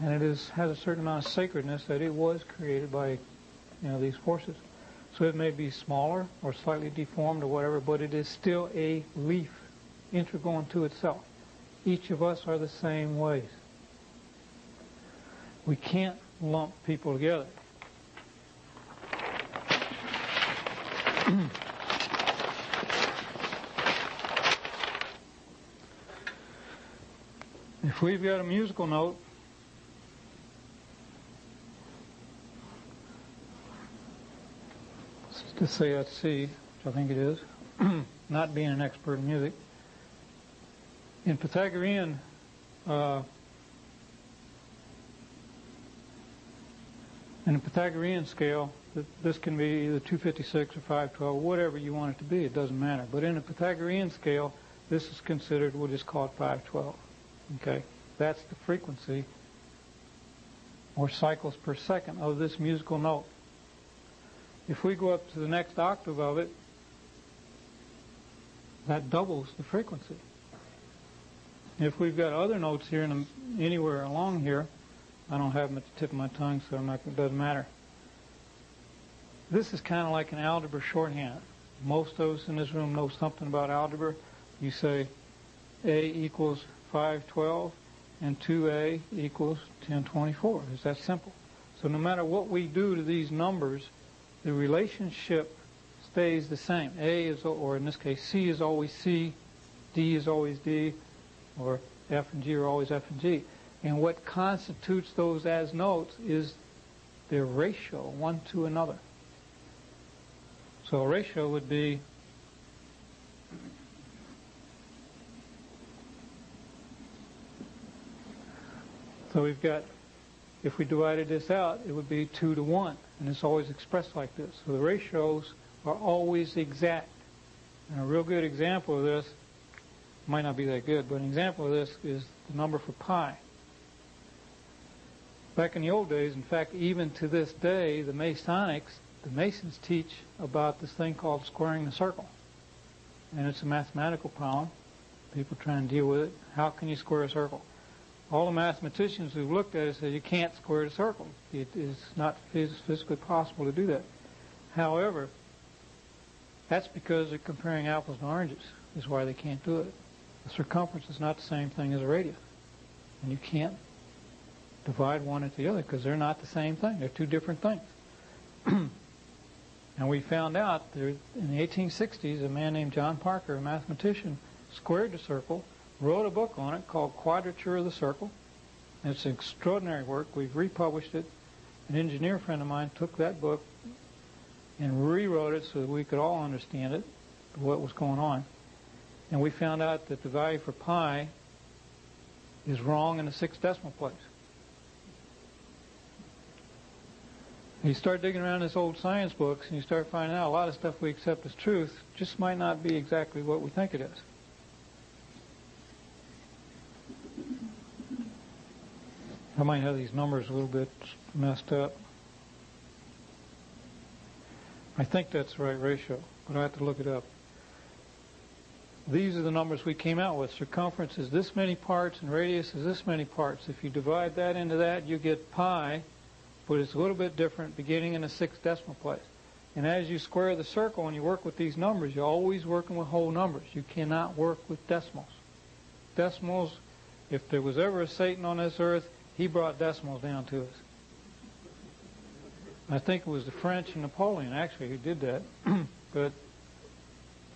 B: and it is has a certain amount of sacredness that it was created by, you know, these forces. So it may be smaller or slightly deformed or whatever, but it is still a leaf, integral unto itself. Each of us are the same ways. We can't lump people together. if we've got a musical note, to say at C, which I think it is, not being an expert in music. In Pythagorean, uh, in a Pythagorean scale, this can be either 256 or 512, whatever you want it to be, it doesn't matter. But in a Pythagorean scale, this is considered, we'll just call it 512. Okay? That's the frequency or cycles per second of this musical note. If we go up to the next octave of it, that doubles the frequency. If we've got other notes here and anywhere along here, I don't have them at the tip of my tongue, so not, it doesn't matter. This is kind of like an algebra shorthand. Most of us in this room know something about algebra. You say A equals 512 and 2A equals 1024. It's that simple. So no matter what we do to these numbers, the relationship stays the same. A is, or in this case, C is always C, D is always D, or F and G are always F and G. And what constitutes those as notes is their ratio, one to another. So a ratio would be So we've got, if we divided this out, it would be 2 to 1, and it's always expressed like this. So the ratios are always exact. And a real good example of this, might not be that good, but an example of this is the number for pi. Back in the old days, in fact, even to this day, the Masonics, the Masons teach about this thing called squaring the circle. And it's a mathematical problem. People try and deal with it. How can you square a circle? All the mathematicians who've looked at it say you can't square a circle. It is not physically possible to do that. However, that's because they're comparing apples and oranges, is why they can't do it. The circumference is not the same thing as a radius. And you can't divide one into the other because they're not the same thing. They're two different things. and we found out there, in the 1860s, a man named John Parker, a mathematician, squared the circle wrote a book on it called Quadrature of the Circle. It's an extraordinary work. We've republished it. An engineer friend of mine took that book and rewrote it so that we could all understand it, what was going on. And we found out that the value for pi is wrong in the sixth decimal place. you start digging around this old science books and you start finding out a lot of stuff we accept as truth just might not be exactly what we think it is. I might have these numbers a little bit messed up. I think that's the right ratio, but I have to look it up. These are the numbers we came out with. Circumference is this many parts and radius is this many parts. If you divide that into that, you get pi, but it's a little bit different beginning in the sixth decimal place. And as you square the circle and you work with these numbers, you're always working with whole numbers. You cannot work with decimals. Decimals, if there was ever a Satan on this earth, he brought decimals down to us. I think it was the French and Napoleon actually who did that. but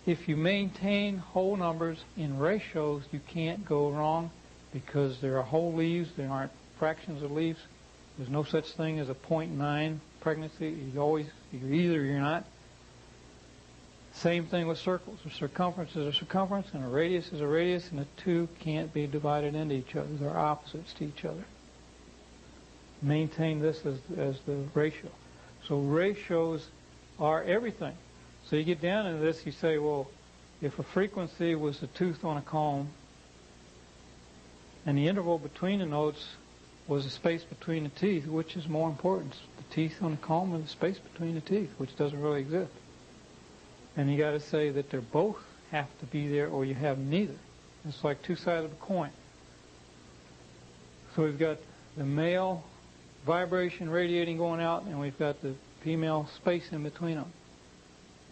B: if you maintain whole numbers in ratios, you can't go wrong because there are whole leaves, there aren't fractions of leaves. There's no such thing as a 0.9 pregnancy. You always, you're either you're not. Same thing with circles. A circumference is a circumference, and a radius is a radius, and the two can't be divided into each other. They're opposites to each other maintain this as, as the ratio. So ratios are everything. So you get down into this, you say, well, if a frequency was a tooth on a comb, and the interval between the notes was the space between the teeth, which is more important, the teeth on the comb or the space between the teeth, which doesn't really exist. And you got to say that they both have to be there, or you have neither. It's like two sides of a coin. So we've got the male vibration radiating going out, and we've got the female space in between them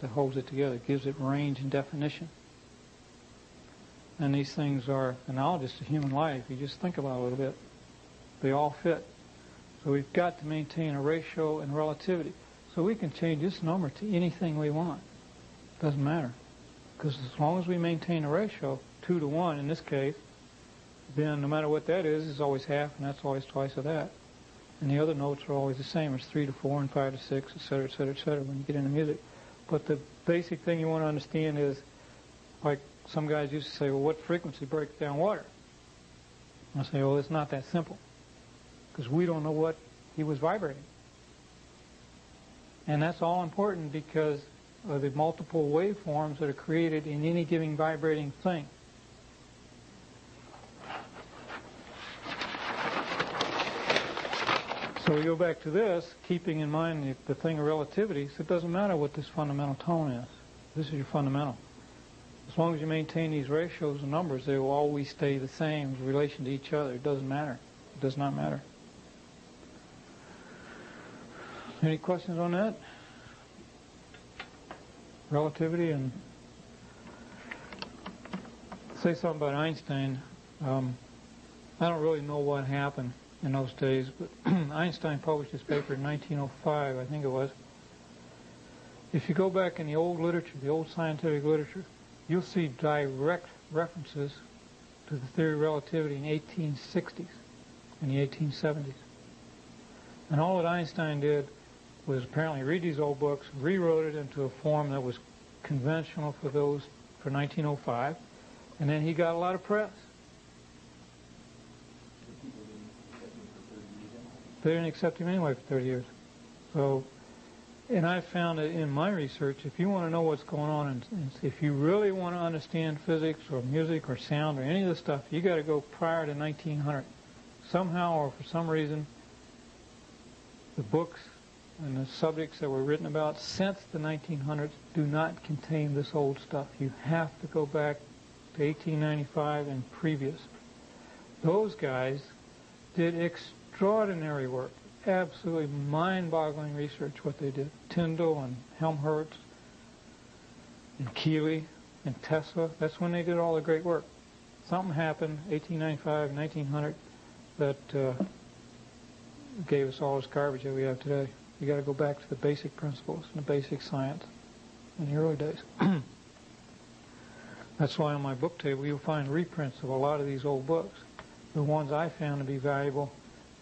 B: that holds it together, gives it range and definition. And these things are analogous to human life. You just think about it a little bit. They all fit. So we've got to maintain a ratio and relativity. So we can change this number to anything we want. Doesn't matter. Because as long as we maintain a ratio, 2 to 1 in this case, then no matter what that is, it's always half, and that's always twice of that. And the other notes are always the same. It's 3 to 4 and 5 to 6, et cetera, et cetera, et cetera, when you get into music. But the basic thing you want to understand is, like some guys used to say, well, what frequency breaks down water? I say, well, it's not that simple. Because we don't know what he was vibrating. And that's all important because of the multiple waveforms that are created in any given vibrating thing. So we go back to this, keeping in mind the, thing of relativity. So it doesn't matter what this fundamental tone is. This is your fundamental. As long as you maintain these ratios and numbers, they will always stay the same in relation to each other. It doesn't matter. It does not matter. Any questions on that? Relativity and say something about Einstein. Um, I don't really know what happened in those days, but Einstein published his paper in 1905, I think it was. If you go back in the old literature, the old scientific literature, you'll see direct references to the theory of relativity in 1860s and the 1870s. And all that Einstein did was apparently read these old books, rewrote it into a form that was conventional for those for 1905, and then he got a lot of press. They didn't accept him anyway for 30 years. So, and I found that in my research, if you want to know what's going on, and, and if you really want to understand physics or music or sound or any of this stuff, you got to go prior to 1900. Somehow or for some reason, the books and the subjects that were written about since the 1900s do not contain this old stuff. You have to go back to 1895 and previous. Those guys did extraordinary work, absolutely mind-boggling research what they did. Tyndall and Helmholtz and Keely and Tesla, that's when they did all the great work. Something happened, 1895, 1900, that uh, gave us all this garbage that we have today. You got to go back to the basic principles and the basic science in the early days. That's why on my book table you'll find reprints of a lot of these old books. The ones I found to be valuable,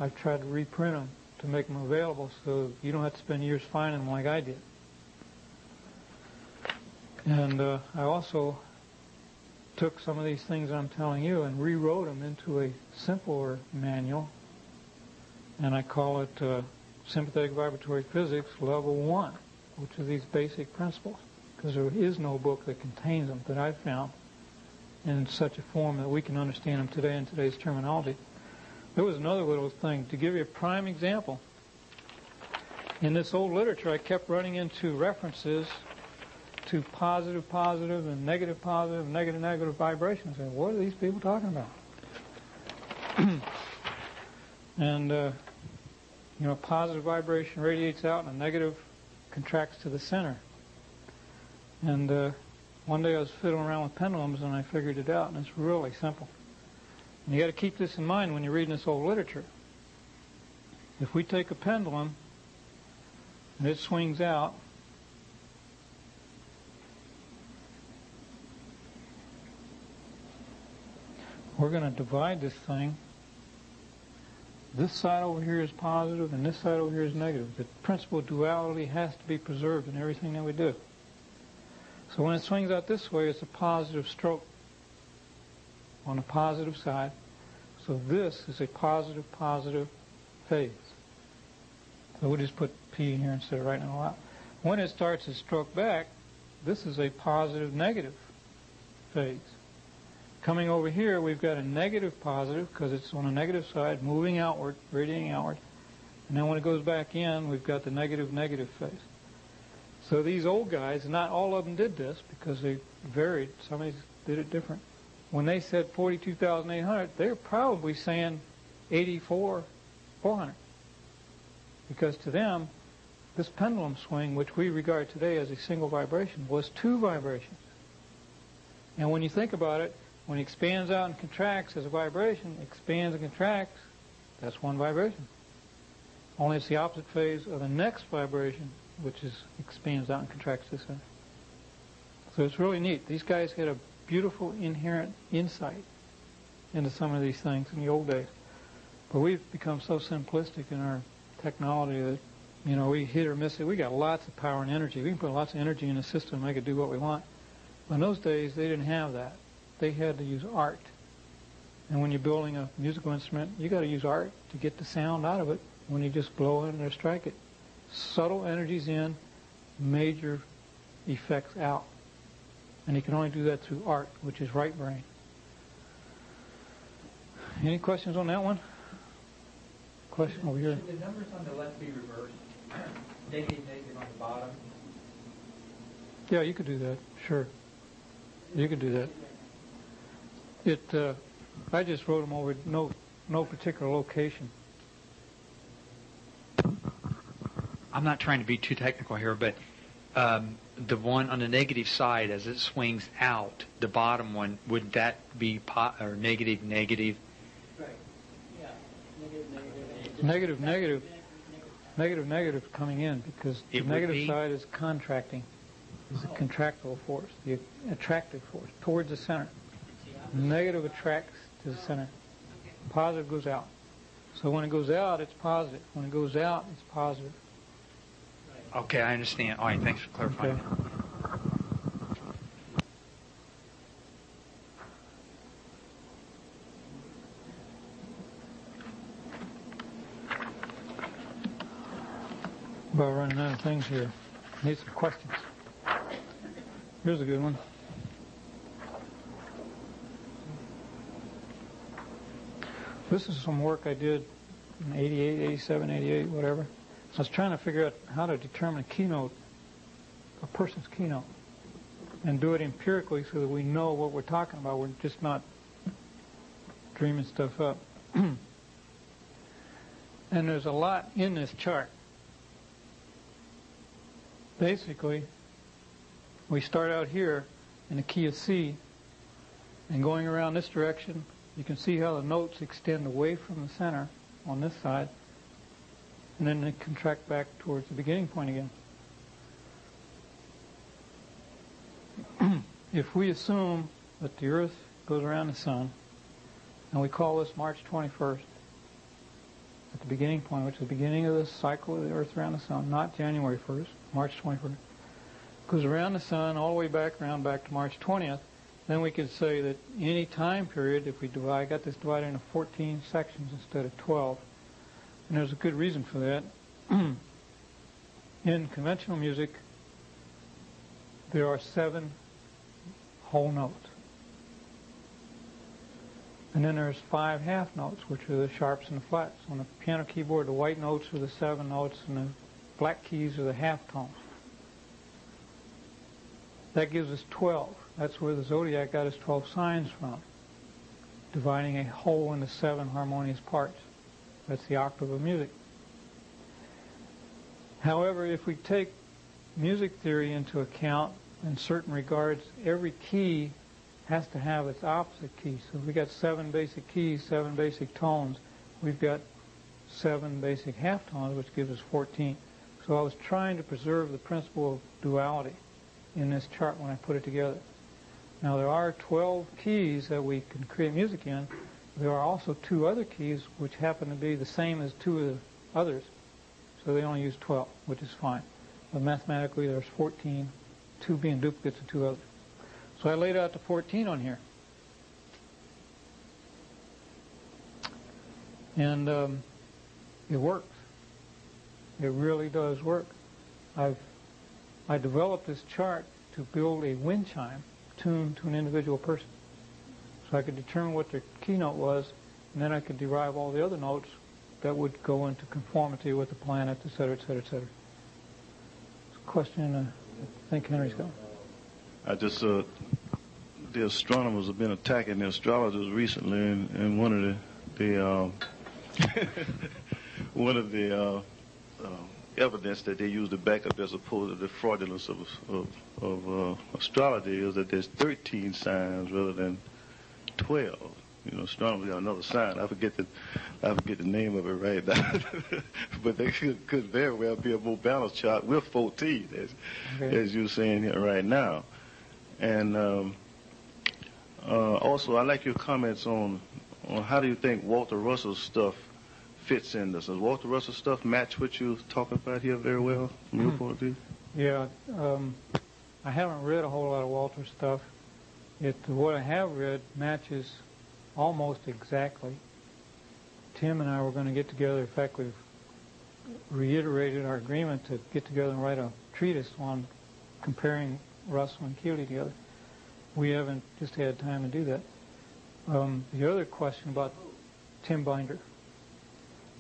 B: I've tried to reprint them to make them available so you don't have to spend years finding them like I did. And uh, I also took some of these things I'm telling you and rewrote them into a simpler manual, and I call it uh, Sympathetic Vibratory Physics Level 1, which are these basic principles, because there is no book that contains them that I've found in such a form that we can understand them today in today's terminology. There was another little thing. To give you a prime example, in this old literature, I kept running into references to positive, positive, and negative, positive, negative, negative vibrations. And what are these people talking about? and, uh, you know, positive vibration radiates out and a negative contracts to the center. And uh, one day I was fiddling around with pendulums and I figured it out, and it's really simple. And you got to keep this in mind when you're reading this old literature. If we take a pendulum and it swings out, we're going to divide this thing. This side over here is positive and this side over here is negative. The principle of duality has to be preserved in everything that we do. So when it swings out this way, it's a positive stroke on the positive side. So this is a positive, positive phase. So we'll just put P in here instead of writing it all out. When it starts to stroke back, this is a positive, negative phase. Coming over here, we've got a negative positive because it's on a negative side, moving outward, radiating outward. And then when it goes back in, we've got the negative, negative phase. So these old guys, not all of them did this because they varied. Some of these did it different. When they said 42,800, they're probably saying 84, 400. Because to them, this pendulum swing, which we regard today as a single vibration, was two vibrations. And when you think about it, when it expands out and contracts as a vibration, expands and contracts, that's one vibration. Only it's the opposite phase of the next vibration, which is expands out and contracts this way. So it's really neat. These guys had a beautiful inherent insight into some of these things in the old days. But we've become so simplistic in our technology that, you know, we hit or miss it. We got lots of power and energy. We can put lots of energy in a system and make it do what we want. But in those days, they didn't have that. They had to use art. And when you're building a musical instrument, you got to use art to get the sound out of it when you just blow in or strike it. subtle energies in, major effects out. And he can only do that through art, which is right brain. Any questions on that one? Question over here.
Q: Should the numbers on the left be reversed? negative, negative on the bottom?
B: Yeah, you could do that. Sure. You could do that. It. Uh, I just wrote them over no no particular location.
E: I'm not trying to be too technical here, but um, the one on the negative side, as it swings out, the bottom one, would that be po- or negative, negative?
Q: Right. Yeah. Negative, negative.
B: Negative, negative, negative, negative coming in because
E: It
B: the negative
E: be-
B: side is contracting, is a contractile force, the attractive force towards the center. Negative attracts to the center. Positive goes out. So when it goes out, it's positive. When it goes out, it's positive.
E: Okay, I understand. All right, thanks for clarifying.
B: Okay. About running out of things here. Need some questions. Here's a good one. This is some work I did in 88, 87, 88, whatever. I was trying to figure out how to determine a keynote, a person's keynote, and do it empirically so that we know what we're talking about. We're just not dreaming stuff up. and there's a lot in this chart. Basically, we start out here in the key of C, and going around this direction, you can see how the notes extend away from the center on this side, and then they contract back towards the beginning point again. if we assume that the Earth goes around the Sun, and we call this March 21st, at the beginning point, which is the beginning of the cycle of the Earth around the Sun, not January 1st, March 21st, goes around the Sun all the way back around back to March 20th, then we could say that any time period, if we divide, I got this divided into 14 sections instead of 12, and there's a good reason for that. In conventional music, there are seven whole notes. And then there's five half notes, which are the sharps and the flats. On the piano keyboard, the white notes are the seven notes, and the black keys are the half tones. That gives us 12. That's where the zodiac got his 12 signs from, dividing a whole into seven harmonious parts. That's the octave of music. However, if we take music theory into account in certain regards, every key has to have its opposite key. So we've got seven basic keys, seven basic tones, we've got seven basic half tones, which gives us 14. So I was trying to preserve the principle of duality in this chart when I put it together. Now there are 12 keys that we can create music in. There are also two other keys which happen to be the same as two of the others. So they only use 12, which is fine. But mathematically there's 14, two being duplicates of two others. So I laid out the 14 on here. And um, it works. It really does work. I've I developed this chart to build a wind chime tuned to an individual person. So I could determine what their keynote was, and then I could derive all the other notes that would go into conformity with the planet, et cetera, et cetera, et cetera. Question uh, I think Henry's got.
H: I just, uh, the astronomers have been attacking the astrologers recently, and, and one of the, the um, one of the uh, uh, evidence that they use to back up as opposed to the fraudulence of, of, of uh, astrology is that there's 13 signs rather than 12. You know, astronomers got another sign. I forget the, I forget the name of it right now, but they could, could very well be a more balanced chart with 14, as,
B: Okay.
H: as you're saying here right now. And um, uh, also, I like your comments on on how do you think Walter Russell's stuff fits in this. Does Walter Russell stuff match what you're talking about here very well from your
B: Hmm.
H: point of view?
B: Yeah, um, I haven't read a whole lot of Walter stuff. It what I have read matches almost exactly. Tim and I were going to get together. In fact, we've reiterated our agreement to get together and write a treatise on comparing Russell and Keely together. We haven't just had time to do that. Um, the other question about Tim Binder.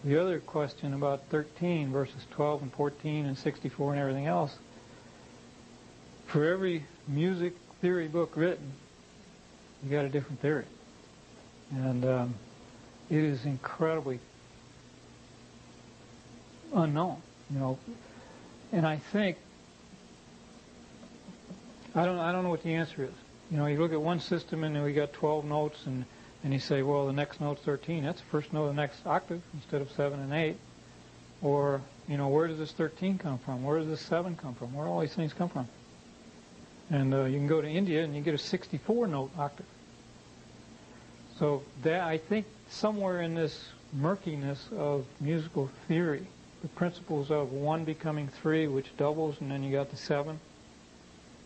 B: The other question about 13 versus 12 and 14 and 64 and everything else. For every music theory book written, you got a different theory. And um, it is incredibly unknown, you know. And I think I don't I don't know what the answer is. You know, you look at one system and we got 12 notes and and you say, well, the next note's 13. That's the first note of the next octave instead of 7 and 8. Or, you know, where does this 13 come from? Where does this 7 come from? Where do all these things come from? And uh, you can go to India and you get a 64 note octave. So that I think somewhere in this murkiness of musical theory, the principles of one becoming three, which doubles, and then you got the seven,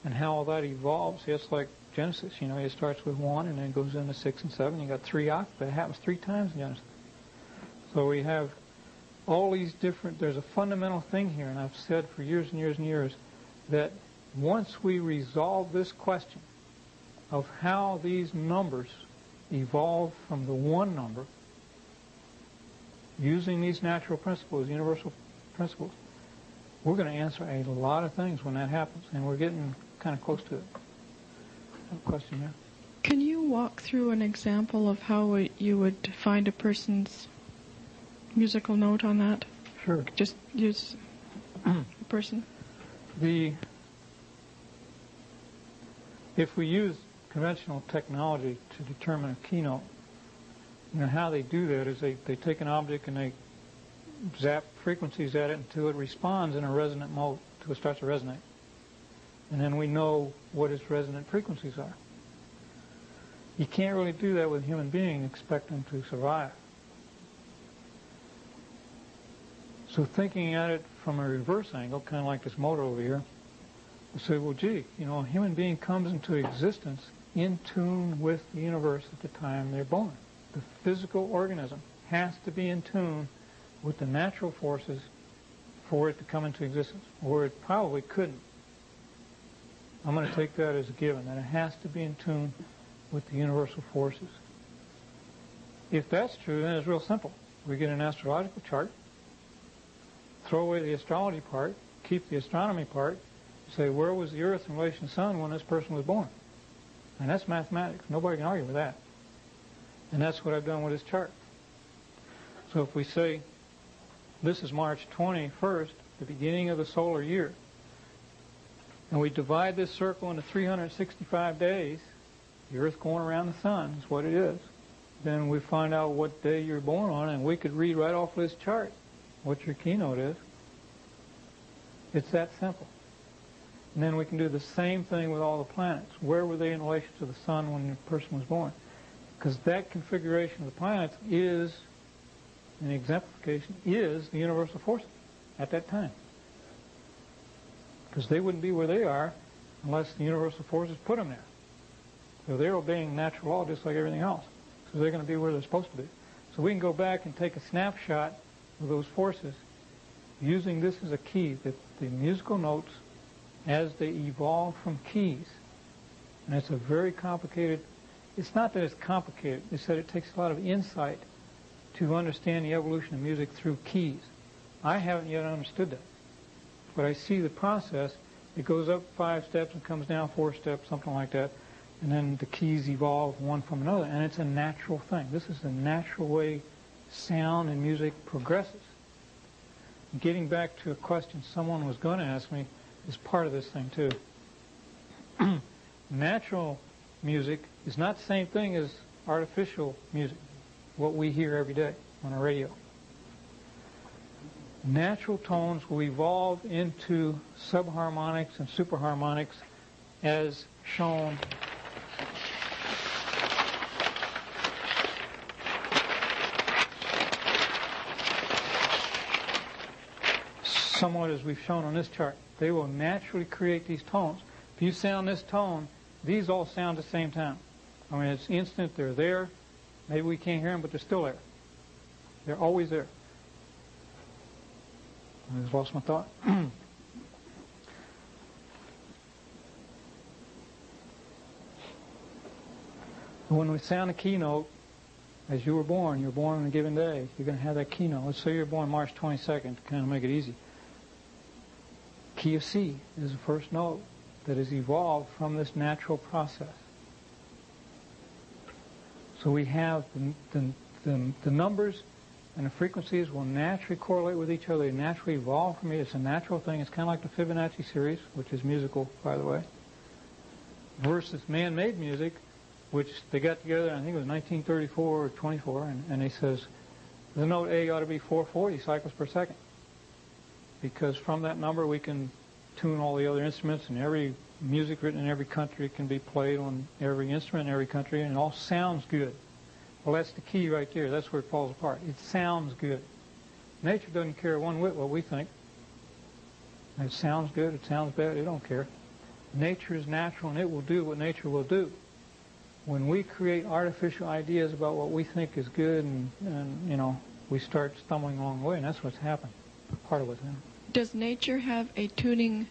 B: and how all that evolves. It's like Genesis. You know, it starts with one and then goes into six and seven. You got three octaves. It happens three times in Genesis. So we have all these different. There's a fundamental thing here, and I've said for years and years and years that once we resolve this question of how these numbers evolve from the one number using these natural principles, universal principles, we're going to answer a lot of things when that happens, and we're getting kind of close to it. question there.
I: Can you walk through an example of how you would find a person's musical note on that?
B: Sure.
I: Just use a person.
B: The if we use conventional technology to determine a keynote, you know, how they do that is they, they take an object and they zap frequencies at it until it responds in a resonant mode, until it starts to resonate. And then we know what its resonant frequencies are. You can't really do that with a human being expect them to survive. So thinking at it from a reverse angle, kind of like this motor over here, say, well, gee, you know, a human being comes into existence in tune with the universe at the time they're born. The physical organism has to be in tune with the natural forces for it to come into existence, or it probably couldn't. I'm going to take that as a given, that it has to be in tune with the universal forces. If that's true, then it's real simple. We get an astrological chart, throw away the astrology part, keep the astronomy part, say where was the Earth in relation to the Sun when this person was born? And that's mathematics. Nobody can argue with that. And that's what I've done with this chart. So if we say this is March 21st, the beginning of the solar year, and we divide this circle into 365 days, the Earth going around the Sun is what it is, then we find out what day you're born on, and we could read right off this chart what your keynote is. It's that simple. And then we can do the same thing with all the planets. Where were they in relation to the sun when the person was born? Because that configuration of the planets is, an exemplification, is the universal forces at that time. Because they wouldn't be where they are unless the universal forces put them there. So they're obeying natural law just like everything else. So they're going to be where they're supposed to be. So we can go back and take a snapshot of those forces using this as a key, that the musical notes as they evolve from keys. And it's a very complicated, it's not that it's complicated, it's that it takes a lot of insight to understand the evolution of music through keys. I haven't yet understood that. But I see the process. It goes up five steps and comes down four steps, something like that. And then the keys evolve one from another. And it's a natural thing. This is the natural way sound and music progresses. Getting back to a question someone was going to ask me, is part of this thing too. Natural music is not the same thing as artificial music, what we hear every day on our radio. Natural tones will evolve into subharmonics and superharmonics as shown somewhat as we've shown on this chart they will naturally create these tones. If you sound this tone, these all sound at the same time. I mean, it's instant. They're there. Maybe we can't hear them, but they're still there. They're always there. I just lost my thought. when we sound a keynote, as you were born, you were born on a given day, you're going to have that keynote. Let's say you're born March 22nd to kind of make it easy. Key of C is the first note that is evolved from this natural process. So we have the, the, the, the numbers and the frequencies will naturally correlate with each other. They naturally evolve from it. It's a natural thing. It's kind of like the Fibonacci series, which is musical, by the way, versus man-made music, which they got together, I think it was 1934 or 24, and, and he says the note A ought to be 440 cycles per second. Because from that number we can tune all the other instruments, and every music written in every country can be played on every instrument in every country, and it all sounds good. Well, that's the key right there. That's where it falls apart. It sounds good. Nature doesn't care one whit what we think. It sounds good, it sounds bad, it don't care. Nature is natural, and it will do what nature will do when we create artificial ideas about what we think is good and, and you know, we start stumbling along the way, and that's what's happened. Part of what's happened.
I: Does nature have a tuning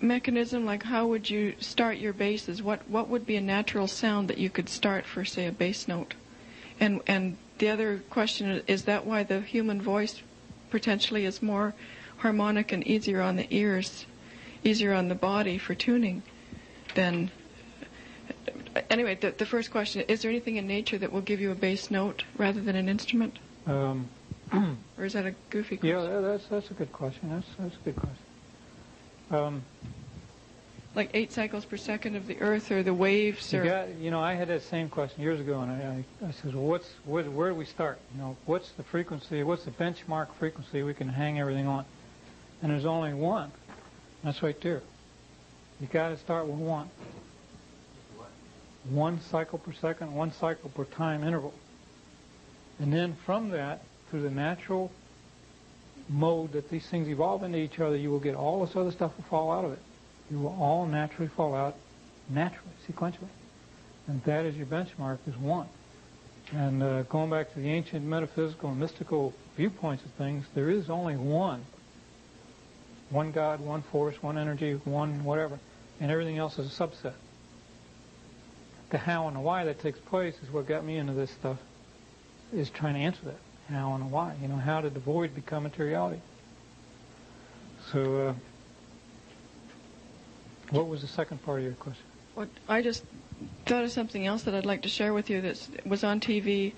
I: mechanism? Like, how would you start your basses? What what would be a natural sound that you could start for, say, a bass note? And and the other question is, is that why the human voice potentially is more harmonic and easier on the ears, easier on the body for tuning than anyway, the, the first question, is there anything in nature that will give you a bass note rather than an instrument?
B: Um,
I: or is that a goofy question?
B: Yeah, that's, that's a good question. That's, that's a good question. Um,
I: like eight cycles per second of the Earth or the waves? Or
B: you, got, you know, I had that same question years ago, and I, I, I said, well, what's, where, where do we start? You know, what's the frequency, what's the benchmark frequency we can hang everything on? And there's only one. That's right there. You got to start with one one cycle per second, one cycle per time interval. And then from that, through the natural mode that these things evolve into each other, you will get all this other stuff will fall out of it. You will all naturally fall out naturally, sequentially. And that is your benchmark, is one. And uh, going back to the ancient metaphysical and mystical viewpoints of things, there is only one. One God, one force, one energy, one whatever. And everything else is a subset the how and the why that takes place is what got me into this stuff, is trying to answer that. How and why. You know, how did the void become materiality? So, uh, what was the second part of your question?
I: What I just thought of something else that I'd like to share with you that was on TV.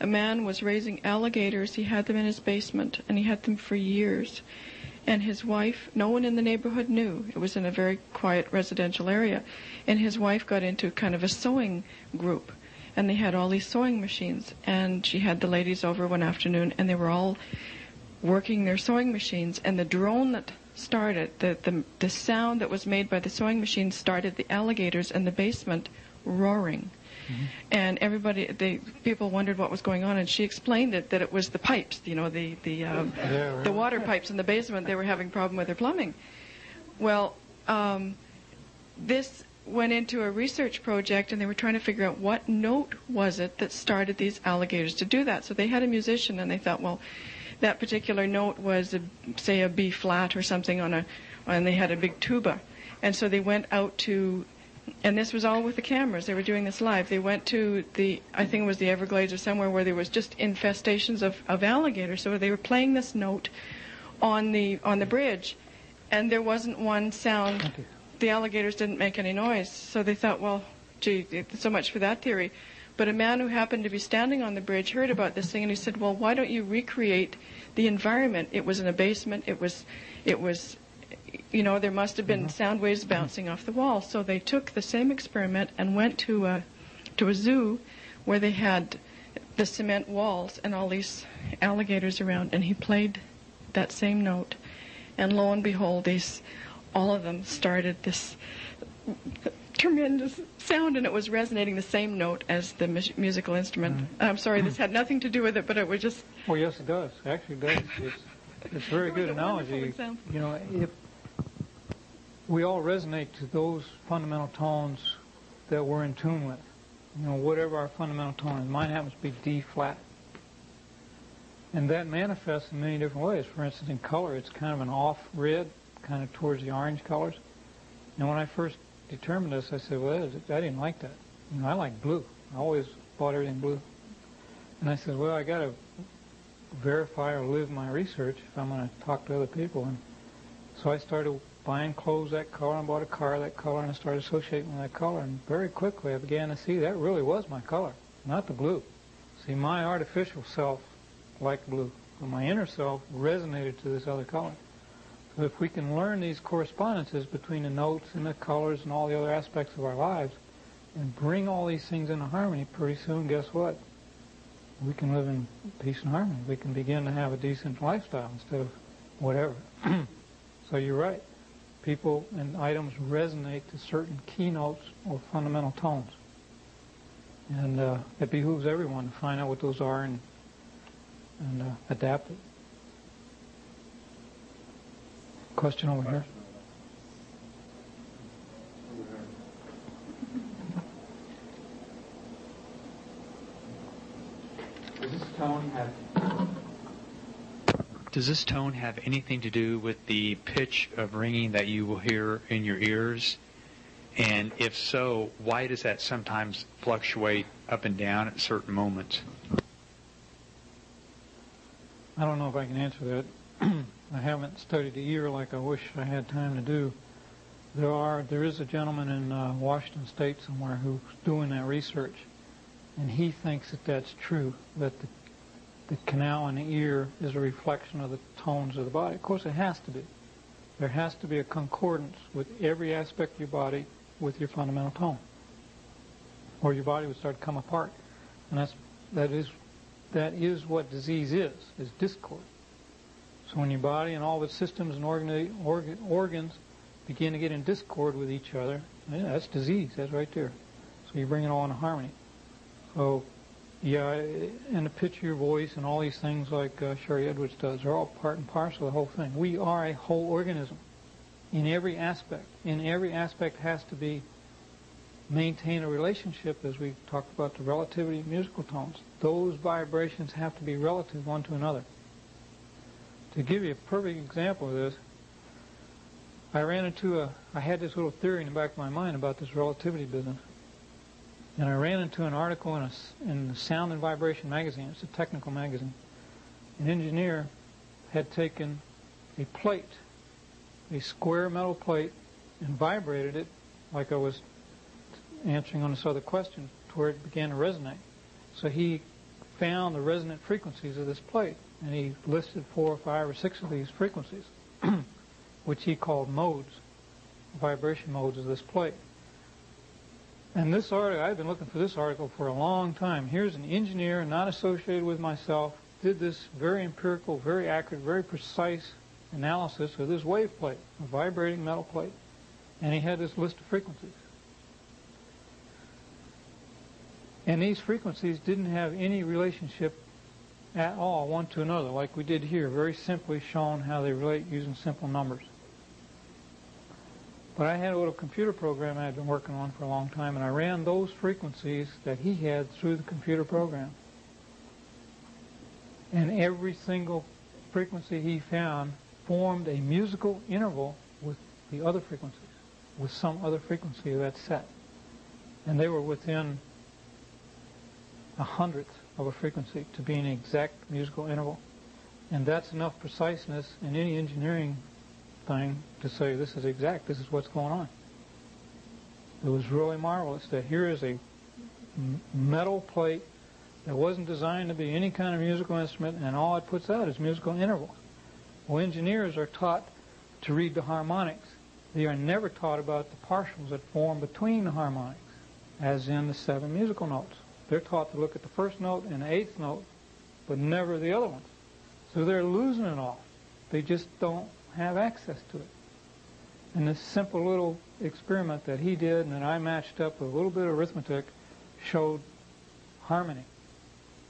I: A man was raising alligators. He had them in his basement, and he had them for years and his wife, no one in the neighborhood knew. It was in a very quiet residential area. And his wife got into kind of a sewing group. And they had all these sewing machines. And she had the ladies over one afternoon, and they were all working their sewing machines. And the drone that started, the, the, the sound that was made by the sewing machine started the alligators in the basement roaring. Mm-hmm. And everybody, the people wondered what was going on, and she explained it that it was the pipes, you know, the the um, yeah, right. the water pipes in the basement. They were having problem with their plumbing. Well, um, this went into a research project, and they were trying to figure out what note was it that started these alligators to do that. So they had a musician, and they thought, well, that particular note was, a, say, a B flat or something on a, and they had a big tuba. And so they went out to and this was all with the cameras. They were doing this live. They went to the, I think it was the Everglades or somewhere where there was just infestations of, of alligators. So they were playing this note on the on the bridge, and there wasn't one sound. The alligators didn't make any noise. So they thought, well, gee, so much for that theory. But a man who happened to be standing on the bridge heard about this thing, and he said, well, why don't you recreate the environment? It was in a basement. It was, it was you know, there must have been mm-hmm. sound waves bouncing off the wall. So they took the same experiment and went to a, to a zoo where they had the cement walls and all these alligators around, and he played that same note. And lo and behold, these, all of them started this tremendous sound, and it was resonating the same note as the mu- musical instrument. Mm-hmm. I'm sorry, this had nothing to do with it, but it was just.
B: Well, yes, it does. Actually, it does. It's, it's a very good analogy. You know, if we all resonate to those fundamental tones that we're in tune with. You know, whatever our fundamental tone is. Mine happens to be D flat. And that manifests in many different ways. For instance, in color, it's kind of an off red, kind of towards the orange colors. And when I first determined this, I said, well, I didn't like that. You know, I like blue. I always bought everything blue. And I said, well, I got to verify or live my research if I'm going to talk to other people. And so I started buying clothes that color and bought a car that color and I started associating with that color. And very quickly I began to see that really was my color, not the blue. See, my artificial self liked blue, but my inner self resonated to this other color. If we can learn these correspondences between the notes and the colors and all the other aspects of our lives and bring all these things into harmony, pretty soon, guess what? We can live in peace and harmony. We can begin to have a decent lifestyle instead of whatever. so you're right. People and items resonate to certain keynotes or fundamental tones. And uh, it behooves everyone to find out what those are and, and uh, adapt it. Question over here.
E: Does this tone have does this tone have anything to do with the pitch of ringing that you will hear in your ears? And if so, why does that sometimes fluctuate up and down at certain moments?
B: I don't know if I can answer that. I haven't studied the ear like I wish I had time to do. There are there is a gentleman in uh, Washington State somewhere who's doing that research, and he thinks that that's true. That the the canal in the ear is a reflection of the tones of the body. Of course, it has to be. There has to be a concordance with every aspect of your body with your fundamental tone, or your body would start to come apart. And that's that is that is what disease is: is discord. So when your body and all its systems and organ, organ, organs begin to get in discord with each other, yeah, that's disease. That's right there. So you bring it all into harmony. So yeah, and the pitch of your voice and all these things like uh, Sharry Edwards does are all part and parcel of the whole thing. We are a whole organism in every aspect. In every aspect has to be maintain a relationship as we talked about the relativity of musical tones. Those vibrations have to be relative one to another. To give you a perfect example of this, I ran into a, I had this little theory in the back of my mind about this relativity business. And I ran into an article in, a, in the Sound and Vibration magazine. It's a technical magazine. An engineer had taken a plate, a square metal plate, and vibrated it like I was answering on this other question to where it began to resonate. So he found the resonant frequencies of this plate, and he listed four or five or six of these frequencies, which he called modes, vibration modes of this plate. And this article, I've been looking for this article for a long time. Here's an engineer not associated with myself, did this very empirical, very accurate, very precise analysis of this wave plate, a vibrating metal plate. And he had this list of frequencies. And these frequencies didn't have any relationship at all one to another, like we did here, very simply shown how they relate using simple numbers. But I had a little computer program I had been working on for a long time, and I ran those frequencies that he had through the computer program. And every single frequency he found formed a musical interval with the other frequencies, with some other frequency of that set. And they were within a hundredth of a frequency to be an exact musical interval. And that's enough preciseness in any engineering thing to say this is exact, this is what's going on. It was really marvelous that here is a metal plate that wasn't designed to be any kind of musical instrument, and all it puts out is musical intervals. Well, engineers are taught to read the harmonics. They are never taught about the partials that form between the harmonics, as in the seven musical notes. They're taught to look at the first note and eighth note, but never the other ones. So they're losing it all. They just don't have access to it. And this simple little experiment that he did and that I matched up with a little bit of arithmetic showed harmony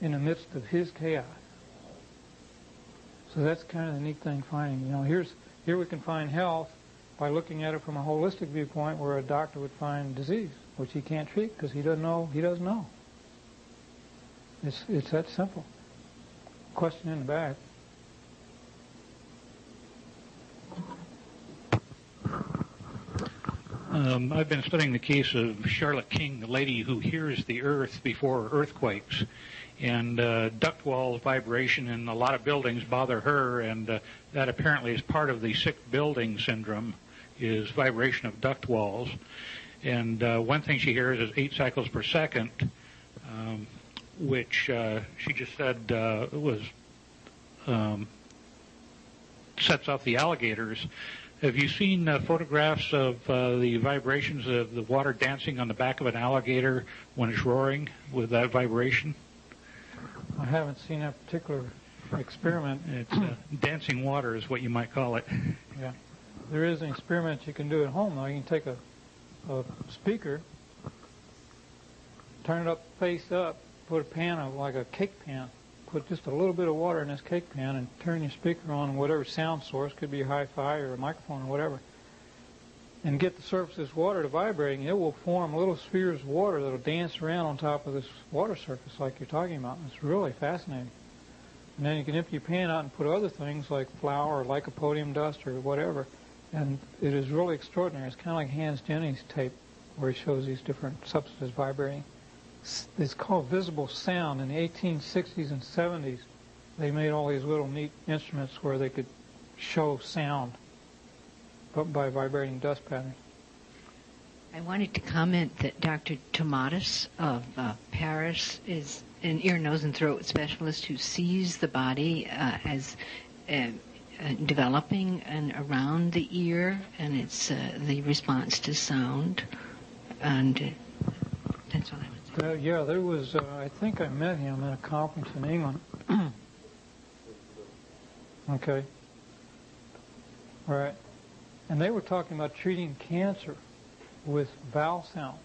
B: in the midst of his chaos. So that's kind of the neat thing finding. You know, here's here we can find health by looking at it from a holistic viewpoint where a doctor would find disease, which he can't treat because he doesn't know he doesn't know. It's it's that simple. Question in the back.
F: Um, I've been studying the case of Charlotte King, the lady who hears the earth before earthquakes. And uh, duct walls vibration in a lot of buildings bother her, and uh, that apparently is part of the sick building syndrome, is vibration of duct walls. And uh, one thing she hears is eight cycles per second, um, which uh, she just said uh, was um, sets off the alligators. Have you seen uh, photographs of uh, the vibrations of the water dancing on the back of an alligator when it's roaring with that vibration?
B: I haven't seen that particular experiment.
F: It's uh, dancing water is what you might call it.
B: Yeah. There is an experiment you can do at home, though. You can take a, a speaker, turn it up face up, put a pan of like a cake pan, put just a little bit of water in this cake pan and turn your speaker on whatever sound source, could be a hi-fi or a microphone or whatever, and get the surface of this water to vibrating. It will form little spheres of water that will dance around on top of this water surface like you're talking about. It's really fascinating. And then you can empty your pan out and put other things like flour or lycopodium dust or whatever. And it is really extraordinary. It's kind of like Hans Jenny's tape where he shows these different substances vibrating it's called visible sound. In the 1860s and 70s, they made all these little neat instruments where they could show sound but by vibrating dust patterns.
R: I wanted to comment that Dr. Tomatis of uh, Paris is an ear, nose, and throat specialist who sees the body uh, as uh, uh developing and around the ear, and it's uh, the response to sound. And uh, that's all I
B: uh, yeah, there was, uh, I think I met him at a conference in England. okay. Right. And they were talking about treating cancer with vowel sound.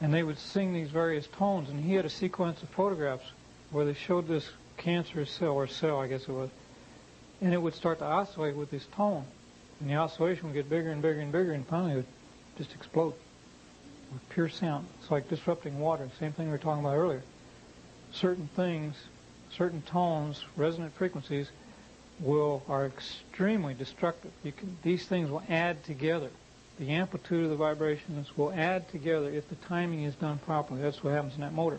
B: And they would sing these various tones, and he had a sequence of photographs where they showed this cancerous cell, or cell, I guess it was, and it would start to oscillate with this tone. And the oscillation would get bigger and bigger and bigger, and finally it would just explode pure sound. It's like disrupting water. Same thing we were talking about earlier. Certain things, certain tones, resonant frequencies will are extremely destructive. You can, these things will add together. The amplitude of the vibrations will add together if the timing is done properly. That's what happens in that motor.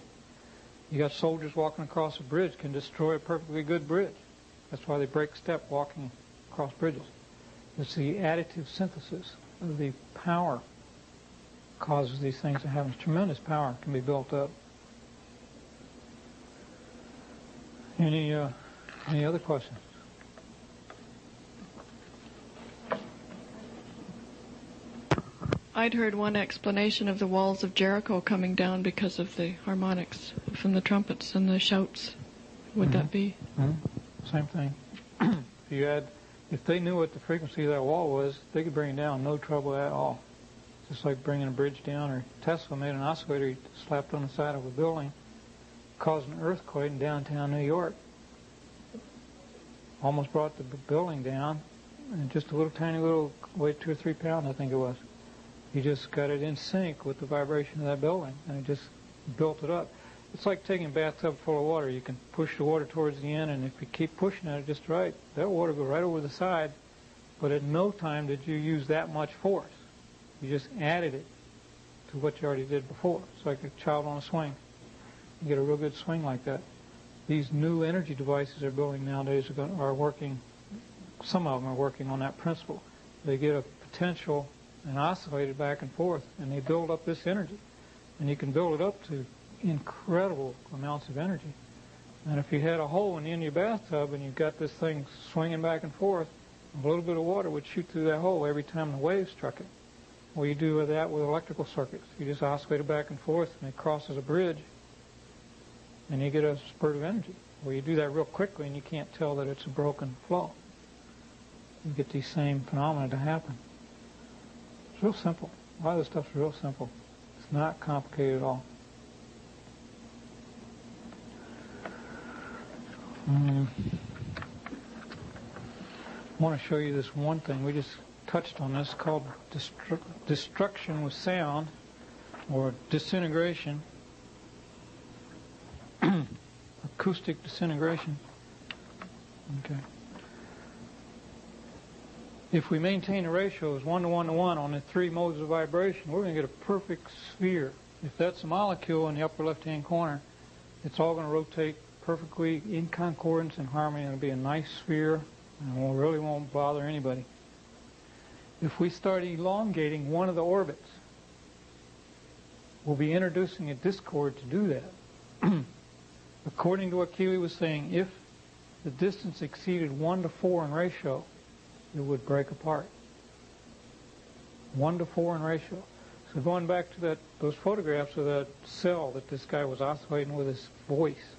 B: You got soldiers walking across a bridge can destroy a perfectly good bridge. That's why they break step walking across bridges. It's the additive synthesis of the power causes these things to happen. Tremendous power can be built up. Any uh, any other questions?
I: I'd heard one explanation of the walls of Jericho coming down because of the harmonics from the trumpets and the shouts. Would
B: mm-hmm.
I: that be?
B: Mm-hmm. Same thing. if you had, if they knew what the frequency of that wall was, they could bring it down no trouble at all just like bringing a bridge down. Or Tesla made an oscillator he slapped on the side of a building, caused an earthquake in downtown New York. Almost brought the building down, and just a little tiny little, weighed two or three pounds, I think it was. He just got it in sync with the vibration of that building, and it just built it up. It's like taking a bathtub full of water. You can push the water towards the end, and if you keep pushing it just right, that water will go right over the side. But at no time did you use that much force. You just added it to what you already did before. It's like a child on a swing. You get a real good swing like that. These new energy devices they're building nowadays are, going, are working, some of them are working on that principle. They get a potential and oscillate it back and forth, and they build up this energy. And you can build it up to incredible amounts of energy. And if you had a hole in the end of your bathtub and you've got this thing swinging back and forth, a little bit of water would shoot through that hole every time the wave struck it. Well, you do that with electrical circuits. You just oscillate it back and forth, and it crosses a bridge, and you get a spurt of energy. Well, you do that real quickly, and you can't tell that it's a broken flow. You get these same phenomena to happen. It's real simple. A lot of this stuff's real simple. It's not complicated at all. Um, I want to show you this one thing. We just touched on this called destru- destruction with sound or disintegration. acoustic disintegration. Okay. If we maintain the ratios 1 to 1 to 1 on the three modes of vibration, we're going to get a perfect sphere. If that's a molecule in the upper left-hand corner, it's all going to rotate perfectly in concordance and harmony. It'll be a nice sphere, and it really won't bother anybody. If we start elongating one of the orbits, we'll be introducing a discord to do that. According to what Keely was saying, if the distance exceeded 1 to 4 in ratio, it would break apart. 1 to 4 in ratio. So going back to that, those photographs of that cell that this guy was oscillating with his voice,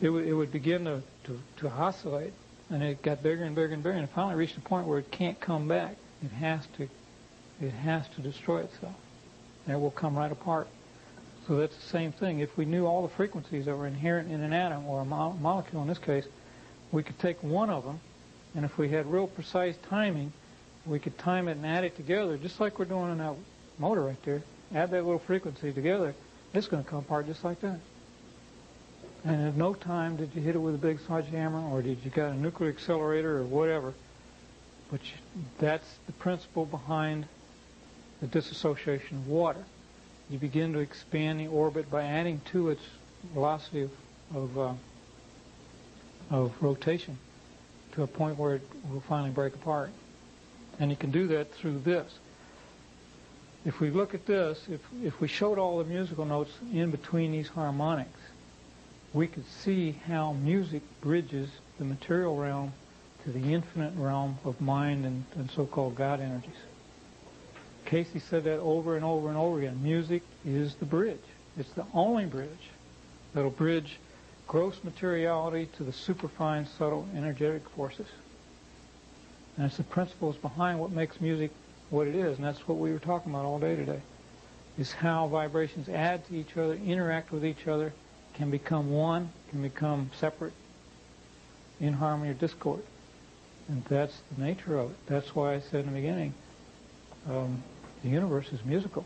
B: it, it would begin to, to, to oscillate, and it got bigger and bigger and bigger, and it finally reached a point where it can't come back. It has to, it has to destroy itself, and it will come right apart. So that's the same thing. If we knew all the frequencies that were inherent in an atom or a mo- molecule in this case, we could take one of them, and if we had real precise timing, we could time it and add it together, just like we're doing in that motor right there. Add that little frequency together, it's going to come apart just like that. And at no time did you hit it with a big sledgehammer, or did you got a nuclear accelerator, or whatever. But you, that's the principle behind the dissociation of water. You begin to expand the orbit by adding to its velocity of, of uh, of rotation to a point where it will finally break apart. And you can do that through this. If we look at this, if, if we showed all the musical notes in between these harmonics, we could see how music bridges the material realm to the infinite realm of mind and, and so-called God energies. Cayce said that over and over and over again. Music is the bridge. It's the only bridge that'll bridge gross materiality to the superfine, subtle, energetic forces. And it's the principles behind what makes music what it is, and that's what we were talking about all day today, is how vibrations add to each other, interact with each other, can become one, can become separate, in harmony or discord. And that's the nature of it. That's why I said in the beginning, um, the universe is musical.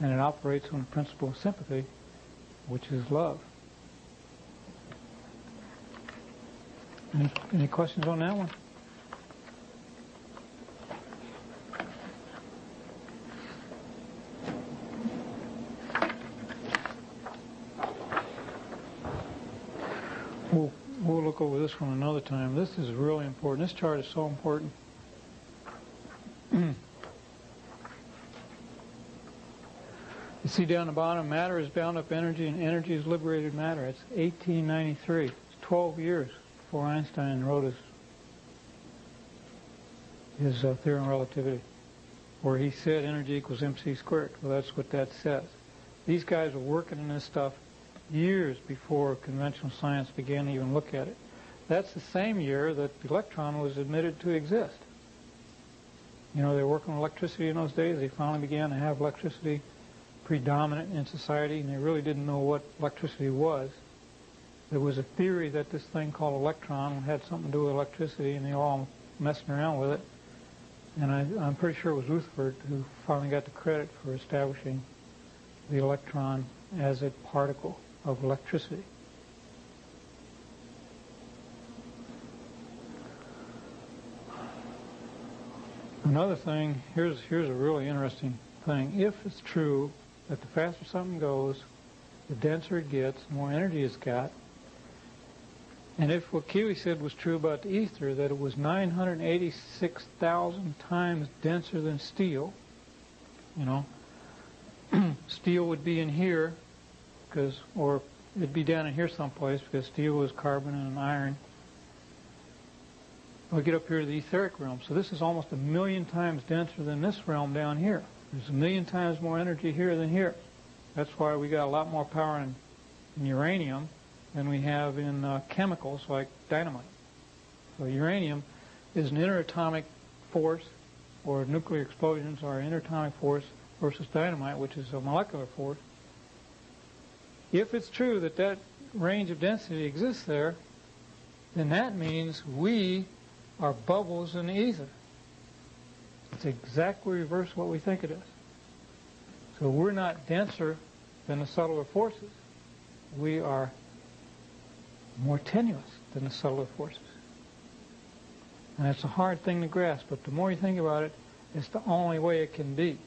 B: And it operates on the principle of sympathy, which is love. Any, any questions on that one? We'll, we'll look over this one another time. This is really important. This chart is so important. you see down the bottom, matter is bound up energy and energy is liberated matter. It's 1893. It's 12 years before Einstein wrote his, his uh, theory of relativity, where he said energy equals mc squared. Well, that's what that says. These guys were working on this stuff years before conventional science began to even look at it. That's the same year that the electron was admitted to exist. You know, they were working on electricity in those days. They finally began to have electricity predominant in society, and they really didn't know what electricity was. There was a theory that this thing called electron had something to do with electricity, and they were all messing around with it. And I, I'm pretty sure it was Rutherford who finally got the credit for establishing the electron as a particle of electricity. Another thing, here's, here's a really interesting thing. If it's true that the faster something goes, the denser it gets, the more energy it's got, and if what Keely said was true about the ether, that it was 986,000 times denser than steel, you know, steel would be in here, because, or it'd be down in here someplace, because steel is carbon and iron. We get up here to the etheric realm. So this is almost a million times denser than this realm down here. There's a million times more energy here than here. That's why we got a lot more power in, in uranium than we have in uh, chemicals like dynamite. So uranium is an interatomic force, or nuclear explosions are an interatomic force versus dynamite, which is a molecular force. If it's true that that range of density exists there, then that means we are bubbles in the ether. It's exactly reverse what we think it is. So we're not denser than the subtler forces. we are more tenuous than the subtler forces. And it's a hard thing to grasp, but the more you think about it, it's the only way it can be.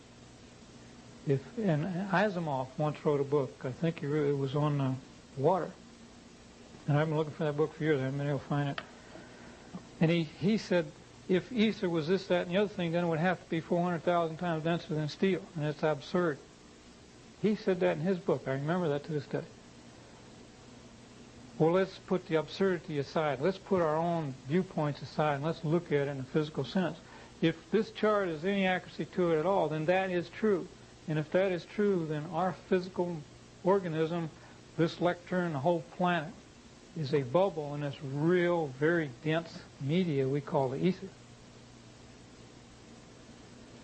B: If and Asimov once wrote a book. I think it was on water, and I've been looking for that book for years. I haven't been able to find it. And he he said if ether was this, that, and the other thing, then it would have to be 400,000 times denser than steel, and it's absurd. He said that in his book. I remember that to this day. Well, let's put the absurdity aside. Let's put our own viewpoints aside, and let's look at it in a physical sense. If this chart has any accuracy to it at all, then that is true. And if that is true, then our physical organism, this lectern, the whole planet, is a bubble in this real, very dense media we call the ether.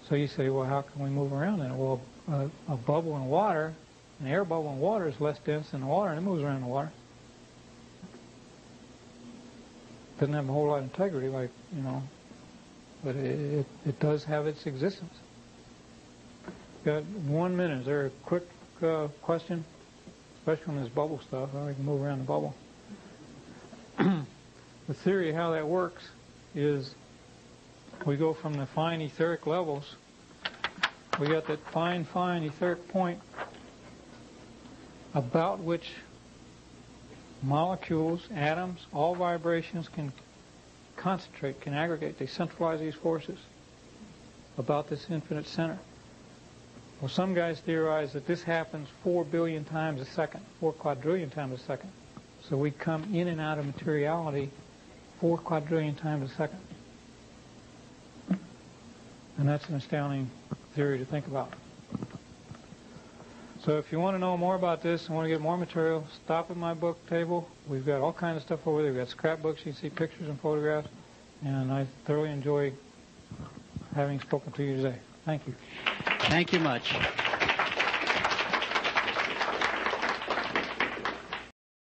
B: So you say, well, how can we move around in it? Well, a, a bubble in water, an air bubble in water is less dense than the water, and it moves around the water. Doesn't have a whole lot of integrity, like, you know, but it, it, it does have its existence. Got one minute. Is there a quick uh, question? Especially on this bubble stuff, we can move around the bubble. the theory of how that works is we go from the fine etheric levels. We got that fine, fine etheric point about which molecules, atoms, all vibrations can concentrate, can aggregate. They centralize these forces about this infinite center. Well, some guys theorize that this happens 4 billion times a second, 4 quadrillion times a second. So we come in and out of materiality 4 quadrillion times a second. And that's an astounding theory to think about. So if you want to know more about this and want to get more material, stop at my book table. We've got all kinds of stuff over there. We've got scrapbooks. You can see pictures and photographs. And I thoroughly enjoy having spoken to you today. Thank you.
D: Thank you much.